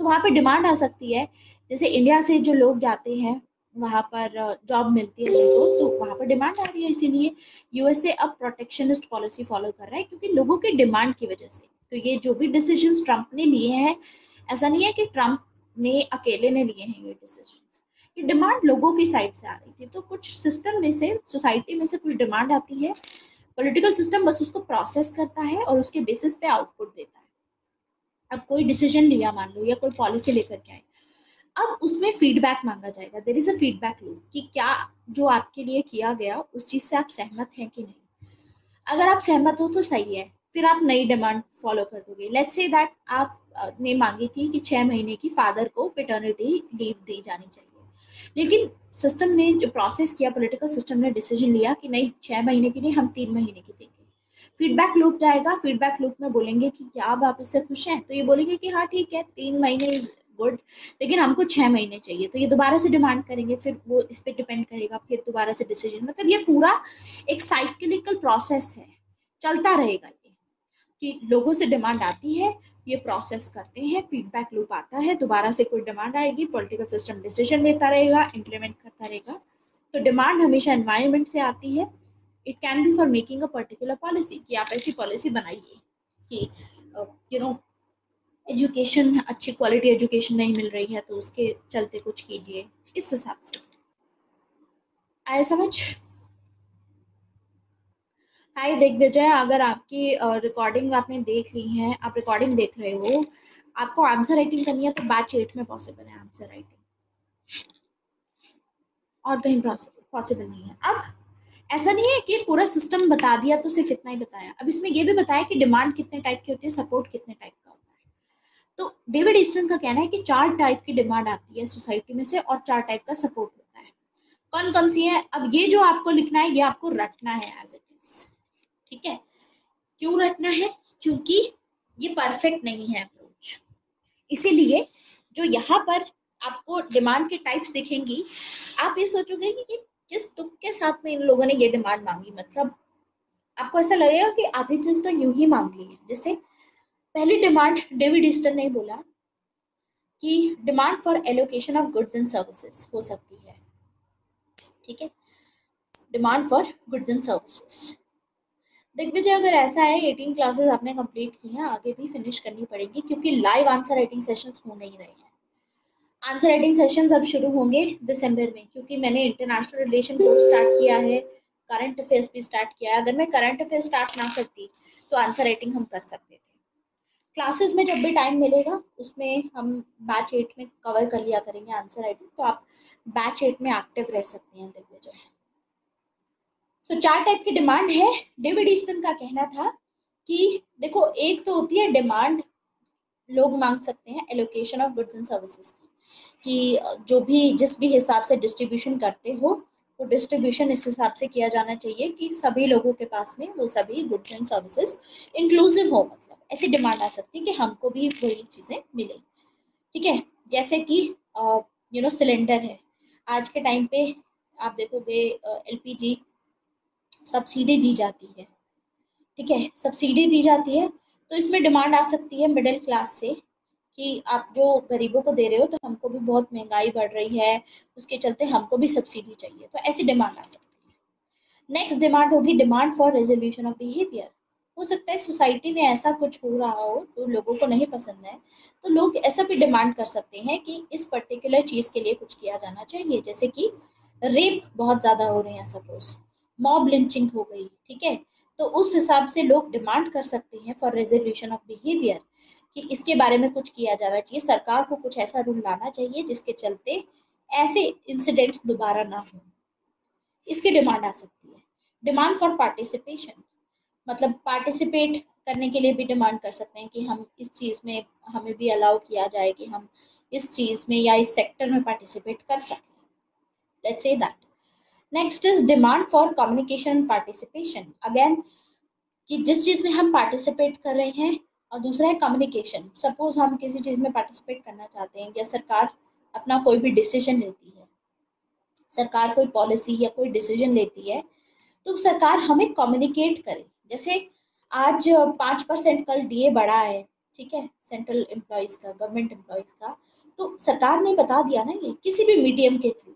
तो वहाँ पर डिमांड आ सकती है। जैसे इंडिया से जो लोग जाते हैं, वहाँ पर जॉब मिलती है उनको तो वहाँ पर डिमांड आ रही है इसीलिए यूएसए अब प्रोटेक्शनिस्ट पॉलिसी फॉलो कर रहा है क्योंकि लोगों के डिमांड की वजह से। तो ये जो भी डिसीज़न ट्रंप ने लिए हैं, ऐसा नहीं है कि ट्रंप ने अकेले ने लिए हैं ये डिसीज़न ये डिमांड लोगों की साइड से आ रही थी तो कुछ सिस्टम में से सोसाइटी में से कुछ डिमांड आती है। पॉलिटिकल सिस्टम बस उसको प्रोसेस करता है और उसके बेसिस पे आउटपुट देता है। अब कोई डिसीज़न लिया, मान लो, या कोई पॉलिसी लेकर के आए, अब उसमें फीडबैक मांगा जाएगा। There is a feedback loop कि क्या जो आपके लिए किया गया, उस चीज़ से आप सहमत हैं कि नहीं। अगर आप सहमत हो तो सही है, फिर आप नई डिमांड फॉलो कर दोगे। लेट्स से दैट आप ने मांगी थी कि छह महीने की फादर को पेटर्निटी लीव दी जानी चाहिए। लेकिन सिस्टम ने जो प्रोसेस किया पॉलिटिकल सिस्टम ने डिसीज़न लिया कि नहीं, छह महीने की नहीं, हम तीन महीने की देंगे। फीडबैक लूप जाएगा फीडबैक लूप में बोलेंगे कि क्या अब आप इससे खुश हैं? तो ये बोलेंगे कि हाँ ठीक है, तीन महीने इज़ गुड लेकिन हमको छः महीने चाहिए। तो ये दोबारा से डिमांड करेंगे, फिर वो इस पर डिपेंड करेगा, फिर दोबारा से डिसीज़न मतलब ये पूरा एक साइकिलिकल प्रोसेस है, चलता रहेगा ये, कि लोगों से डिमांड आती है, ये प्रोसेस करते हैं फीडबैक लूप आता है, दोबारा से कोई डिमांड आएगी पॉलिटिकल सिस्टम डिसीज़न लेता रहेगा इम्प्लीमेंट करता रहेगा। तो डिमांड हमेशा एनवायरमेंट से आती है it can be for making a particular policy कि आप ऐसी पॉलिसी बनाइए कि यू नो एजुकेशन अच्छी क्वालिटी एजुकेशन नहीं मिल रही है तो उसके चलते कुछ कीजिए, इस हिसाब से। आए समझ? हाय दिग्विजय, अगर आपकी रिकॉर्डिंग आपने देख ली है, आप रिकॉर्डिंग देख रहे हो, आपको आंसर राइटिंग करनी है तो बैच एट में पॉसिबल है आंसर राइटिंग और कहीं पॉसिबल नहीं है। अब ऐसा नहीं है कि पूरा सिस्टम बता दिया तो सिर्फ़ इतना ही बताया। अब इसमें यह भी बताया कि डिमांड कितने टाइप की होती है सपोर्ट कितने टाइप का होता है। तो डेविड ईस्टन का कहना है कि चार टाइप की डिमांड आती है सोसाइटी में से और चार टाइप का सपोर्ट होता है। कौन कौन सी है? अब ये जो आपको लिखना है, ये आपको रटना है एज इट इज़ ठीक है? क्यों रटना है? क्योंकि ये परफेक्ट नहीं है अप्रोच इसीलिए जो यहाँ पर आपको डिमांड के टाइप्स दिखेंगी, आप ये सोचोगे कि किस तुक के साथ में इन लोगों ने ये डिमांड मांगी मतलब आपको ऐसा लगेगा कि आधी चीज़ तो यूँ ही मांग ली है। जैसे पहली डिमांड डेविड ईस्टन ने बोला कि demand for allocation of goods and services हो सकती है। ठीक है? Demand for goods and services. Digvijay, अगर ऐसा है, एटीन क्लासेस आपने कंप्लीट की हैं, आगे भी फिनिश करनी पड़ेगी, क्योंकि लाइव आंसर राइटिंग सेशंस हो नहीं रहे हैं। आंसर राइटिंग सेशन अब शुरू होंगे दिसंबर में, क्योंकि मैंने इंटरनेशनल रिलेशन कोर्स स्टार्ट किया है करंट अफेयर्स भी स्टार्ट किया है। अगर मैं करंट अफेयर्स स्टार्ट ना करती तो आंसर राइटिंग हम कर सकते थे। क्लासेस में जब भी टाइम मिलेगा, उसमें हम बैच एट में कवर कर लिया करेंगे आंसर राइटिंग तो आप बैच एट में एक्टिव रह सकते हैं दिग्विजय तो चार टाइप की डिमांड है। डेविड ईस्टन का कहना था कि देखो, एक तो होती है डिमांड लोग मांग सकते हैं allocation of goods and services की। कि जो भी, जिस भी हिसाब से डिस्ट्रीब्यूशन करते हो, वो डिस्ट्रीब्यूशन इस हिसाब से किया जाना चाहिए कि सभी लोगों के पास में वो सभी गुड्स एंड सर्विसेज़ इंक्लूसिव हो मतलब ऐसी डिमांड आ सकती है कि हमको भी वही चीज़ें मिले। ठीक है? जैसे कि यू नो सिलेंडर है। आज के टाइम पे आप देखोगे एलपीजी सब्सिडी दी जाती है। ठीक है? सब्सिडी दी जाती है तो इसमें डिमांड आ सकती है मिडिल क्लास से। कि आप जो गरीबों को दे रहे हो तो हमको भी बहुत महँगाई बढ़ रही है, उसके चलते हमको भी सब्सिडी चाहिए। तो ऐसी डिमांड आ सकती है। नेक्स्ट डिमांड होगी demand for resolution of behaviour हो सकता है सोसाइटी में ऐसा कुछ हो रहा हो जो लोगों को नहीं पसंद है तो लोग ऐसा भी डिमांड कर सकते हैं कि इस पर्टिकुलर चीज़ के लिए कुछ किया जाना चाहिए, जैसे कि रेप बहुत ज़्यादा हो रहे हैं सपोज़ मॉब लिंचिंग हो गई, ठीक है? तो उस हिसाब से लोग डिमांड कर सकते हैं फॉर रेजोल्यूशन ऑफ़ बिहेवियर कि इसके बारे में कुछ किया जाना चाहिए। सरकार को कुछ ऐसा रूल लाना चाहिए जिसके चलते ऐसे इंसिडेंट्स दोबारा ना हो। इसकी डिमांड आ सकती है। डिमांड फॉर पार्टिसिपेशन मतलब पार्टिसिपेट करने के लिए भी डिमांड कर सकते हैं कि हम इस चीज़ में, हमें भी अलाउ किया जाए कि हम इस चीज़ में या इस सेक्टर में पार्टिसिपेट कर सकें। Let's say that next is demand for communication participation again कि जिस चीज़ में हम पार्टिसिपेट कर रहे हैं और दूसरा है कम्युनिकेशन सपोज़ हम किसी चीज़ में पार्टिसिपेट करना चाहते हैं या सरकार अपना कोई भी डिसीज़न लेती है, सरकार कोई पॉलिसी या कोई डिसीज़न लेती है तो सरकार हमें कम्युनिकेट करे। जैसे आज पाँच परसेंट कल डीए बढ़ा है, ठीक है सेंट्रल एम्प्लॉयज़ का गवर्नमेंट एम्प्लॉयज़ का तो सरकार ने बता दिया ना ये, किसी भी मीडियम के थ्रू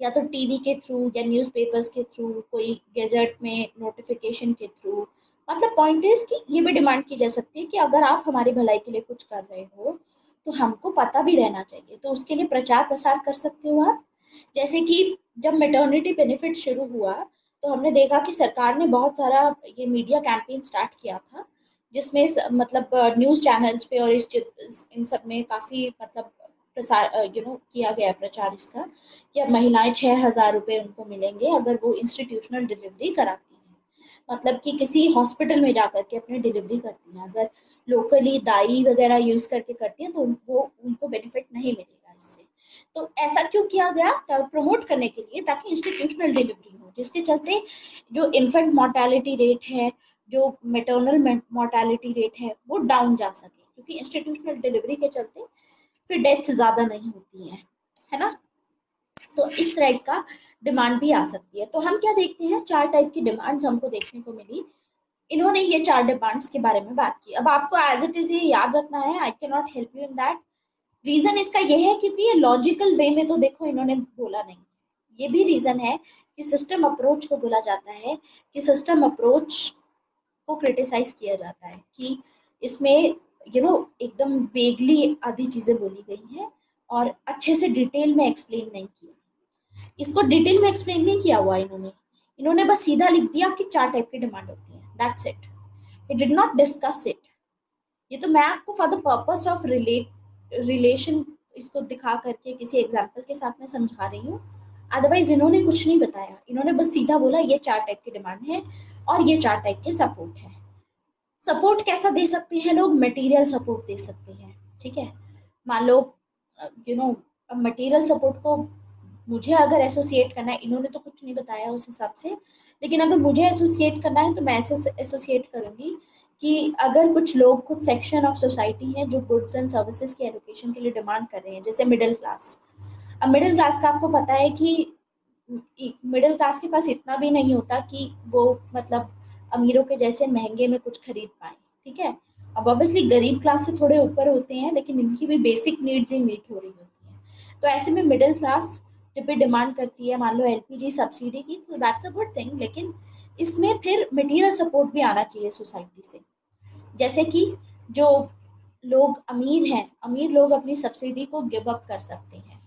या तो टीवी के थ्रू या न्यूज़पेपर्स के थ्रू कोई गैजेट में नोटिफिकेशन के थ्रू मतलब पॉइंट इज़ कि ये भी डिमांड की जा सकती है कि अगर आप हमारी भलाई के लिए कुछ कर रहे हो तो हमको पता भी रहना चाहिए। तो उसके लिए प्रचार प्रसार कर सकते हो आप। जैसे कि जब मेटर्निटी बेनिफिट शुरू हुआ तो हमने देखा कि सरकार ने बहुत सारा ये मीडिया कैंपेन स्टार्ट किया था, जिसमें मतलब न्यूज़ चैनल्स पे और इस इन सब में काफ़ी मतलब प्रसार यू नो किया गया प्रचार इसका, कि अब महिलाएँ छः हज़ार रुपये उनको मिलेंगे अगर वो इंस्टीट्यूशनल डिलीवरी कराती मतलब कि किसी हॉस्पिटल में जा कर के अपनी डिलीवरी करती हैं। अगर लोकली दाई वगैरह यूज़ करके करती हैं तो वो, उनको बेनिफिट नहीं मिलेगा इससे। तो ऐसा क्यों किया गया? प्रमोट करने के लिए ताकि इंस्टीट्यूशनल डिलीवरी हो, जिसके चलते जो इन्फेंट मोर्टेलिटी रेट है, जो मेटर्नल मोर्टेलिटी रेट है, वो डाउन जा सके। क्योंकि इंस्टीट्यूशनल डिलीवरी के चलते फिर डेथ ज़्यादा नहीं होती हैं, है ना? तो इस तरह का डिमांड भी आ सकती है। तो हम क्या देखते हैं? चार टाइप की डिमांड्स हमको देखने को मिली। इन्होंने ये चार डिमांड्स के बारे में बात की। अब आपको एज इट इज़ ये याद रखना है। I can not help you in that reason इसका ये है क्योंकि ये लॉजिकल वे में तो देखो इन्होंने बोला नहीं। ये भी रीजन है कि सिस्टम अप्रोच को बोला जाता है कि सिस्टम अप्रोच को क्रिटिसाइज किया जाता है कि इसमें यू नो एकदम वेगली आधी चीज़ें बोली गई हैं और अच्छे से डिटेल में एक्सप्लेन नहीं किया। इसको डिटेल में एक्सप्लेन नहीं किया हुआ इन्होंने। इन्होंने बस सीधा लिख दिया कि चार टाइप की डिमांड होती है। That's it it did not discuss it ये तो मैं आपको for the purpose of relate relation इसको दिखा करके किसी एग्ज़ाम्पल के साथ में समझा रही हूँ। अदरवाइज़ इन्होंने कुछ नहीं बताया। इन्होंने बस सीधा बोला, ये चार टाइप की डिमांड है और ये चार टाइप के सपोर्ट है। सपोर्ट कैसा दे सकते हैं लोग? मटेरियल सपोर्ट दे सकते हैं। ठीक है? मान लो यू नो मटेरियल सपोर्ट को मुझे अगर एसोसिएट करना है, इन्होंने तो कुछ नहीं बताया उस हिसाब से, लेकिन अगर मुझे एसोसिएट करना है तो मैं ऐसे एसोसिएट करूँगी कि अगर कुछ लोग, कुछ सेक्शन ऑफ़ सोसाइटी है जो गुड्स एंड सर्विसेज़ के एलोकेशन के लिए डिमांड कर रहे हैं, जैसे मिडिल क्लास अब मिडिल क्लास का आपको पता है कि मिडिल क्लास के पास इतना भी नहीं होता कि वो मतलब अमीरों के जैसे महँगे में कुछ खरीद पाए, ठीक है? अब ऑब्वियसली गरीब क्लास से थोड़े ऊपर होते हैं, लेकिन इनकी भी बेसिक नीड्स ही मीट हो रही होती हैं। तो ऐसे में मिडिल क्लास भी डिमांड करती है, मान लो एलपीजी सब्सिडी की तो दैट्स अ गुड थिंग लेकिन इसमें फिर मटेरियल सपोर्ट भी आना चाहिए सोसाइटी से। जैसे कि जो लोग अमीर हैं, अमीर लोग अपनी सब्सिडी को गिव अप कर सकते हैं।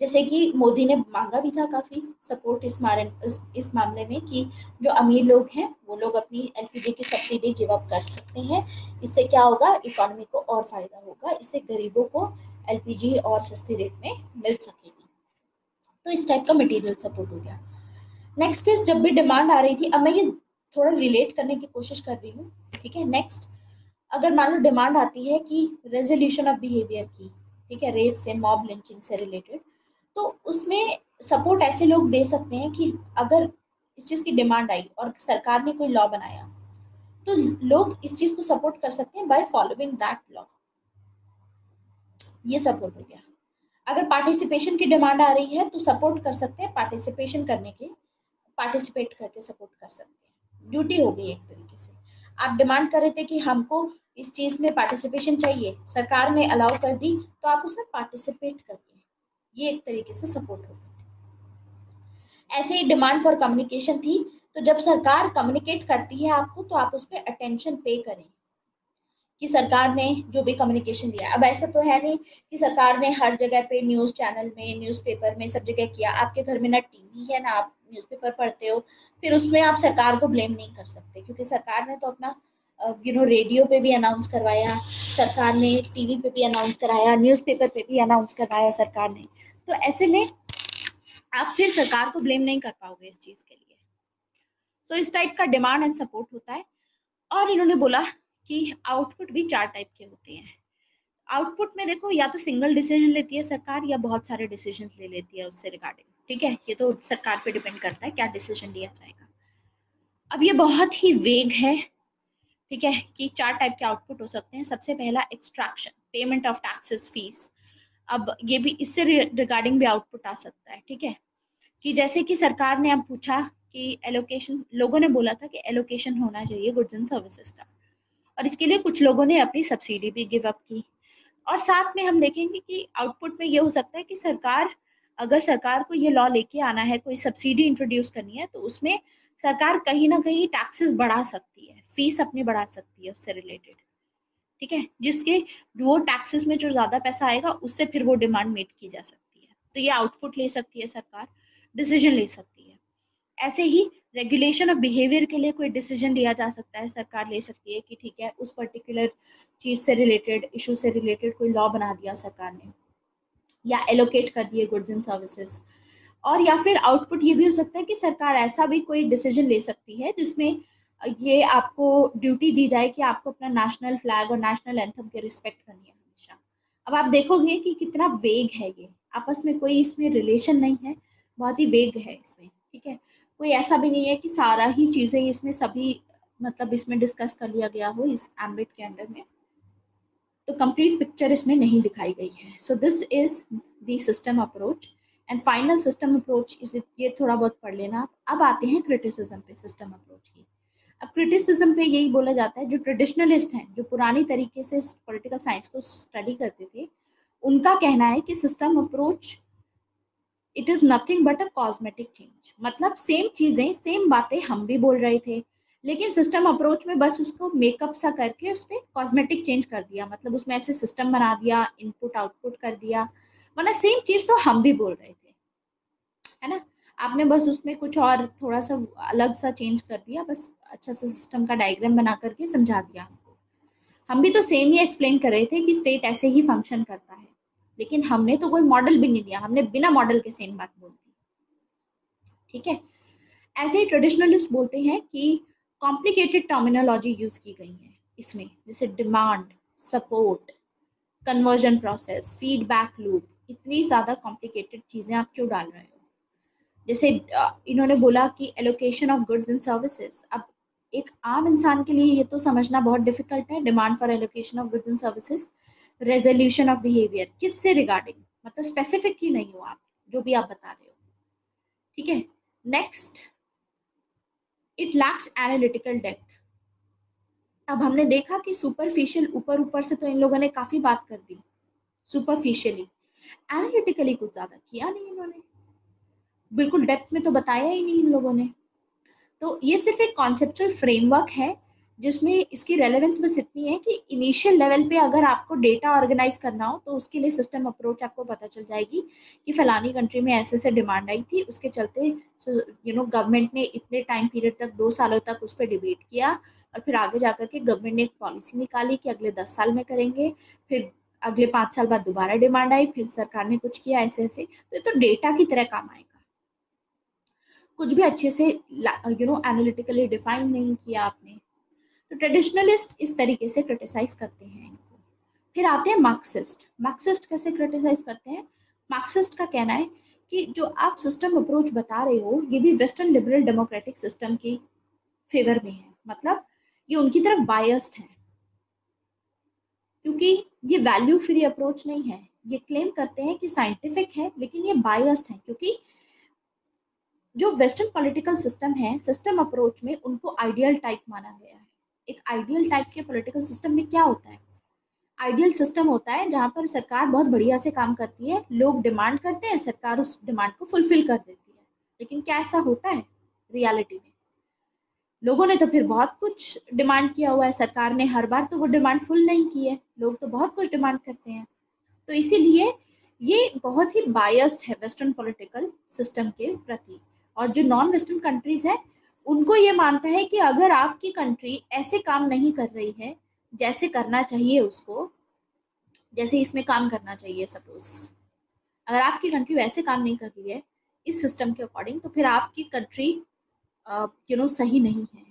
जैसे कि मोदी ने मांगा भी था काफ़ी सपोर्ट इस मारे, इस मामले में कि जो अमीर लोग हैं, वो लोग अपनी एलपीजी की सब्सिडी गिव अप कर सकते हैं। इससे क्या होगा? इकोनॉमी को और फ़ायदा होगा। इससे गरीबों को एलपीजी और सस्ती रेट में मिल सकेगी। तो इस टाइप का मटेरियल सपोर्ट हो गया। नेक्स्ट इज़ जब भी डिमांड आ रही थी, अब मैं ये थोड़ा रिलेट करने की कोशिश कर रही हूँ, ठीक है? नेक्स्ट अगर मान लो डिमांड आती है कि रेजोल्यूशन ऑफ़ बिहेवियर की, ठीक है? रेप से मॉब लिंचिंग से रिलेटेड तो उसमें सपोर्ट ऐसे लोग दे सकते हैं कि अगर इस चीज़ की डिमांड आई और सरकार ने कोई लॉ बनाया तो लोग इस चीज़ को सपोर्ट कर सकते हैं बाय फॉलोइंग दैट लॉ ये सपोर्ट हो गया। अगर पार्टिसिपेशन की डिमांड आ रही है तो सपोर्ट कर सकते हैं पार्टिसिपेशन करने के पार्टिसिपेट करके सपोर्ट कर सकते हैं। ड्यूटी हो गई एक तरीके से। आप डिमांड कर रहे थे कि हमको इस चीज़ में पार्टिसिपेशन चाहिए, सरकार ने अलाउ कर दी तो आप उसमें पार्टिसिपेट करिए। ये एक तरीके से सपोर्ट हो गई ऐसे ही डिमांड फॉर कम्युनिकेशन थी तो जब सरकार कम्युनिकेट करती है आपको तो आप उस पर अटेंशन पे करें। कि सरकार ने जो भी कम्युनिकेशन दिया अब ऐसा तो है नहीं कि सरकार ने हर जगह पे न्यूज़ चैनल में न्यूज़पेपर में सब जगह किया। आपके घर में ना टीवी है, ना आप न्यूज़पेपर पढ़ते हो, फिर उसमें आप सरकार को ब्लेम नहीं कर सकते। क्योंकि सरकार ने तो अपना यू नो रेडियो पे भी अनाउंस करवाया, सरकार ने टीवी पे भी अनाउंस कराया न्यूज़पेपर पे भी अनाउंस करवाया सरकार ने। तो ऐसे में आप फिर सरकार को ब्लेम नहीं कर पाओगे इस चीज़ के लिए। तो इस टाइप का डिमांड एंड सपोर्ट होता है। और इन्होंने बोला कि आउटपुट भी चार टाइप के होते हैं। आउटपुट में देखो, या तो सिंगल डिसीज़न लेती है सरकार, या बहुत सारे डिसीज़न ले लेती है उससे रिगार्डिंग, ठीक है? ये तो सरकार पे डिपेंड करता है क्या डिसीज़न लिया जाएगा। अब ये बहुत ही वेग है, ठीक है, कि चार टाइप के आउटपुट हो सकते हैं। सबसे पहला extraction payment of taxes fees अब ये भी, इससे रिगार्डिंग भी आउटपुट आ सकता है, ठीक है? कि जैसे कि सरकार ने अब पूछा कि एलोकेशन लोगों ने बोला था कि एलोकेशन होना चाहिए गुड्स एंड सर्विसेज़ का। और इसके लिए कुछ लोगों ने अपनी सब्सिडी भी गिव अप की। और साथ में हम देखेंगे कि आउटपुट में ये हो सकता है कि सरकार, अगर सरकार को ये लॉ लेके आना है, कोई सब्सिडी इंट्रोड्यूस करनी है तो उसमें सरकार कहीं ना कहीं टैक्सेस बढ़ा सकती है फ़ीस अपनी बढ़ा सकती है उससे रिलेटेड ठीक है? जिसके, वो टैक्सेस में जो ज़्यादा पैसा आएगा, उससे फिर वो डिमांड मीट की जा सकती है। तो ये आउटपुट ले सकती है सरकार डिसीज़न ले सकती है। ऐसे ही रेगुलेशन ऑफ़ बिहेवियर के लिए कोई डिसीज़न लिया जा सकता है, सरकार ले सकती है कि ठीक है, उस पर्टिकुलर चीज़ से रिलेटेड इशू से रिलेटेड कोई लॉ बना दिया सरकार ने, या एलोकेट कर दिए गुड्स एंड सर्विसेज़ और या फिर आउटपुट ये भी हो सकता है कि सरकार ऐसा भी कोई डिसीज़न ले सकती है जिसमें ये आपको ड्यूटी दी जाए कि आपको अपना नेशनल फ्लैग और नेशनल एंथम के रिस्पेक्ट करनी है हमेशा। अब आप देखोगे कि कितना वेग है ये। आपस में कोई इसमें रिलेशन नहीं है, बहुत ही वेग है इसमें, ठीक है? कोई ऐसा भी नहीं है कि सारा ही चीज़ें इसमें सभी मतलब इसमें डिस्कस कर लिया गया हो इस एम्बिट के अंडर में। तो कंप्लीट पिक्चर इसमें नहीं दिखाई गई है। So this is the system approach and final system approach इस, ये थोड़ा बहुत पढ़ लेना अब आते हैं क्रिटिसिज्म पे सिस्टम अप्रोच की। अब क्रिटिसिज्म पे यही बोला जाता है, जो ट्रेडिशनलिस्ट हैं, जो पुरानी तरीके से पॉलिटिकल साइंस को स्टडी करते थे, उनका कहना है कि system approach it is nothing but a cosmetic change मतलब सेम चीज़ें सेम बातें हम भी बोल रहे थे। लेकिन सिस्टम अप्रोच में बस उसको मेकअप सा करके उस पर कॉस्मेटिक चेंज कर दिया। मतलब उसमें ऐसे सिस्टम बना दिया इनपुट आउटपुट कर दिया। मतलब सेम चीज़ तो हम भी बोल रहे थे। है ना? आपने बस उसमें कुछ और थोड़ा सा अलग सा चेंज कर दिया। बस अच्छा सा सिस्टम का डायग्राम बना करके समझा दिया हमको। हम भी तो सेम ही एक्सप्लेन कर रहे थे कि स्टेट ऐसे ही फ़ंक्शन करता है। लेकिन हमने तो कोई मॉडल भी नहीं दिया। हमने बिना मॉडल के सेम बात बोल दी। ठीक है? ऐसे ही ट्रेडिशनलिस्ट बोलते हैं कि कॉम्प्लिकेटेड टर्मिनोलॉजी यूज़ की गई है इसमें। जैसे demand support conversion process feedback loop इतनी ज़्यादा कॉम्प्लिकेटेड चीज़ें आप क्यों डाल रहे हो? जैसे इन्होंने बोला कि allocation of goods and services अब एक आम इंसान के लिए ये तो समझना बहुत डिफ़िकल्ट है। Demand for allocation of goods and services resolution of behaviour किससे रिगार्डिंग मतलब स्पेसिफिक ही नहीं हो आप, जो भी आप बता रहे हो। ठीक है? Next it lacks analytical depth अब हमने देखा कि सुपरफिशियल ऊपर ऊपर से तो इन लोगों ने काफ़ी बात कर दी सुपरफिशियली एनालिटिकली कुछ ज़्यादा किया नहीं इन्होंने। बिल्कुल डेप्थ में तो बताया ही नहीं इन लोगों ने। तो ये सिर्फ़ एक कॉन्सेप्चुअल फ्रेमवर्क है जिसमें इसकी रेलेवेंस बस इतनी है कि इनिशियल लेवल पे अगर आपको डेटा ऑर्गेनाइज करना हो तो उसके लिए सिस्टम अप्रोच आपको पता चल जाएगी कि फलानी कंट्री में ऐसे ऐसे डिमांड आई थी। उसके चलते यू नो गवर्नमेंट ने इतने टाइम पीरियड तक, दो सालों तक उस पर डिबेट किया और फिर आगे जाकर के गवर्नमेंट ने एक पॉलिसी निकाली कि अगले दस साल में करेंगे। फिर अगले पाँच साल बाद दोबारा डिमांड आई, फिर सरकार ने कुछ किया ऐसे ऐसे। तो ये तो डेटा की तरह काम आएगा। कुछ भी अच्छे से यू नो एनालिटिकली डिफाइन नहीं किया आपने। तो ट्रेडिशनलिस्ट इस तरीके से क्रिटिसाइज करते हैं इनको। फिर आते हैं मार्क्सिस्ट मार्क्सिस्ट कैसे क्रिटिसाइज करते हैं? मार्क्सिस्ट का कहना है कि जो आप सिस्टम अप्रोच बता रहे हो, ये भी वेस्टर्न लिबरल डेमोक्रेटिक सिस्टम के फेवर में है। मतलब ये उनकी तरफ़ बायस्ड है। क्योंकि ये वैल्यू फ्री अप्रोच नहीं है। ये क्लेम करते हैं कि साइंटिफिक है, लेकिन ये बायस्ड है। क्योंकि जो वेस्टर्न पॉलिटिकल सिस्टम है सिस्टम अप्रोच में उनको आइडियल टाइप माना गया है। एक आइडियल टाइप के पॉलिटिकल सिस्टम में क्या होता है? आइडियल सिस्टम होता है जहाँ पर सरकार बहुत बढ़िया से काम करती है, लोग डिमांड करते हैं, सरकार उस डिमांड को फुलफिल कर देती है। लेकिन क्या ऐसा होता है रियलिटी में? लोगों ने तो फिर बहुत कुछ डिमांड किया हुआ है, सरकार ने हर बार तो वो डिमांड फुल नहीं की है, लोग तो बहुत कुछ डिमांड करते हैं। तो इसीलिए ये बहुत ही बायस्ड है वेस्टर्न पॉलिटिकल सिस्टम के प्रति। और जो नॉन वेस्टर्न कंट्रीज़ है उनको ये मानता है कि अगर आपकी कंट्री ऐसे काम नहीं कर रही है, जैसे करना चाहिए उसको, जैसे इसमें काम करना चाहिए सपोज़ अगर आपकी कंट्री वैसे काम नहीं कर रही है, इस सिस्टम के अकॉर्डिंग तो फिर आपकी कंट्री यू नो सही नहीं है।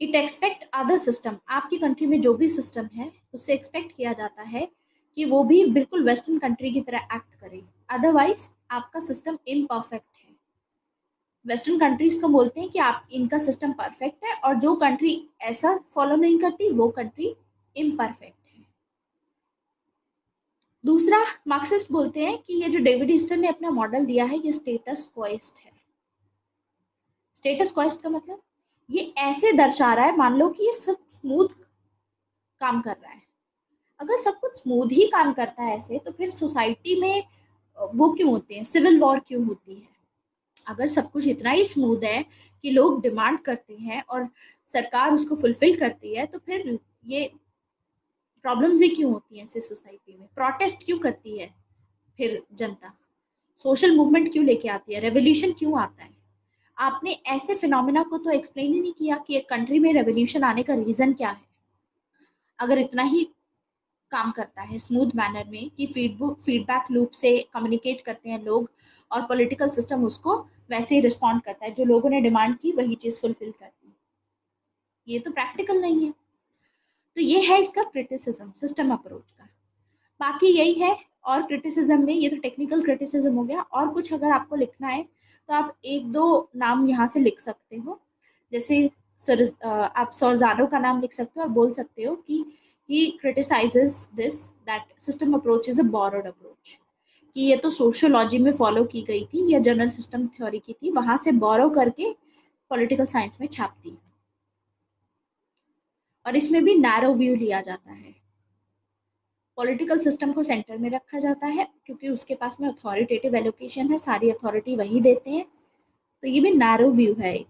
इट एक्सपेक्ट अदर सिस्टम आपकी कंट्री में जो भी सिस्टम है, उससे एक्सपेक्ट किया जाता है कि वो भी बिल्कुल वेस्टर्न कंट्री की तरह एक्ट करे। अदरवाइज़ आपका सिस्टम इम्परफेक्ट वेस्टर्न कंट्रीज़ को बोलते हैं कि आप, इनका सिस्टम परफेक्ट है और जो कंट्री ऐसा फॉलो नहीं करती, वो कंट्री इम्परफेक्ट है। दूसरा, मार्क्सिस्ट बोलते हैं कि ये जो डेविड ईस्टर ने अपना मॉडल दिया है, ये स्टेटस क्वेस्ट है। स्टेटस क्वेस्ट का मतलब ये ऐसे दर्शा रहा है, मान लो कि ये सब स्मूथ काम कर रहा है। अगर सब कुछ स्मूथ ही काम करता है ऐसे तो फिर सोसाइटी में वो क्यों होते हैं? सिविल वॉर क्यों होती है? अगर सब कुछ इतना ही स्मूथ है कि लोग डिमांड करते हैं और सरकार उसको फुलफिल करती है तो फिर ये प्रॉब्लम्स ही क्यों होती हैं ऐसे सोसाइटी में? प्रोटेस्ट क्यों करती है फिर जनता? सोशल मूवमेंट क्यों लेके आती है? रेवोल्यूशन क्यों आता है? आपने ऐसे फिनोमिना को तो एक्सप्लेन ही नहीं किया कि एक कंट्री में रेवोल्यूशन आने का रीज़न क्या है। अगर इतना ही काम करता है स्मूथ मैनर में कि फीडबुक फीडबैक लूप से कम्युनिकेट करते हैं लोग और पॉलिटिकल सिस्टम उसको वैसे ही रिस्पॉन्ड करता है, जो लोगों ने डिमांड की, वही चीज़ फुलफिल करती है। ये तो प्रैक्टिकल नहीं है। तो ये है इसका क्रिटिसिज्म सिस्टम अप्रोच का। बाकी यही है, और क्रिटिसिज्म में, ये तो टेक्निकल क्रिटिसिज्म हो गया। और कुछ अगर आपको लिखना है तो आप एक दो नाम यहाँ से लिख सकते हो। जैसे सर आप सोरजानो का नाम लिख सकते हो और बोल सकते हो कि he criticizes this that system approach is a borrowed approach. कि ये तो सोशोलॉजी में फॉलो की गई थी, या जनरल सिस्टम थ्योरी की थी, वहाँ से बोरो करके पॉलिटिकल साइंस में छाप दी। और इसमें भी नैरो व्यू लिया जाता है। पॉलिटिकल सिस्टम को सेंटर में रखा जाता है, क्योंकि उसके पास में अथॉरिटेटिव एलोकेशन है, सारी अथॉरिटी वही देते हैं। तो ये भी नैरो व्यू है एक।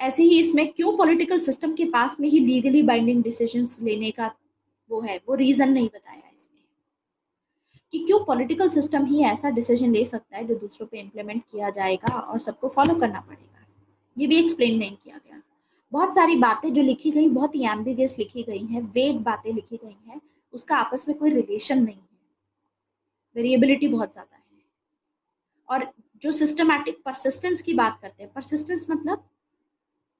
ऐसे ही इसमें क्यों पॉलिटिकल सिस्टम के पास में ही लीगली बाइंडिंग डिसीजंस लेने का वो है, वो रीजन नहीं बताया इसमें कि क्यों पॉलिटिकल सिस्टम ही ऐसा डिसीज़न ले सकता है जो दूसरों पे इम्प्लीमेंट किया जाएगा और सबको फॉलो करना पड़ेगा? ये भी एक्सप्लेन नहीं किया गया। बहुत सारी बातें जो लिखी गई, बहुत ही एम्बिगस लिखी गई हैं वेग बातें लिखी गई हैं, उसका आपस में कोई रिलेशन नहीं है। वेरिएबिलिटी बहुत ज़्यादा है। और जो सिस्टमैटिक परसिस्टेंस की बात करते हैं परसिस्टेंस मतलब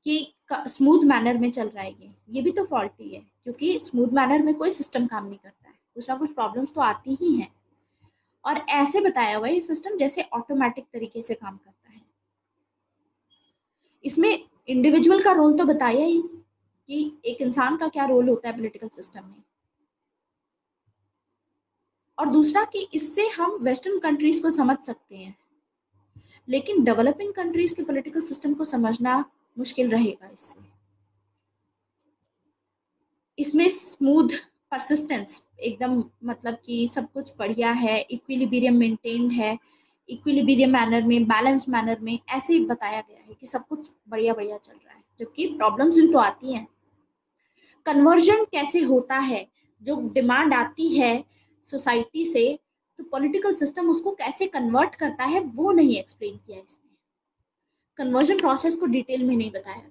कि स्मूथ मैनर में चल रहा है ये। ये भी तो फॉल्टी है, क्योंकि स्मूथ मैनर में कोई सिस्टम काम नहीं करता है। कुछ ना कुछ प्रॉब्लम्स तो आती ही हैं। और ऐसे बताया हुआ ये सिस्टम जैसे ऑटोमेटिक तरीके से काम करता है। इसमें इंडिविजुअल का रोल तो बताया ही कि एक इंसान का क्या रोल होता है पॉलिटिकल सिस्टम में। और दूसरा कि इससे हम वेस्टर्न कंट्रीज़ को समझ सकते हैं, लेकिन डेवलपिंग कंट्रीज़ के पॉलिटिकल सिस्टम को समझना मुश्किल रहेगा इससे। इसमें स्मूथ परसिस्टेंस एकदम मतलब कि सब कुछ बढ़िया है इक्विलिबीरियम मेंटेन्ड है इक्विलिबीरियम मैनर में बैलेंस मैनर में ऐसे ही बताया गया है कि सब कुछ बढ़िया बढ़िया चल रहा है, जबकि प्रॉब्लम्स भी तो आती हैं। कन्वर्जन कैसे होता है? जो डिमांड आती है सोसाइटी से तो पॉलिटिकल सिस्टम उसको कैसे कन्वर्ट करता है वो नहीं एक्सप्लेन किया इसमें कन्वर्जन प्रोसेस को डिटेल में नहीं बताया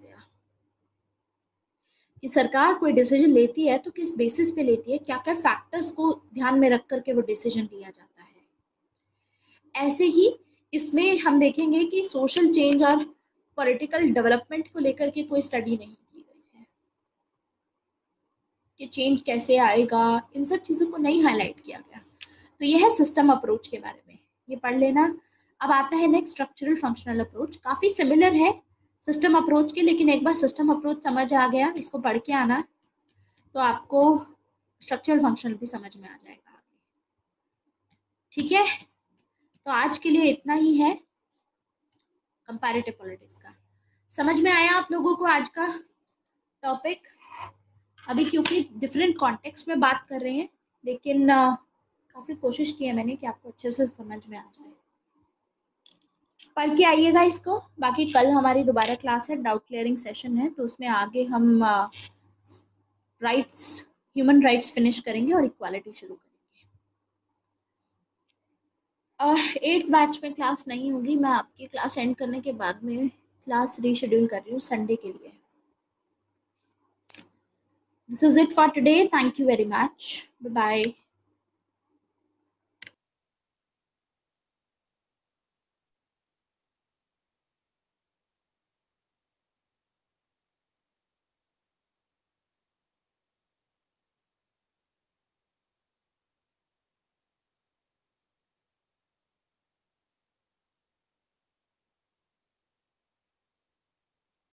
कि सरकार कोई डिसीज़न लेती है तो किस बेसिस पे लेती है? क्या क्या फैक्टर्स को ध्यान में रख करके वो डिसीज़न लिया जाता है? ऐसे ही इसमें हम देखेंगे कि सोशल चेंज और पॉलिटिकल डेवलपमेंट को लेकर के कोई स्टडी नहीं की गई है। कि चेंज कैसे आएगा? इन सब चीज़ों को नहीं हाईलाइट किया गया। तो यह है सिस्टम अप्रोच के बारे में। ये पढ़ लेना। अब आता है नेक्स्ट स्ट्रक्चरल फंक्शनल अप्रोच काफ़ी सिमिलर है सिस्टम अप्रोच के, लेकिन एक बार सिस्टम अप्रोच समझ आ गया, इसको पढ़ के आना तो आपको स्ट्रक्चरल फ़ंक्शन भी समझ में आ जाएगा ठीक है? तो आज के लिए इतना ही है कंपैरेटिव पॉलिटिक्स का। समझ में आया आप लोगों को आज का टॉपिक अभी क्योंकि डिफरेंट कॉन्टेक्स्ट में बात कर रहे हैं, लेकिन काफ़ी कोशिश की है मैंने कि आपको अच्छे से समझ में आ जाए। पढ़ के आइएगा इसको। बाकी कल हमारी दोबारा क्लास है डाउट क्लियरिंग सेशन है तो उसमें आगे हम राइट्स ह्यूमन राइट्स फिनिश करेंगे और इक्वालिटी शुरू करेंगे। एट्थ बैच में क्लास नहीं होगी, मैं आपकी क्लास एंड करने के बाद में क्लास रीशेड्यूल कर रही हूँ संडे के लिए। This is it for today thank you very much bye